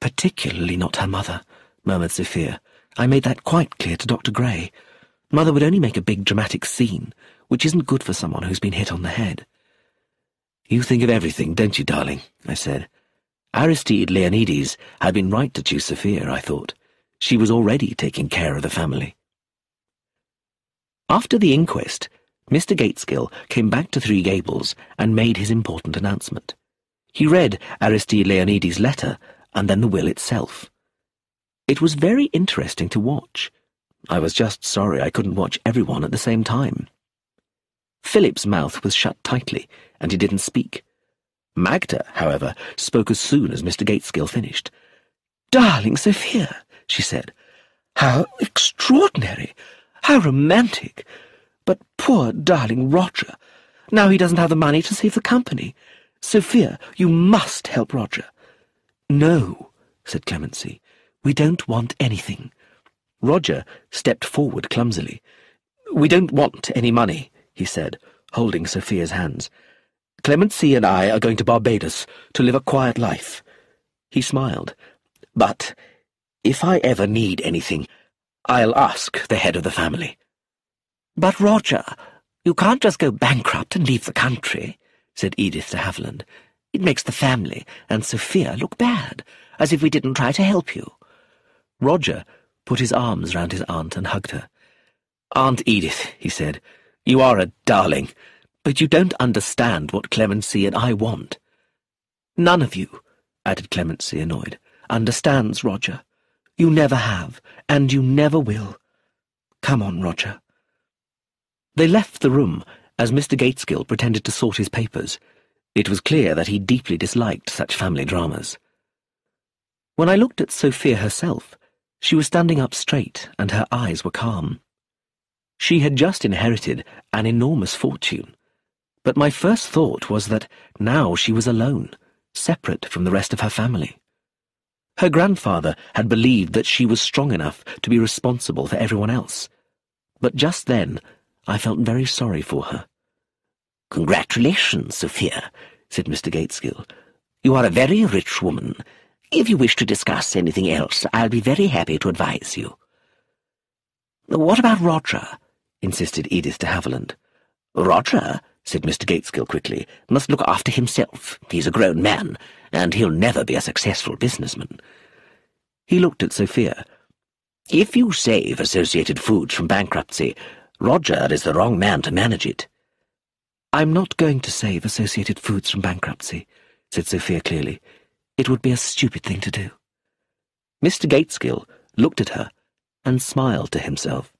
Particularly not her mother, murmured Sophia. I made that quite clear to Dr. Gray. Mother would only make a big dramatic scene, which isn't good for someone who's been hit on the head. You think of everything, don't you, darling? I said. Aristide Leonides had been right to choose Sophia, I thought. She was already taking care of the family. After the inquest, Mr. Gaitskill came back to Three Gables and made his important announcement. He read Aristide Leonides' letter and then the will itself. It was very interesting to watch. I was just sorry I couldn't watch everyone at the same time. Philip's mouth was shut tightly, and he didn't speak. Magda, however, spoke as soon as Mr. Gaitskill finished. Darling Sophia, she said. How extraordinary! How romantic! But poor darling Roger. Now he doesn't have the money to save the company. Sophia, you must help Roger. No, said Clemency. We don't want anything. Roger stepped forward clumsily. We don't want any money he said, holding Sophia's hands. Clemency and I are going to Barbados to live a quiet life. He smiled. But if I ever need anything, I'll ask the head of the family. But, Roger, you can't just go bankrupt and leave the country, said Edith de Haviland. It makes the family and Sophia look bad, as if we didn't try to help you. Roger put his arms round his aunt and hugged her. Aunt Edith, he said, you are a darling, but you don't understand what Clemency and I want. None of you, added Clemency, annoyed, understands Roger. You never have, and you never will. Come on, Roger. They left the room as Mr. Gaitskill pretended to sort his papers. It was clear that he deeply disliked such family dramas. When I looked at Sophia herself, she was standing up straight and her eyes were calm. She had just inherited an enormous fortune, but my first thought was that now she was alone, separate from the rest of her family. Her grandfather had believed that she was strong enough to be responsible for everyone else, but just then I felt very sorry for her. Congratulations, Sophia, said Mr. Gaitskill. You are a very rich woman. If you wish to discuss anything else, I'll be very happy to advise you. What about Roger? Insisted Edith de Haviland. Roger, said Mr. Gaitskill quickly, must look after himself. He's a grown man, and he'll never be a successful businessman. He looked at Sophia. If you save Associated Foods from bankruptcy, Roger is the wrong man to manage it. I'm not going to save Associated Foods from bankruptcy, said Sophia clearly. It would be a stupid thing to do. Mr. Gaitskill looked at her and smiled to himself.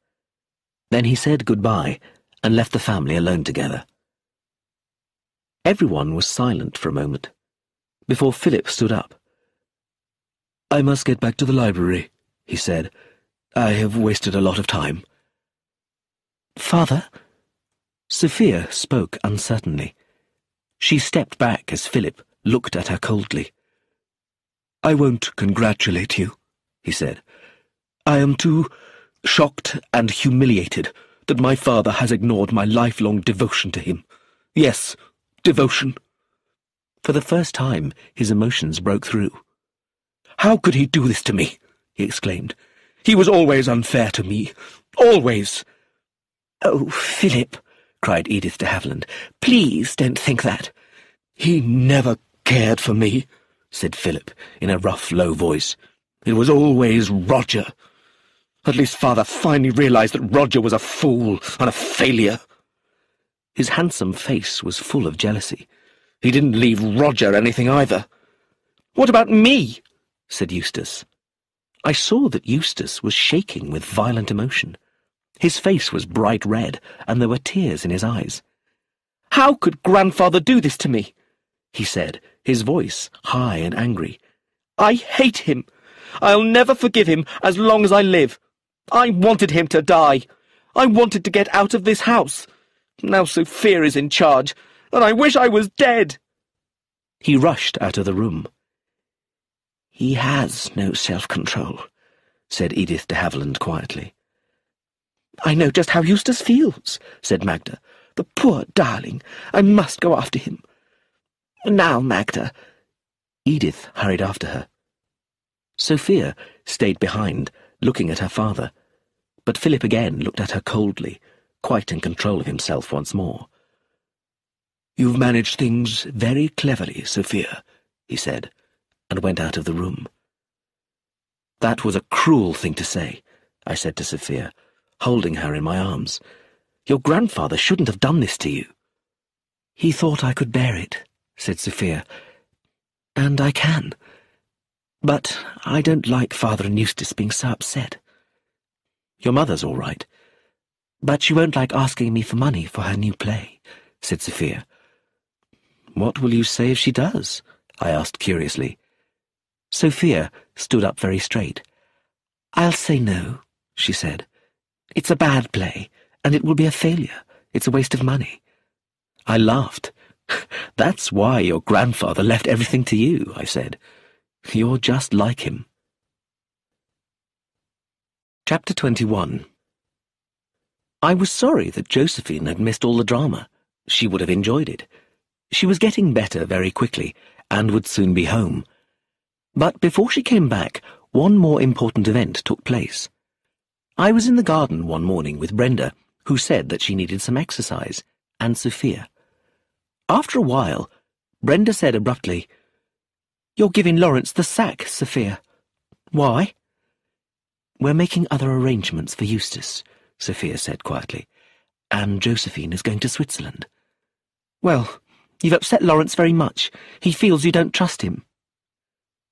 Then he said goodbye and left the family alone together. Everyone was silent for a moment, before Philip stood up. I must get back to the library, he said. I have wasted a lot of time. Father? Sophia spoke uncertainly. She stepped back as Philip looked at her coldly. I won't congratulate you, he said. I am too shocked and humiliated that my father has ignored my lifelong devotion to him. Yes, devotion. For the first time, his emotions broke through. How could he do this to me? he exclaimed. He was always unfair to me. Always. Oh, Philip, cried Edith de Haviland, please don't think that. He never cared for me, said Philip in a rough, low voice. It was always Roger. At least father finally realized that Roger was a fool and a failure. His handsome face was full of jealousy. He didn't leave Roger anything either. What about me? said Eustace. I saw that Eustace was shaking with violent emotion. His face was bright red, and there were tears in his eyes. How could grandfather do this to me? he said, his voice high and angry. I hate him. I'll never forgive him as long as I live. I wanted him to die. I wanted to get out of this house. Now Sophia is in charge, and I wish I was dead. He rushed out of the room. He has no self-control, said Edith de Haviland quietly. I know just how Eustace feels, said Magda. The poor darling. I must go after him. Now, Magda. Edith hurried after her. Sophia stayed behind, looking at her father. But Philip again looked at her coldly, quite in control of himself once more. You've managed things very cleverly, Sophia, he said and went out of the room. That was a cruel thing to say, I said to Sophia, holding her in my arms. Your grandfather shouldn't have done this to you. He thought I could bear it, said Sophia. And I can. But I don't like Father and Eustace being so upset. Your mother's all right. But she won't like asking me for money for her new play, said Sophia. What will you say if she does? I asked curiously. Sophia stood up very straight. I'll say no, she said. It's a bad play, and it will be a failure. It's a waste of money. I laughed. That's why your grandfather left everything to you, I said. You're just like him. Chapter 21 I was sorry that Josephine had missed all the drama. She would have enjoyed it. She was getting better very quickly, and would soon be home. But before she came back, one more important event took place. I was in the garden one morning with Brenda, who said that she needed some exercise, and Sophia. After a while, Brenda said abruptly, You're giving Lawrence the sack, Sophia. Why? We're making other arrangements for Eustace, Sophia said quietly, and Josephine is going to Switzerland. Well, you've upset Lawrence very much. He feels you don't trust him.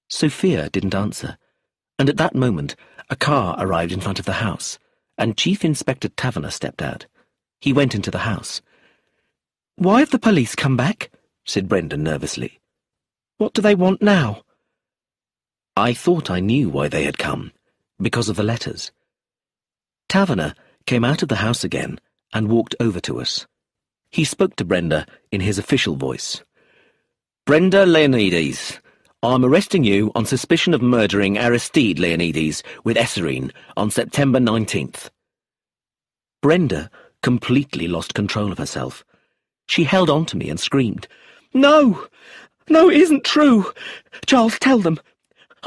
Sophia didn't answer, and at that moment a car arrived in front of the house, and Chief Inspector Taverner stepped out. He went into the house. Why have the police come back? said Brenda nervously. What do they want now? I thought I knew why they had come, because of the letters. Taverner came out of the house again and walked over to us. He spoke to Brenda in his official voice. Brenda Leonides, I'm arresting you on suspicion of murdering Aristide Leonides with Eserine on September 19th. Brenda completely lost control of herself. She held on to me and screamed, No! No, it isn't true! Charles, tell them!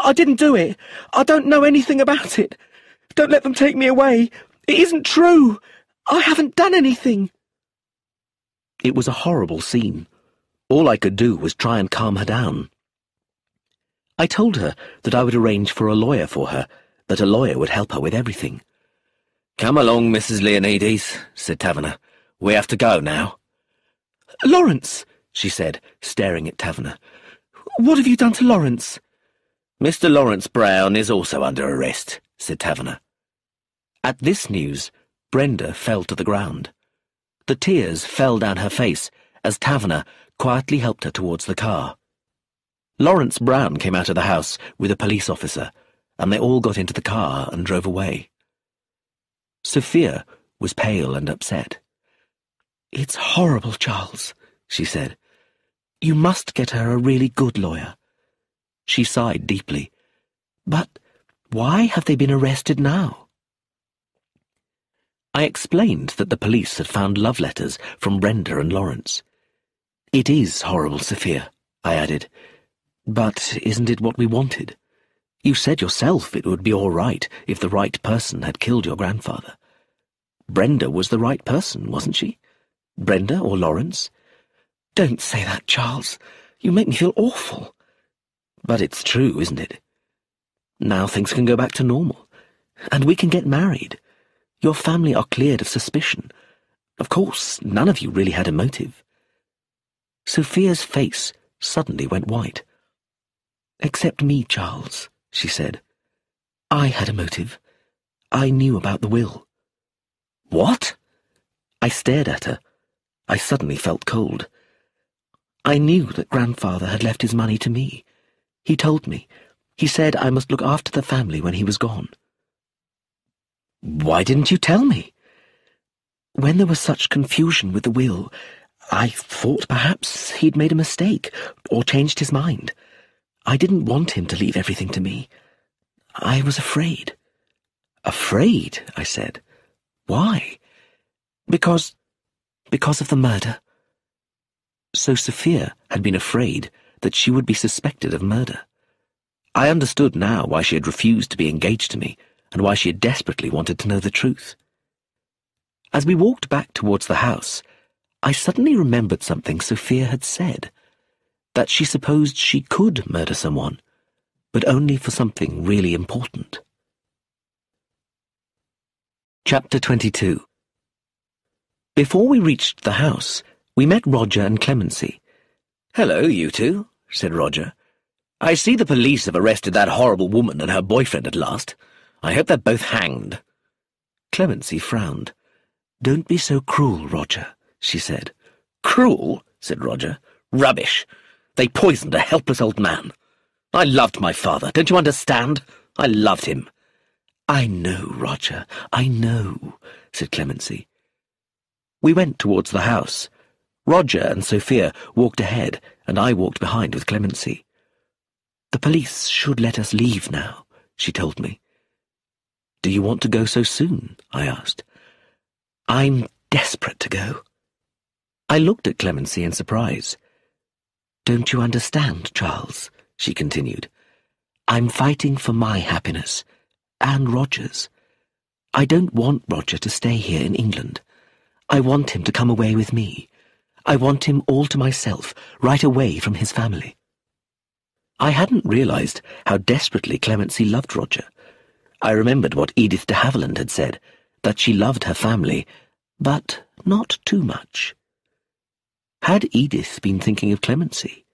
I didn't do it. I don't know anything about it. Don't let them take me away. It isn't true. I haven't done anything. It was a horrible scene. All I could do was try and calm her down. I told her that I would arrange for a lawyer for her, that a lawyer would help her with everything. Come along, Mrs. Leonides, said Taverner. We have to go now. Lawrence, she said, staring at Taverner. What have you done to Lawrence? Mr. Lawrence Brown is also under arrest, said Taverner. At this news, Brenda fell to the ground. The tears fell down her face as Taverner quietly helped her towards the car. Lawrence Brown came out of the house with a police officer, and they all got into the car and drove away. Sophia was pale and upset. It's horrible, Charles, she said. You must get her a really good lawyer. She sighed deeply. But why have they been arrested now? I explained that the police had found love letters from Brenda and Lawrence. It is horrible, Sophia, I added. But isn't it what we wanted? You said yourself it would be all right if the right person had killed your grandfather. Brenda was the right person, wasn't she? Brenda or Lawrence? Don't say that, Charles. You make me feel awful. But it's true, isn't it? Now things can go back to normal. And we can get married. Your family are cleared of suspicion. Of course, none of you really had a motive. Sophia's face suddenly went white. Except me, Charles, she said. I had a motive. I knew about the will. What? I stared at her. I suddenly felt cold. I knew that grandfather had left his money to me. He told me. He said I must look after the family when he was gone. Why didn't you tell me? When there was such confusion with the will, I thought perhaps he'd made a mistake or changed his mind. I didn't want him to leave everything to me. I was afraid. Afraid, I said. Why? Because... because of the murder. So Sophia had been afraid that she would be suspected of murder. I understood now why she had refused to be engaged to me, and why she had desperately wanted to know the truth. As we walked back towards the house, I suddenly remembered something Sophia had said, that she supposed she could murder someone, but only for something really important. Chapter 22 Before we reached the house, we met Roger and Clemency. Hello, you two, said Roger. I see the police have arrested that horrible woman and her boyfriend at last. I hope they're both hanged. Clemency frowned. Don't be so cruel, Roger, she said. Cruel? said Roger. Rubbish. They poisoned a helpless old man. I loved my father, don't you understand? I loved him. I know, Roger, I know, said Clemency. We went towards the house. Roger and Sophia walked ahead, and I walked behind with Clemency. The police should let us leave now, she told me. Do you want to go so soon? I asked. I'm desperate to go. I looked at Clemency in surprise. Don't you understand, Charles? she continued. I'm fighting for my happiness and Roger's. I don't want Roger to stay here in England. I want him to come away with me. I want him all to myself, right away from his family. I hadn't realized how desperately Clemency loved Roger. I remembered what Edith de Haviland had said, that she loved her family, but not too much. Had Edith been thinking of Clemency?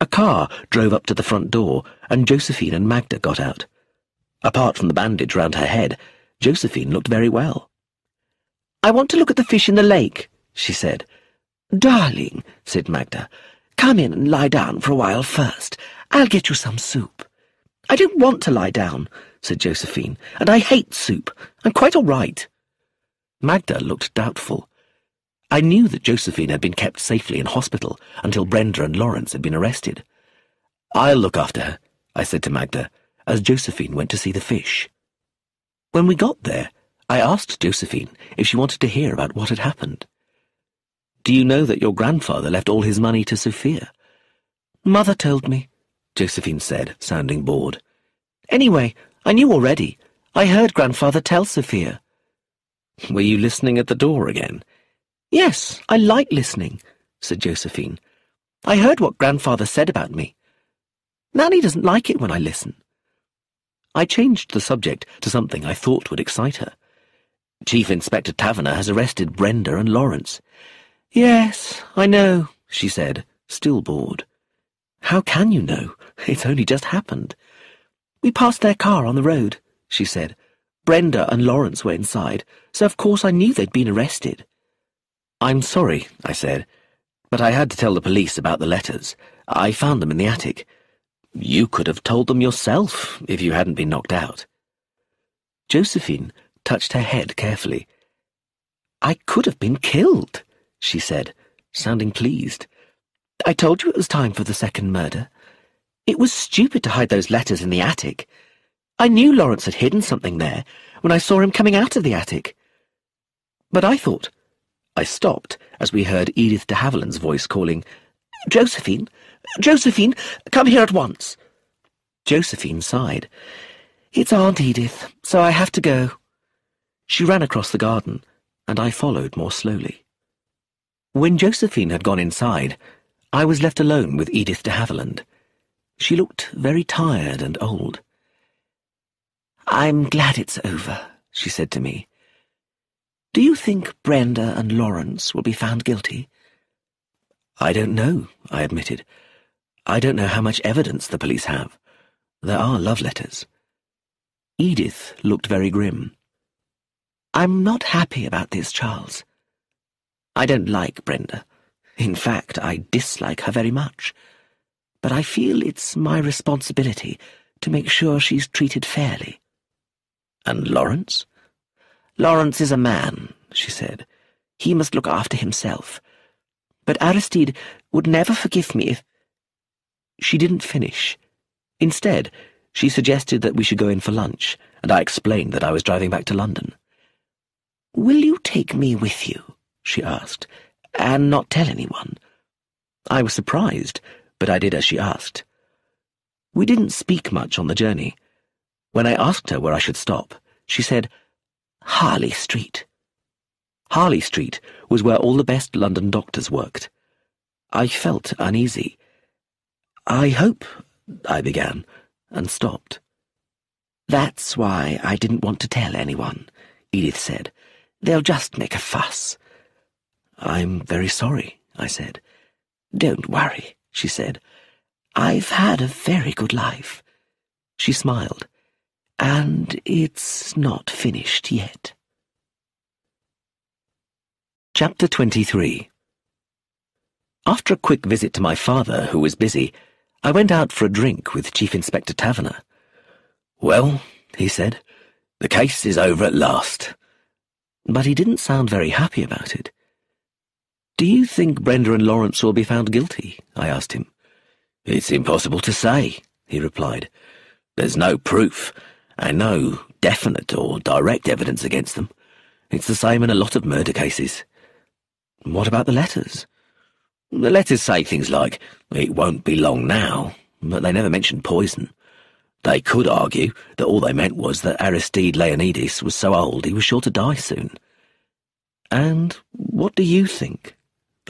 A car drove up to the front door, and Josephine and Magda got out. Apart from the bandage round her head, Josephine looked very well. I want to look at the fish in the lake, she said. Darling, said Magda, come in and lie down for a while first. I'll get you some soup. I don't want to lie down, said Josephine, and I hate soup. I'm quite all right. Magda looked doubtful. I knew that Josephine had been kept safely in hospital until Brenda and Lawrence had been arrested. I'll look after her, I said to Magda, as Josephine went to see the fish. When we got there, I asked Josephine if she wanted to hear about what had happened. Do you know that your grandfather left all his money to Sophia? Mother told me, Josephine said, sounding bored. Anyway, I knew already. I heard Grandfather tell Sophia. Were you listening at the door again? Yes, I like listening, said Josephine. I heard what Grandfather said about me. Nanny doesn't like it when I listen. I changed the subject to something I thought would excite her. Chief Inspector Taverner has arrested Brenda and Lawrence. Yes, I know, she said, still bored. How can you know? It's only just happened. We passed their car on the road, she said. Brenda and Lawrence were inside, so of course I knew they'd been arrested. I'm sorry, I said, but I had to tell the police about the letters. I found them in the attic. You could have told them yourself if you hadn't been knocked out. Josephine touched her head carefully. I could have been killed, she said, sounding pleased. I told you it was time for the second murder. It was stupid to hide those letters in the attic. I knew Lawrence had hidden something there when I saw him coming out of the attic. But I thought... I stopped as we heard Edith de Haviland's voice calling, Josephine! Josephine! Come here at once! Josephine sighed. It's Aunt Edith, so I have to go. She ran across the garden, and I followed more slowly. When Josephine had gone inside, I was left alone with Edith de Haviland. She looked very tired and old. I'm glad it's over, she said to me. Do you think Brenda and Lawrence will be found guilty? I don't know, I admitted. I don't know how much evidence the police have. There are love letters. Edith looked very grim. I'm not happy about this, Charles. I don't like Brenda. In fact, I dislike her very much. But I feel it's my responsibility to make sure she's treated fairly. And Lawrence? Lawrence is a man, she said. He must look after himself. But Aristide would never forgive me if... She didn't finish. Instead, she suggested that we should go in for lunch, and I explained that I was driving back to London. Will you take me with you? She asked, and not tell anyone. I was surprised, but I did as she asked. We didn't speak much on the journey. When I asked her where I should stop, she said, Harley Street. Harley Street was where all the best London doctors worked. I felt uneasy. I hope, I began, and stopped. That's why I didn't want to tell anyone, Edith said. They'll just make a fuss. I'm very sorry, I said. Don't worry, she said. I've had a very good life. She smiled. And it's not finished yet. Chapter 23 After a quick visit to my father, who was busy, I went out for a drink with Chief Inspector Taverner. Well, he said, the case is over at last. But he didn't sound very happy about it. Do you think Brenda and Lawrence will be found guilty? I asked him. It's impossible to say, he replied. There's no proof, and no definite or direct evidence against them. It's the same in a lot of murder cases. What about the letters? The letters say things like, it won't be long now, but they never mention poison. They could argue that all they meant was that Aristide Leonides was so old he was sure to die soon. And what do you think?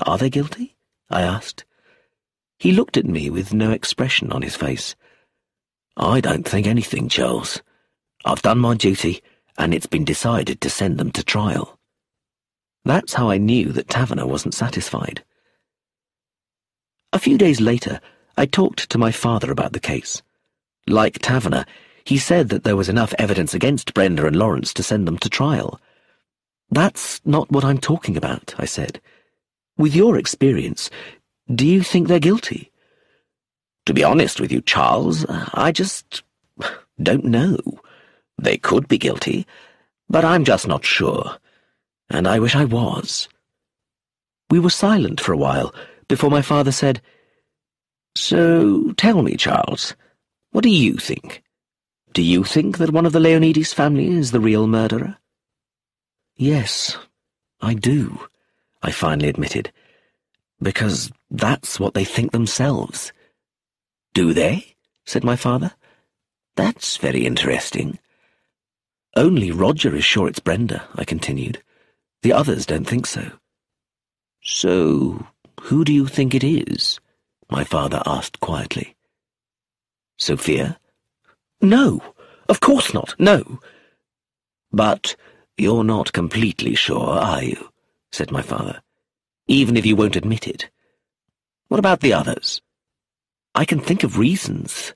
Are they guilty? I asked. He looked at me with no expression on his face. I don't think anything, Charles. I've done my duty, and it's been decided to send them to trial. That's how I knew that Taverner wasn't satisfied. A few days later, I talked to my father about the case. Like Taverner, he said that there was enough evidence against Brenda and Lawrence to send them to trial. That's not what I'm talking about, I said. With your experience, do you think they're guilty? To be honest with you, Charles, uh, I just don't know. They could be guilty, but I'm just not sure and I wish I was. We were silent for a while before my father said, So tell me, Charles, what do you think? Do you think that one of the Leonides family is the real murderer? Yes, I do, I finally admitted, because that's what they think themselves. Do they? said my father. That's very interesting. Only Roger is sure it's Brenda, I continued. The others don't think so. So, who do you think it is? My father asked quietly. Sophia? No, of course not, no. But you're not completely sure, are you? Said my father. Even if you won't admit it. What about the others? I can think of reasons,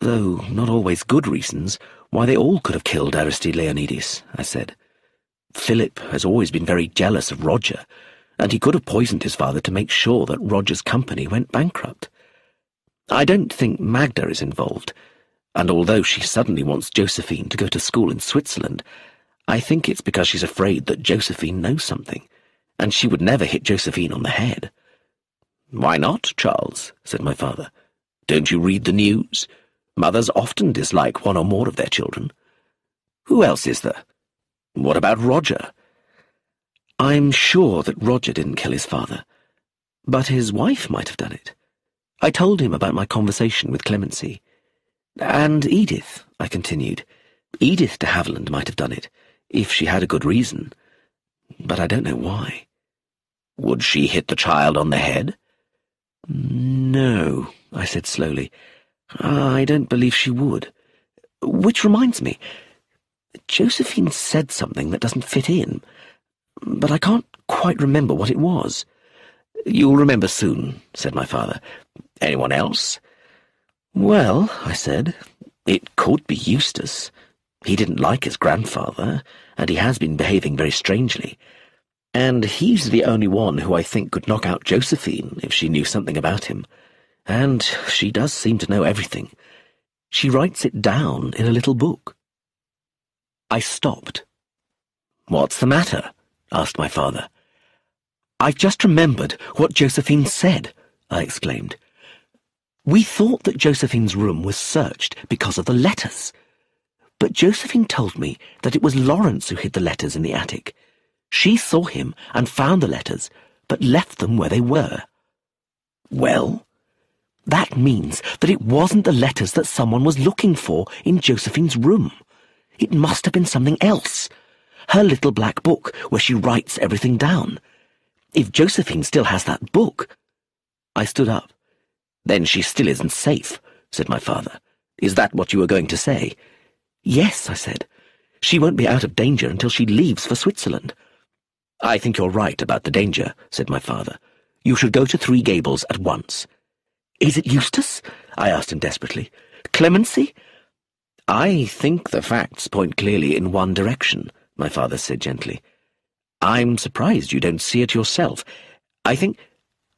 though not always good reasons, why they all could have killed Aristide Leonides, I said. Philip has always been very jealous of Roger, and he could have poisoned his father to make sure that Roger's company went bankrupt. I don't think Magda is involved, and although she suddenly wants Josephine to go to school in Switzerland, I think it's because she's afraid that Josephine knows something, and she would never hit Josephine on the head. Why not, Charles? said my father. Don't you read the news? Mothers often dislike one or more of their children. Who else is there? What about Roger? I'm sure that Roger didn't kill his father, but his wife might have done it. I told him about my conversation with Clemency. And Edith, I continued. Edith de Haviland might have done it, if she had a good reason. But I don't know why. Would she hit the child on the head? No, I said slowly. I don't believe she would. Which reminds me, Josephine said something that doesn't fit in, but I can't quite remember what it was. You'll remember soon, said my father. Anyone else? Well, I said, it could be Eustace. He didn't like his grandfather, and he has been behaving very strangely. And he's the only one who I think could knock out Josephine if she knew something about him. And she does seem to know everything. She writes it down in a little book. I stopped. What's the matter? asked my father. I've just remembered what Josephine said, I exclaimed. We thought that Josephine's room was searched because of the letters. But Josephine told me that it was Lawrence who hid the letters in the attic. She saw him and found the letters, but left them where they were. Well, that means that it wasn't the letters that someone was looking for in Josephine's room. It must have been something else. Her little black book where she writes everything down. If Josephine still has that book... I stood up. Then she still isn't safe, said my father. Is that what you were going to say? Yes, I said. She won't be out of danger until she leaves for Switzerland. I think you're right about the danger, said my father. You should go to Three Gables at once. Is it Eustace? I asked him desperately. Clemency? I think the facts point clearly in one direction, my father said gently. I'm surprised you don't see it yourself. I think...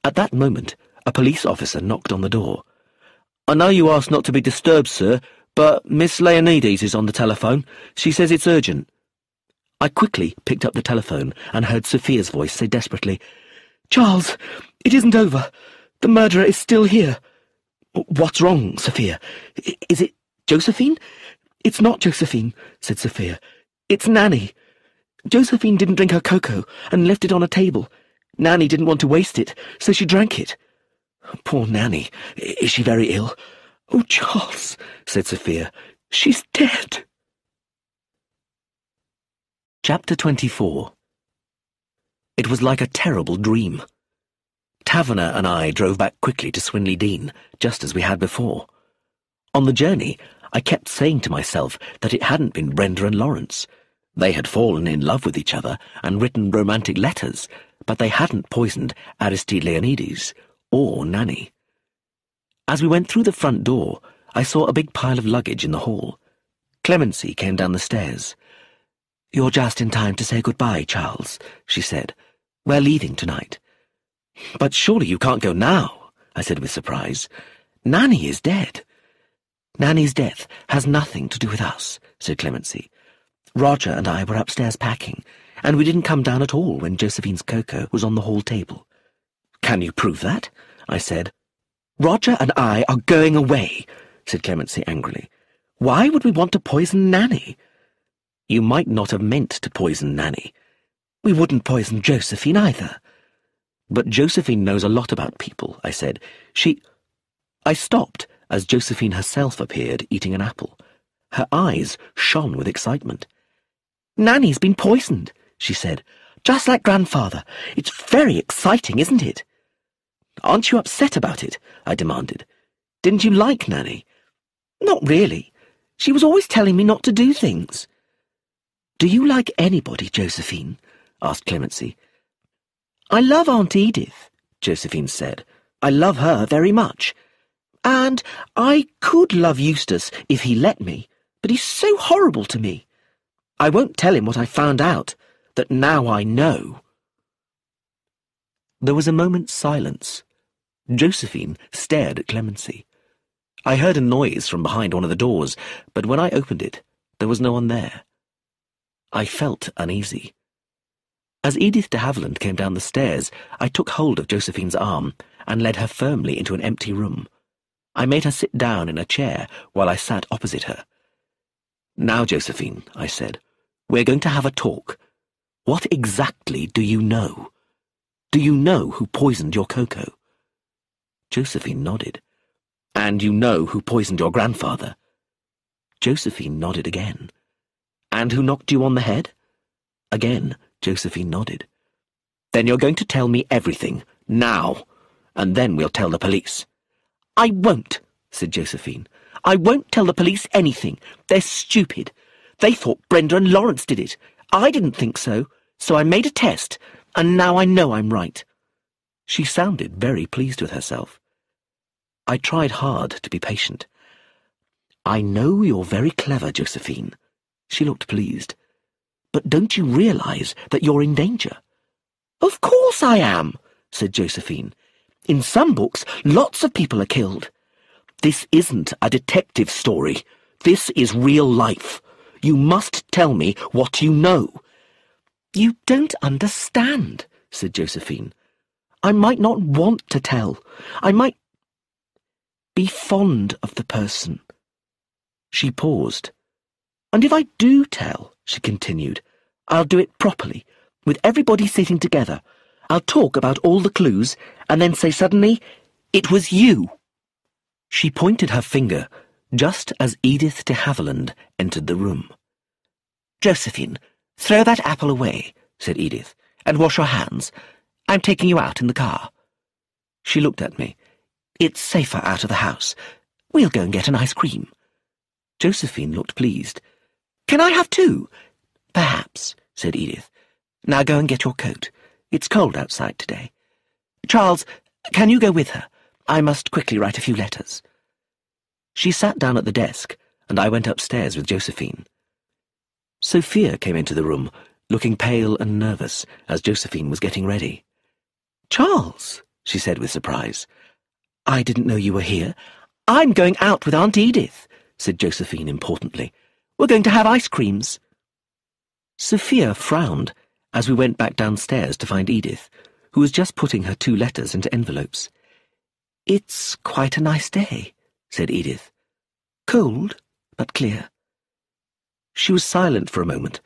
At that moment, a police officer knocked on the door. I know you asked not to be disturbed, sir, but Miss Leonides is on the telephone. She says it's urgent. I quickly picked up the telephone and heard Sophia's voice say desperately, Charles, it isn't over. The murderer is still here. What's wrong, Sophia? Is it Josephine? It's not Josephine, said Sophia. It's Nanny. Josephine didn't drink her cocoa and left it on a table. Nanny didn't want to waste it, so she drank it. Poor Nanny. Is she very ill? Oh, Charles, said Sophia. She's dead. Chapter 24 It was like a terrible dream. Taverner and I drove back quickly to Swinley Dean, just as we had before. On the journey, I kept saying to myself that it hadn't been Brenda and Lawrence. They had fallen in love with each other and written romantic letters, but they hadn't poisoned Aristide Leonides or Nanny. As we went through the front door, I saw a big pile of luggage in the hall. Clemency came down the stairs. You're just in time to say goodbye, Charles, she said. We're leaving tonight. But surely you can't go now, I said with surprise. Nanny is dead. Nanny's death has nothing to do with us, said Clemency. Roger and I were upstairs packing, and we didn't come down at all when Josephine's cocoa was on the hall table. Can you prove that? I said. Roger and I are going away, said Clemency angrily. Why would we want to poison Nanny? You might not have meant to poison Nanny. We wouldn't poison Josephine either. But Josephine knows a lot about people, I said. She... I stopped as Josephine herself appeared eating an apple. Her eyes shone with excitement. Nanny's been poisoned, she said. Just like grandfather. It's very exciting, isn't it? Aren't you upset about it? I demanded. Didn't you like Nanny? Not really. She was always telling me not to do things. Do you like anybody, Josephine? asked Clemency. I love Aunt Edith, Josephine said. I love her very much. And I could love Eustace if he let me, but he's so horrible to me. I won't tell him what I found out, that now I know. There was a moment's silence. Josephine stared at Clemency. I heard a noise from behind one of the doors, but when I opened it, there was no one there. I felt uneasy. As Edith de Haviland came down the stairs, I took hold of Josephine's arm and led her firmly into an empty room. I made her sit down in a chair while I sat opposite her. Now, Josephine, I said, we're going to have a talk. What exactly do you know? Do you know who poisoned your cocoa? Josephine nodded. And you know who poisoned your grandfather? Josephine nodded again. And who knocked you on the head? Again, Josephine nodded. Then you're going to tell me everything, now, and then we'll tell the police. I won't, said Josephine. I won't tell the police anything. They're stupid. They thought Brenda and Lawrence did it. I didn't think so, so I made a test, and now I know I'm right. She sounded very pleased with herself. I tried hard to be patient. I know you're very clever, Josephine. She looked pleased. But don't you realize that you're in danger? Of course I am, said Josephine. In some books, lots of people are killed. This isn't a detective story. This is real life. You must tell me what you know. You don't understand, said Josephine. I might not want to tell. I might be fond of the person. She paused. And if I do tell, she continued, I'll do it properly, with everybody sitting together. I'll talk about all the clues, and then say suddenly, It was you. She pointed her finger just as Edith de Haviland entered the room. Josephine, throw that apple away, said Edith, and wash your hands. I'm taking you out in the car. She looked at me. It's safer out of the house. We'll go and get an ice cream. Josephine looked pleased. Can I have two? Perhaps, said Edith. Now go and get your coat. It's cold outside today. Charles, can you go with her? I must quickly write a few letters. She sat down at the desk, and I went upstairs with Josephine. Sophia came into the room, looking pale and nervous, as Josephine was getting ready. Charles, she said with surprise, I didn't know you were here. I'm going out with Aunt Edith, said Josephine importantly. We're going to have ice creams. Sophia frowned as we went back downstairs to find Edith, who was just putting her two letters into envelopes. It's quite a nice day, said Edith. Cold, but clear. She was silent for a moment,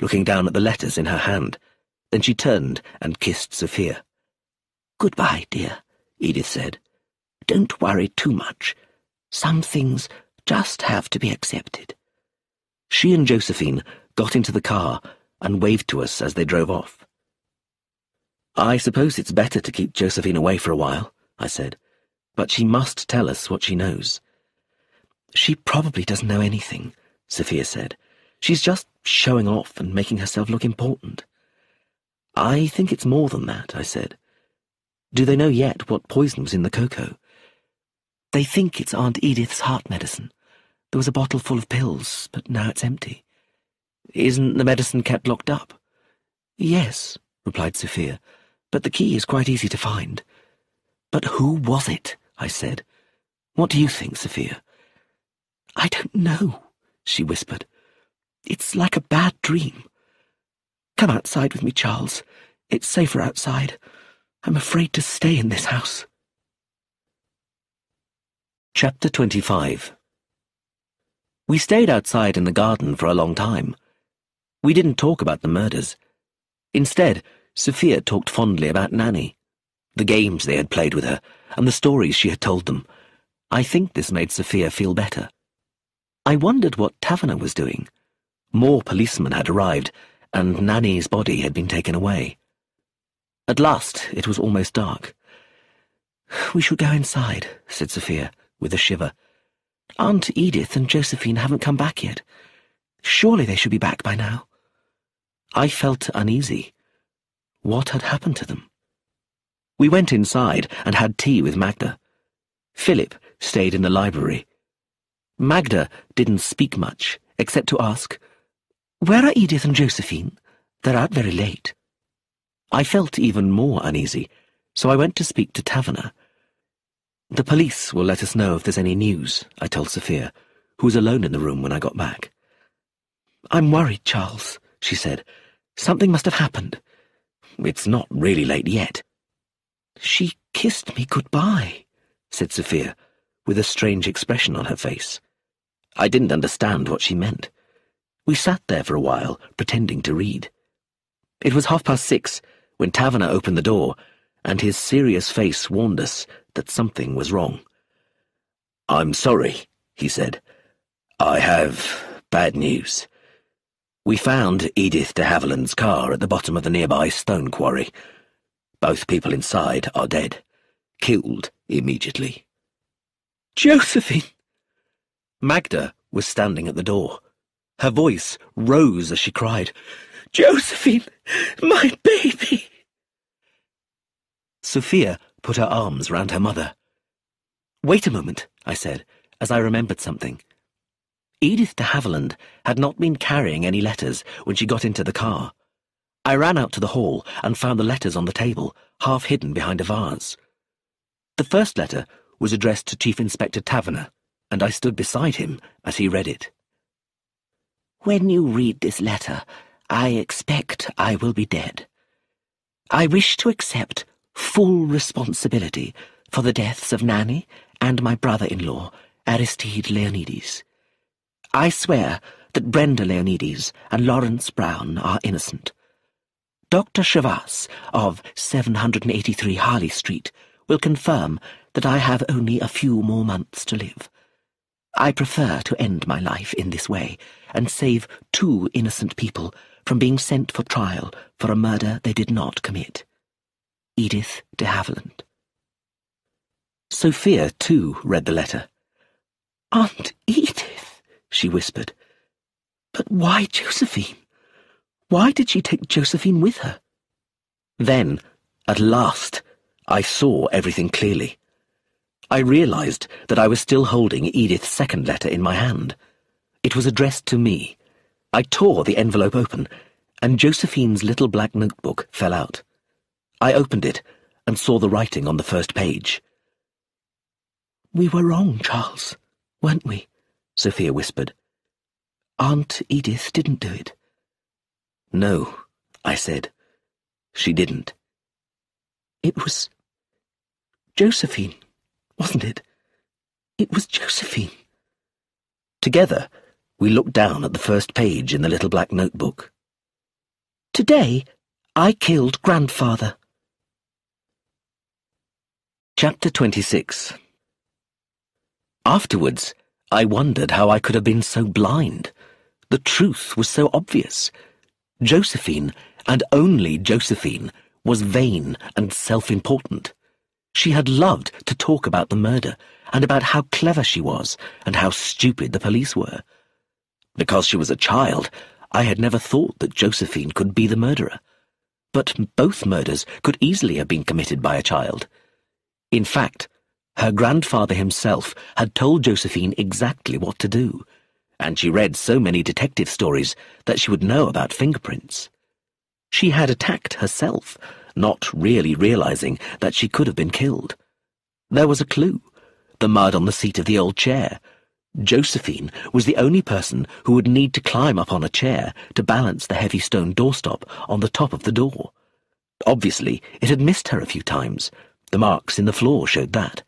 looking down at the letters in her hand. Then she turned and kissed Sophia. Goodbye, dear, Edith said. Don't worry too much. Some things just have to be accepted. She and Josephine got into the car and waved to us as they drove off. I suppose it's better to keep Josephine away for a while, I said, but she must tell us what she knows. She probably doesn't know anything, Sophia said. She's just showing off and making herself look important. I think it's more than that, I said. Do they know yet what poison was in the cocoa? They think it's Aunt Edith's heart medicine. There was a bottle full of pills, but now it's empty. Isn't the medicine kept locked up? Yes, replied Sophia, but the key is quite easy to find. But who was it? I said. What do you think, Sophia? I don't know, she whispered. It's like a bad dream. Come outside with me, Charles. It's safer outside. I'm afraid to stay in this house. Chapter 25 We stayed outside in the garden for a long time. We didn't talk about the murders. Instead, Sophia talked fondly about Nanny, the games they had played with her, and the stories she had told them. I think this made Sophia feel better. I wondered what Taverner was doing. More policemen had arrived, and Nanny's body had been taken away. At last, it was almost dark. We should go inside, said Sophia, with a shiver. Aunt Edith and Josephine haven't come back yet. Surely they should be back by now. I felt uneasy. What had happened to them? We went inside and had tea with Magda. Philip stayed in the library. Magda didn't speak much, except to ask, Where are Edith and Josephine? They're out very late. I felt even more uneasy, so I went to speak to Taverner. The police will let us know if there's any news, I told Sophia, who was alone in the room when I got back. I'm worried, Charles, she said. Something must have happened. It's not really late yet. She kissed me goodbye, said Sophia, with a strange expression on her face. I didn't understand what she meant. We sat there for a while, pretending to read. It was half past six when Taverner opened the door, and his serious face warned us that something was wrong. I'm sorry, he said. I have bad news. We found Edith de Haviland's car at the bottom of the nearby stone quarry. Both people inside are dead, killed immediately. Josephine! Magda was standing at the door. Her voice rose as she cried, Josephine, my baby! Sophia put her arms round her mother. Wait a moment, I said, as I remembered something. Edith de Haviland had not been carrying any letters when she got into the car. I ran out to the hall and found the letters on the table, half hidden behind a vase. The first letter was addressed to Chief Inspector Taverner, and I stood beside him as he read it. When you read this letter, I expect I will be dead. I wish to accept full responsibility for the deaths of Nanny and my brother-in-law, Aristide Leonides. I swear that Brenda Leonides and Lawrence Brown are innocent. Dr. Chavasse of 783 Harley Street will confirm that I have only a few more months to live. I prefer to end my life in this way and save two innocent people from being sent for trial for a murder they did not commit. Edith de Haviland. Sophia, too, read the letter. Aunt Edith, she whispered. But why Josephine? Why did she take Josephine with her? Then, at last, I saw everything clearly. I realized that I was still holding Edith's second letter in my hand. It was addressed to me. I tore the envelope open, and Josephine's little black notebook fell out. I opened it and saw the writing on the first page. We were wrong, Charles, weren't we? Sophia whispered. Aunt Edith didn't do it. No, I said. She didn't. It was Josephine, wasn't it? It was Josephine. Together, we looked down at the first page in the little black notebook. Today, I killed grandfather. Chapter 26 Afterwards, I wondered how I could have been so blind. The truth was so obvious. Josephine, and only Josephine, was vain and self-important. She had loved to talk about the murder, and about how clever she was, and how stupid the police were. Because she was a child, I had never thought that Josephine could be the murderer. But both murders could easily have been committed by a child. In fact, her grandfather himself had told Josephine exactly what to do, and she read so many detective stories that she would know about fingerprints. She had attacked herself, not really realizing that she could have been killed. There was a clue, the mud on the seat of the old chair. Josephine was the only person who would need to climb up on a chair to balance the heavy stone doorstop on the top of the door. Obviously, it had missed her a few times, the marks in the floor showed that.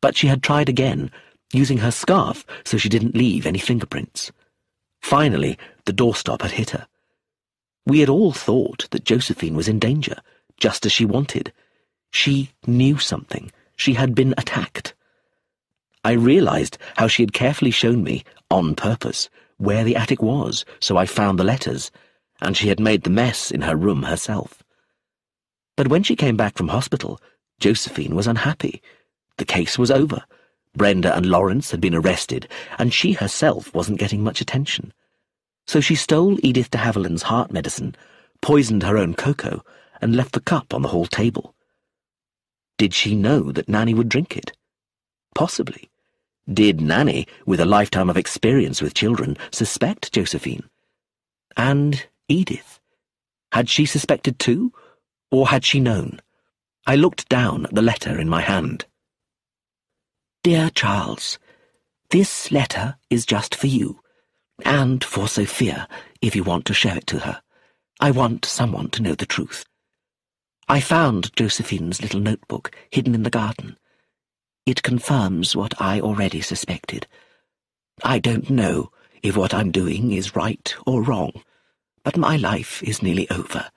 But she had tried again, using her scarf so she didn't leave any fingerprints. Finally, the doorstop had hit her. We had all thought that Josephine was in danger, just as she wanted. She knew something. She had been attacked. I realized how she had carefully shown me, on purpose, where the attic was, so I found the letters, and she had made the mess in her room herself. But when she came back from hospital, Josephine was unhappy. The case was over. Brenda and Lawrence had been arrested, and she herself wasn't getting much attention. So she stole Edith de Haviland's heart medicine, poisoned her own cocoa, and left the cup on the hall table. Did she know that Nanny would drink it? Possibly. Did Nanny, with a lifetime of experience with children, suspect Josephine? And Edith? Had she suspected too, or had she known? I looked down at the letter in my hand. Dear Charles, this letter is just for you, and for Sophia, if you want to show it to her. I want someone to know the truth. I found Josephine's little notebook hidden in the garden. It confirms what I already suspected. I don't know if what I'm doing is right or wrong, but my life is nearly over,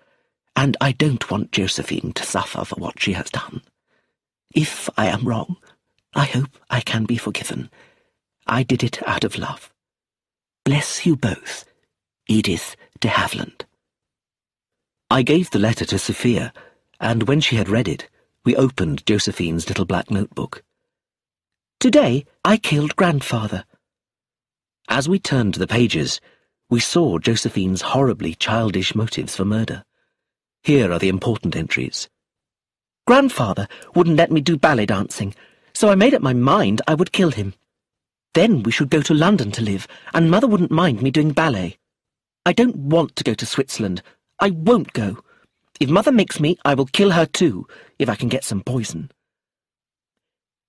and I don't want Josephine to suffer for what she has done. If I am wrong, I hope I can be forgiven. I did it out of love. Bless you both, Edith de Haviland. I gave the letter to Sophia, and when she had read it, we opened Josephine's little black notebook. Today I killed grandfather. As we turned the pages, we saw Josephine's horribly childish motives for murder. Here are the important entries. Grandfather wouldn't let me do ballet dancing, so I made up my mind I would kill him. Then we should go to London to live, and Mother wouldn't mind me doing ballet. I don't want to go to Switzerland. I won't go. If Mother makes me, I will kill her too, if I can get some poison.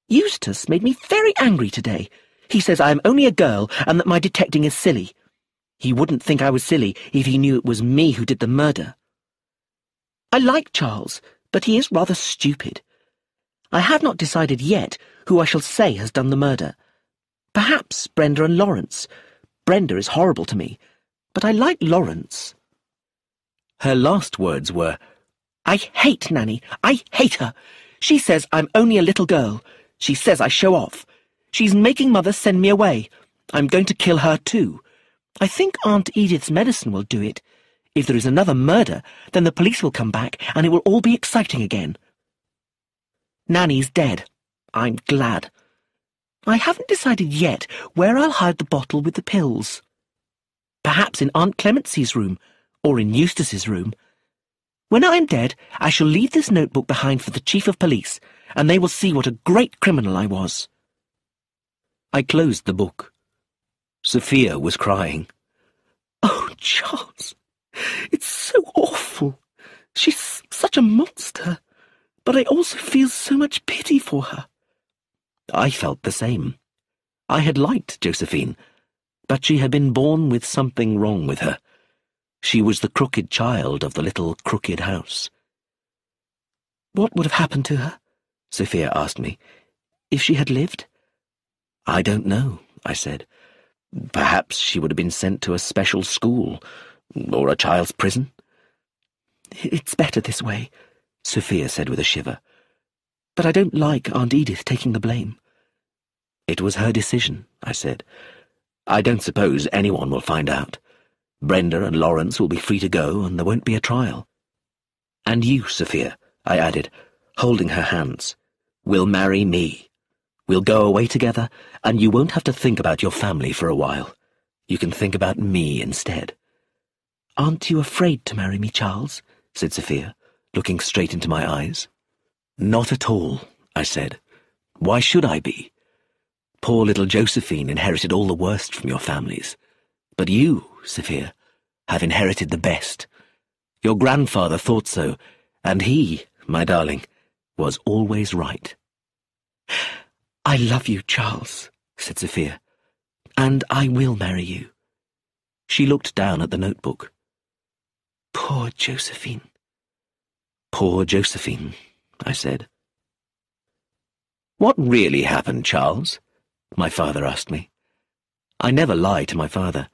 Eustace made me very angry today. He says I am only a girl and that my detecting is silly. He wouldn't think I was silly if he knew it was me who did the murder. I like Charles, but he is rather stupid. I have not decided yet who I shall say has done the murder. Perhaps Brenda and Lawrence. Brenda is horrible to me, but I like Lawrence. Her last words were, I hate Nanny. I hate her. She says I'm only a little girl. She says I show off. She's making Mother send me away. I'm going to kill her too. I think Aunt Edith's medicine will do it. If there is another murder, then the police will come back and it will all be exciting again. Nanny's dead. I'm glad. I haven't decided yet where I'll hide the bottle with the pills. Perhaps in Aunt Clemency's room, or in Eustace's room. When I am dead, I shall leave this notebook behind for the Chief of Police, and they will see what a great criminal I was. I closed the book. Sophia was crying. Oh, Charles, it's so awful. She's such a monster, but I also feel so much pity for her. I felt the same. I had liked Josephine, but she had been born with something wrong with her. She was the crooked child of the little crooked house. What would have happened to her? Sophia asked me. If she had lived? I don't know, I said. Perhaps she would have been sent to a special school, or a child's prison. It's better this way, Sophia said with a shiver. But I don't like Aunt Edith taking the blame. It was her decision, I said. I don't suppose anyone will find out. Brenda and Lawrence will be free to go, and there won't be a trial. And you, Sophia, I added, holding her hands, will marry me. We'll go away together, and you won't have to think about your family for a while. You can think about me instead. Aren't you afraid to marry me, Charles? said Sophia, looking straight into my eyes. Not at all, I said. Why should I be? Poor little Josephine inherited all the worst from your families. But you, Sophia, have inherited the best. Your grandfather thought so, and he, my darling, was always right. I love you, Charles, said Sophia, and I will marry you. She looked down at the notebook. Poor Josephine. Poor Josephine, I said. What really happened, Charles? My father asked me. I never lie to my father.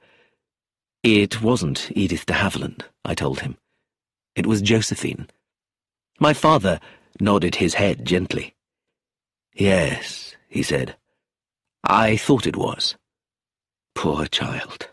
It wasn't Edith de Haviland, I told him. It was Josephine. My father nodded his head gently. Yes, he said. I thought it was. Poor child.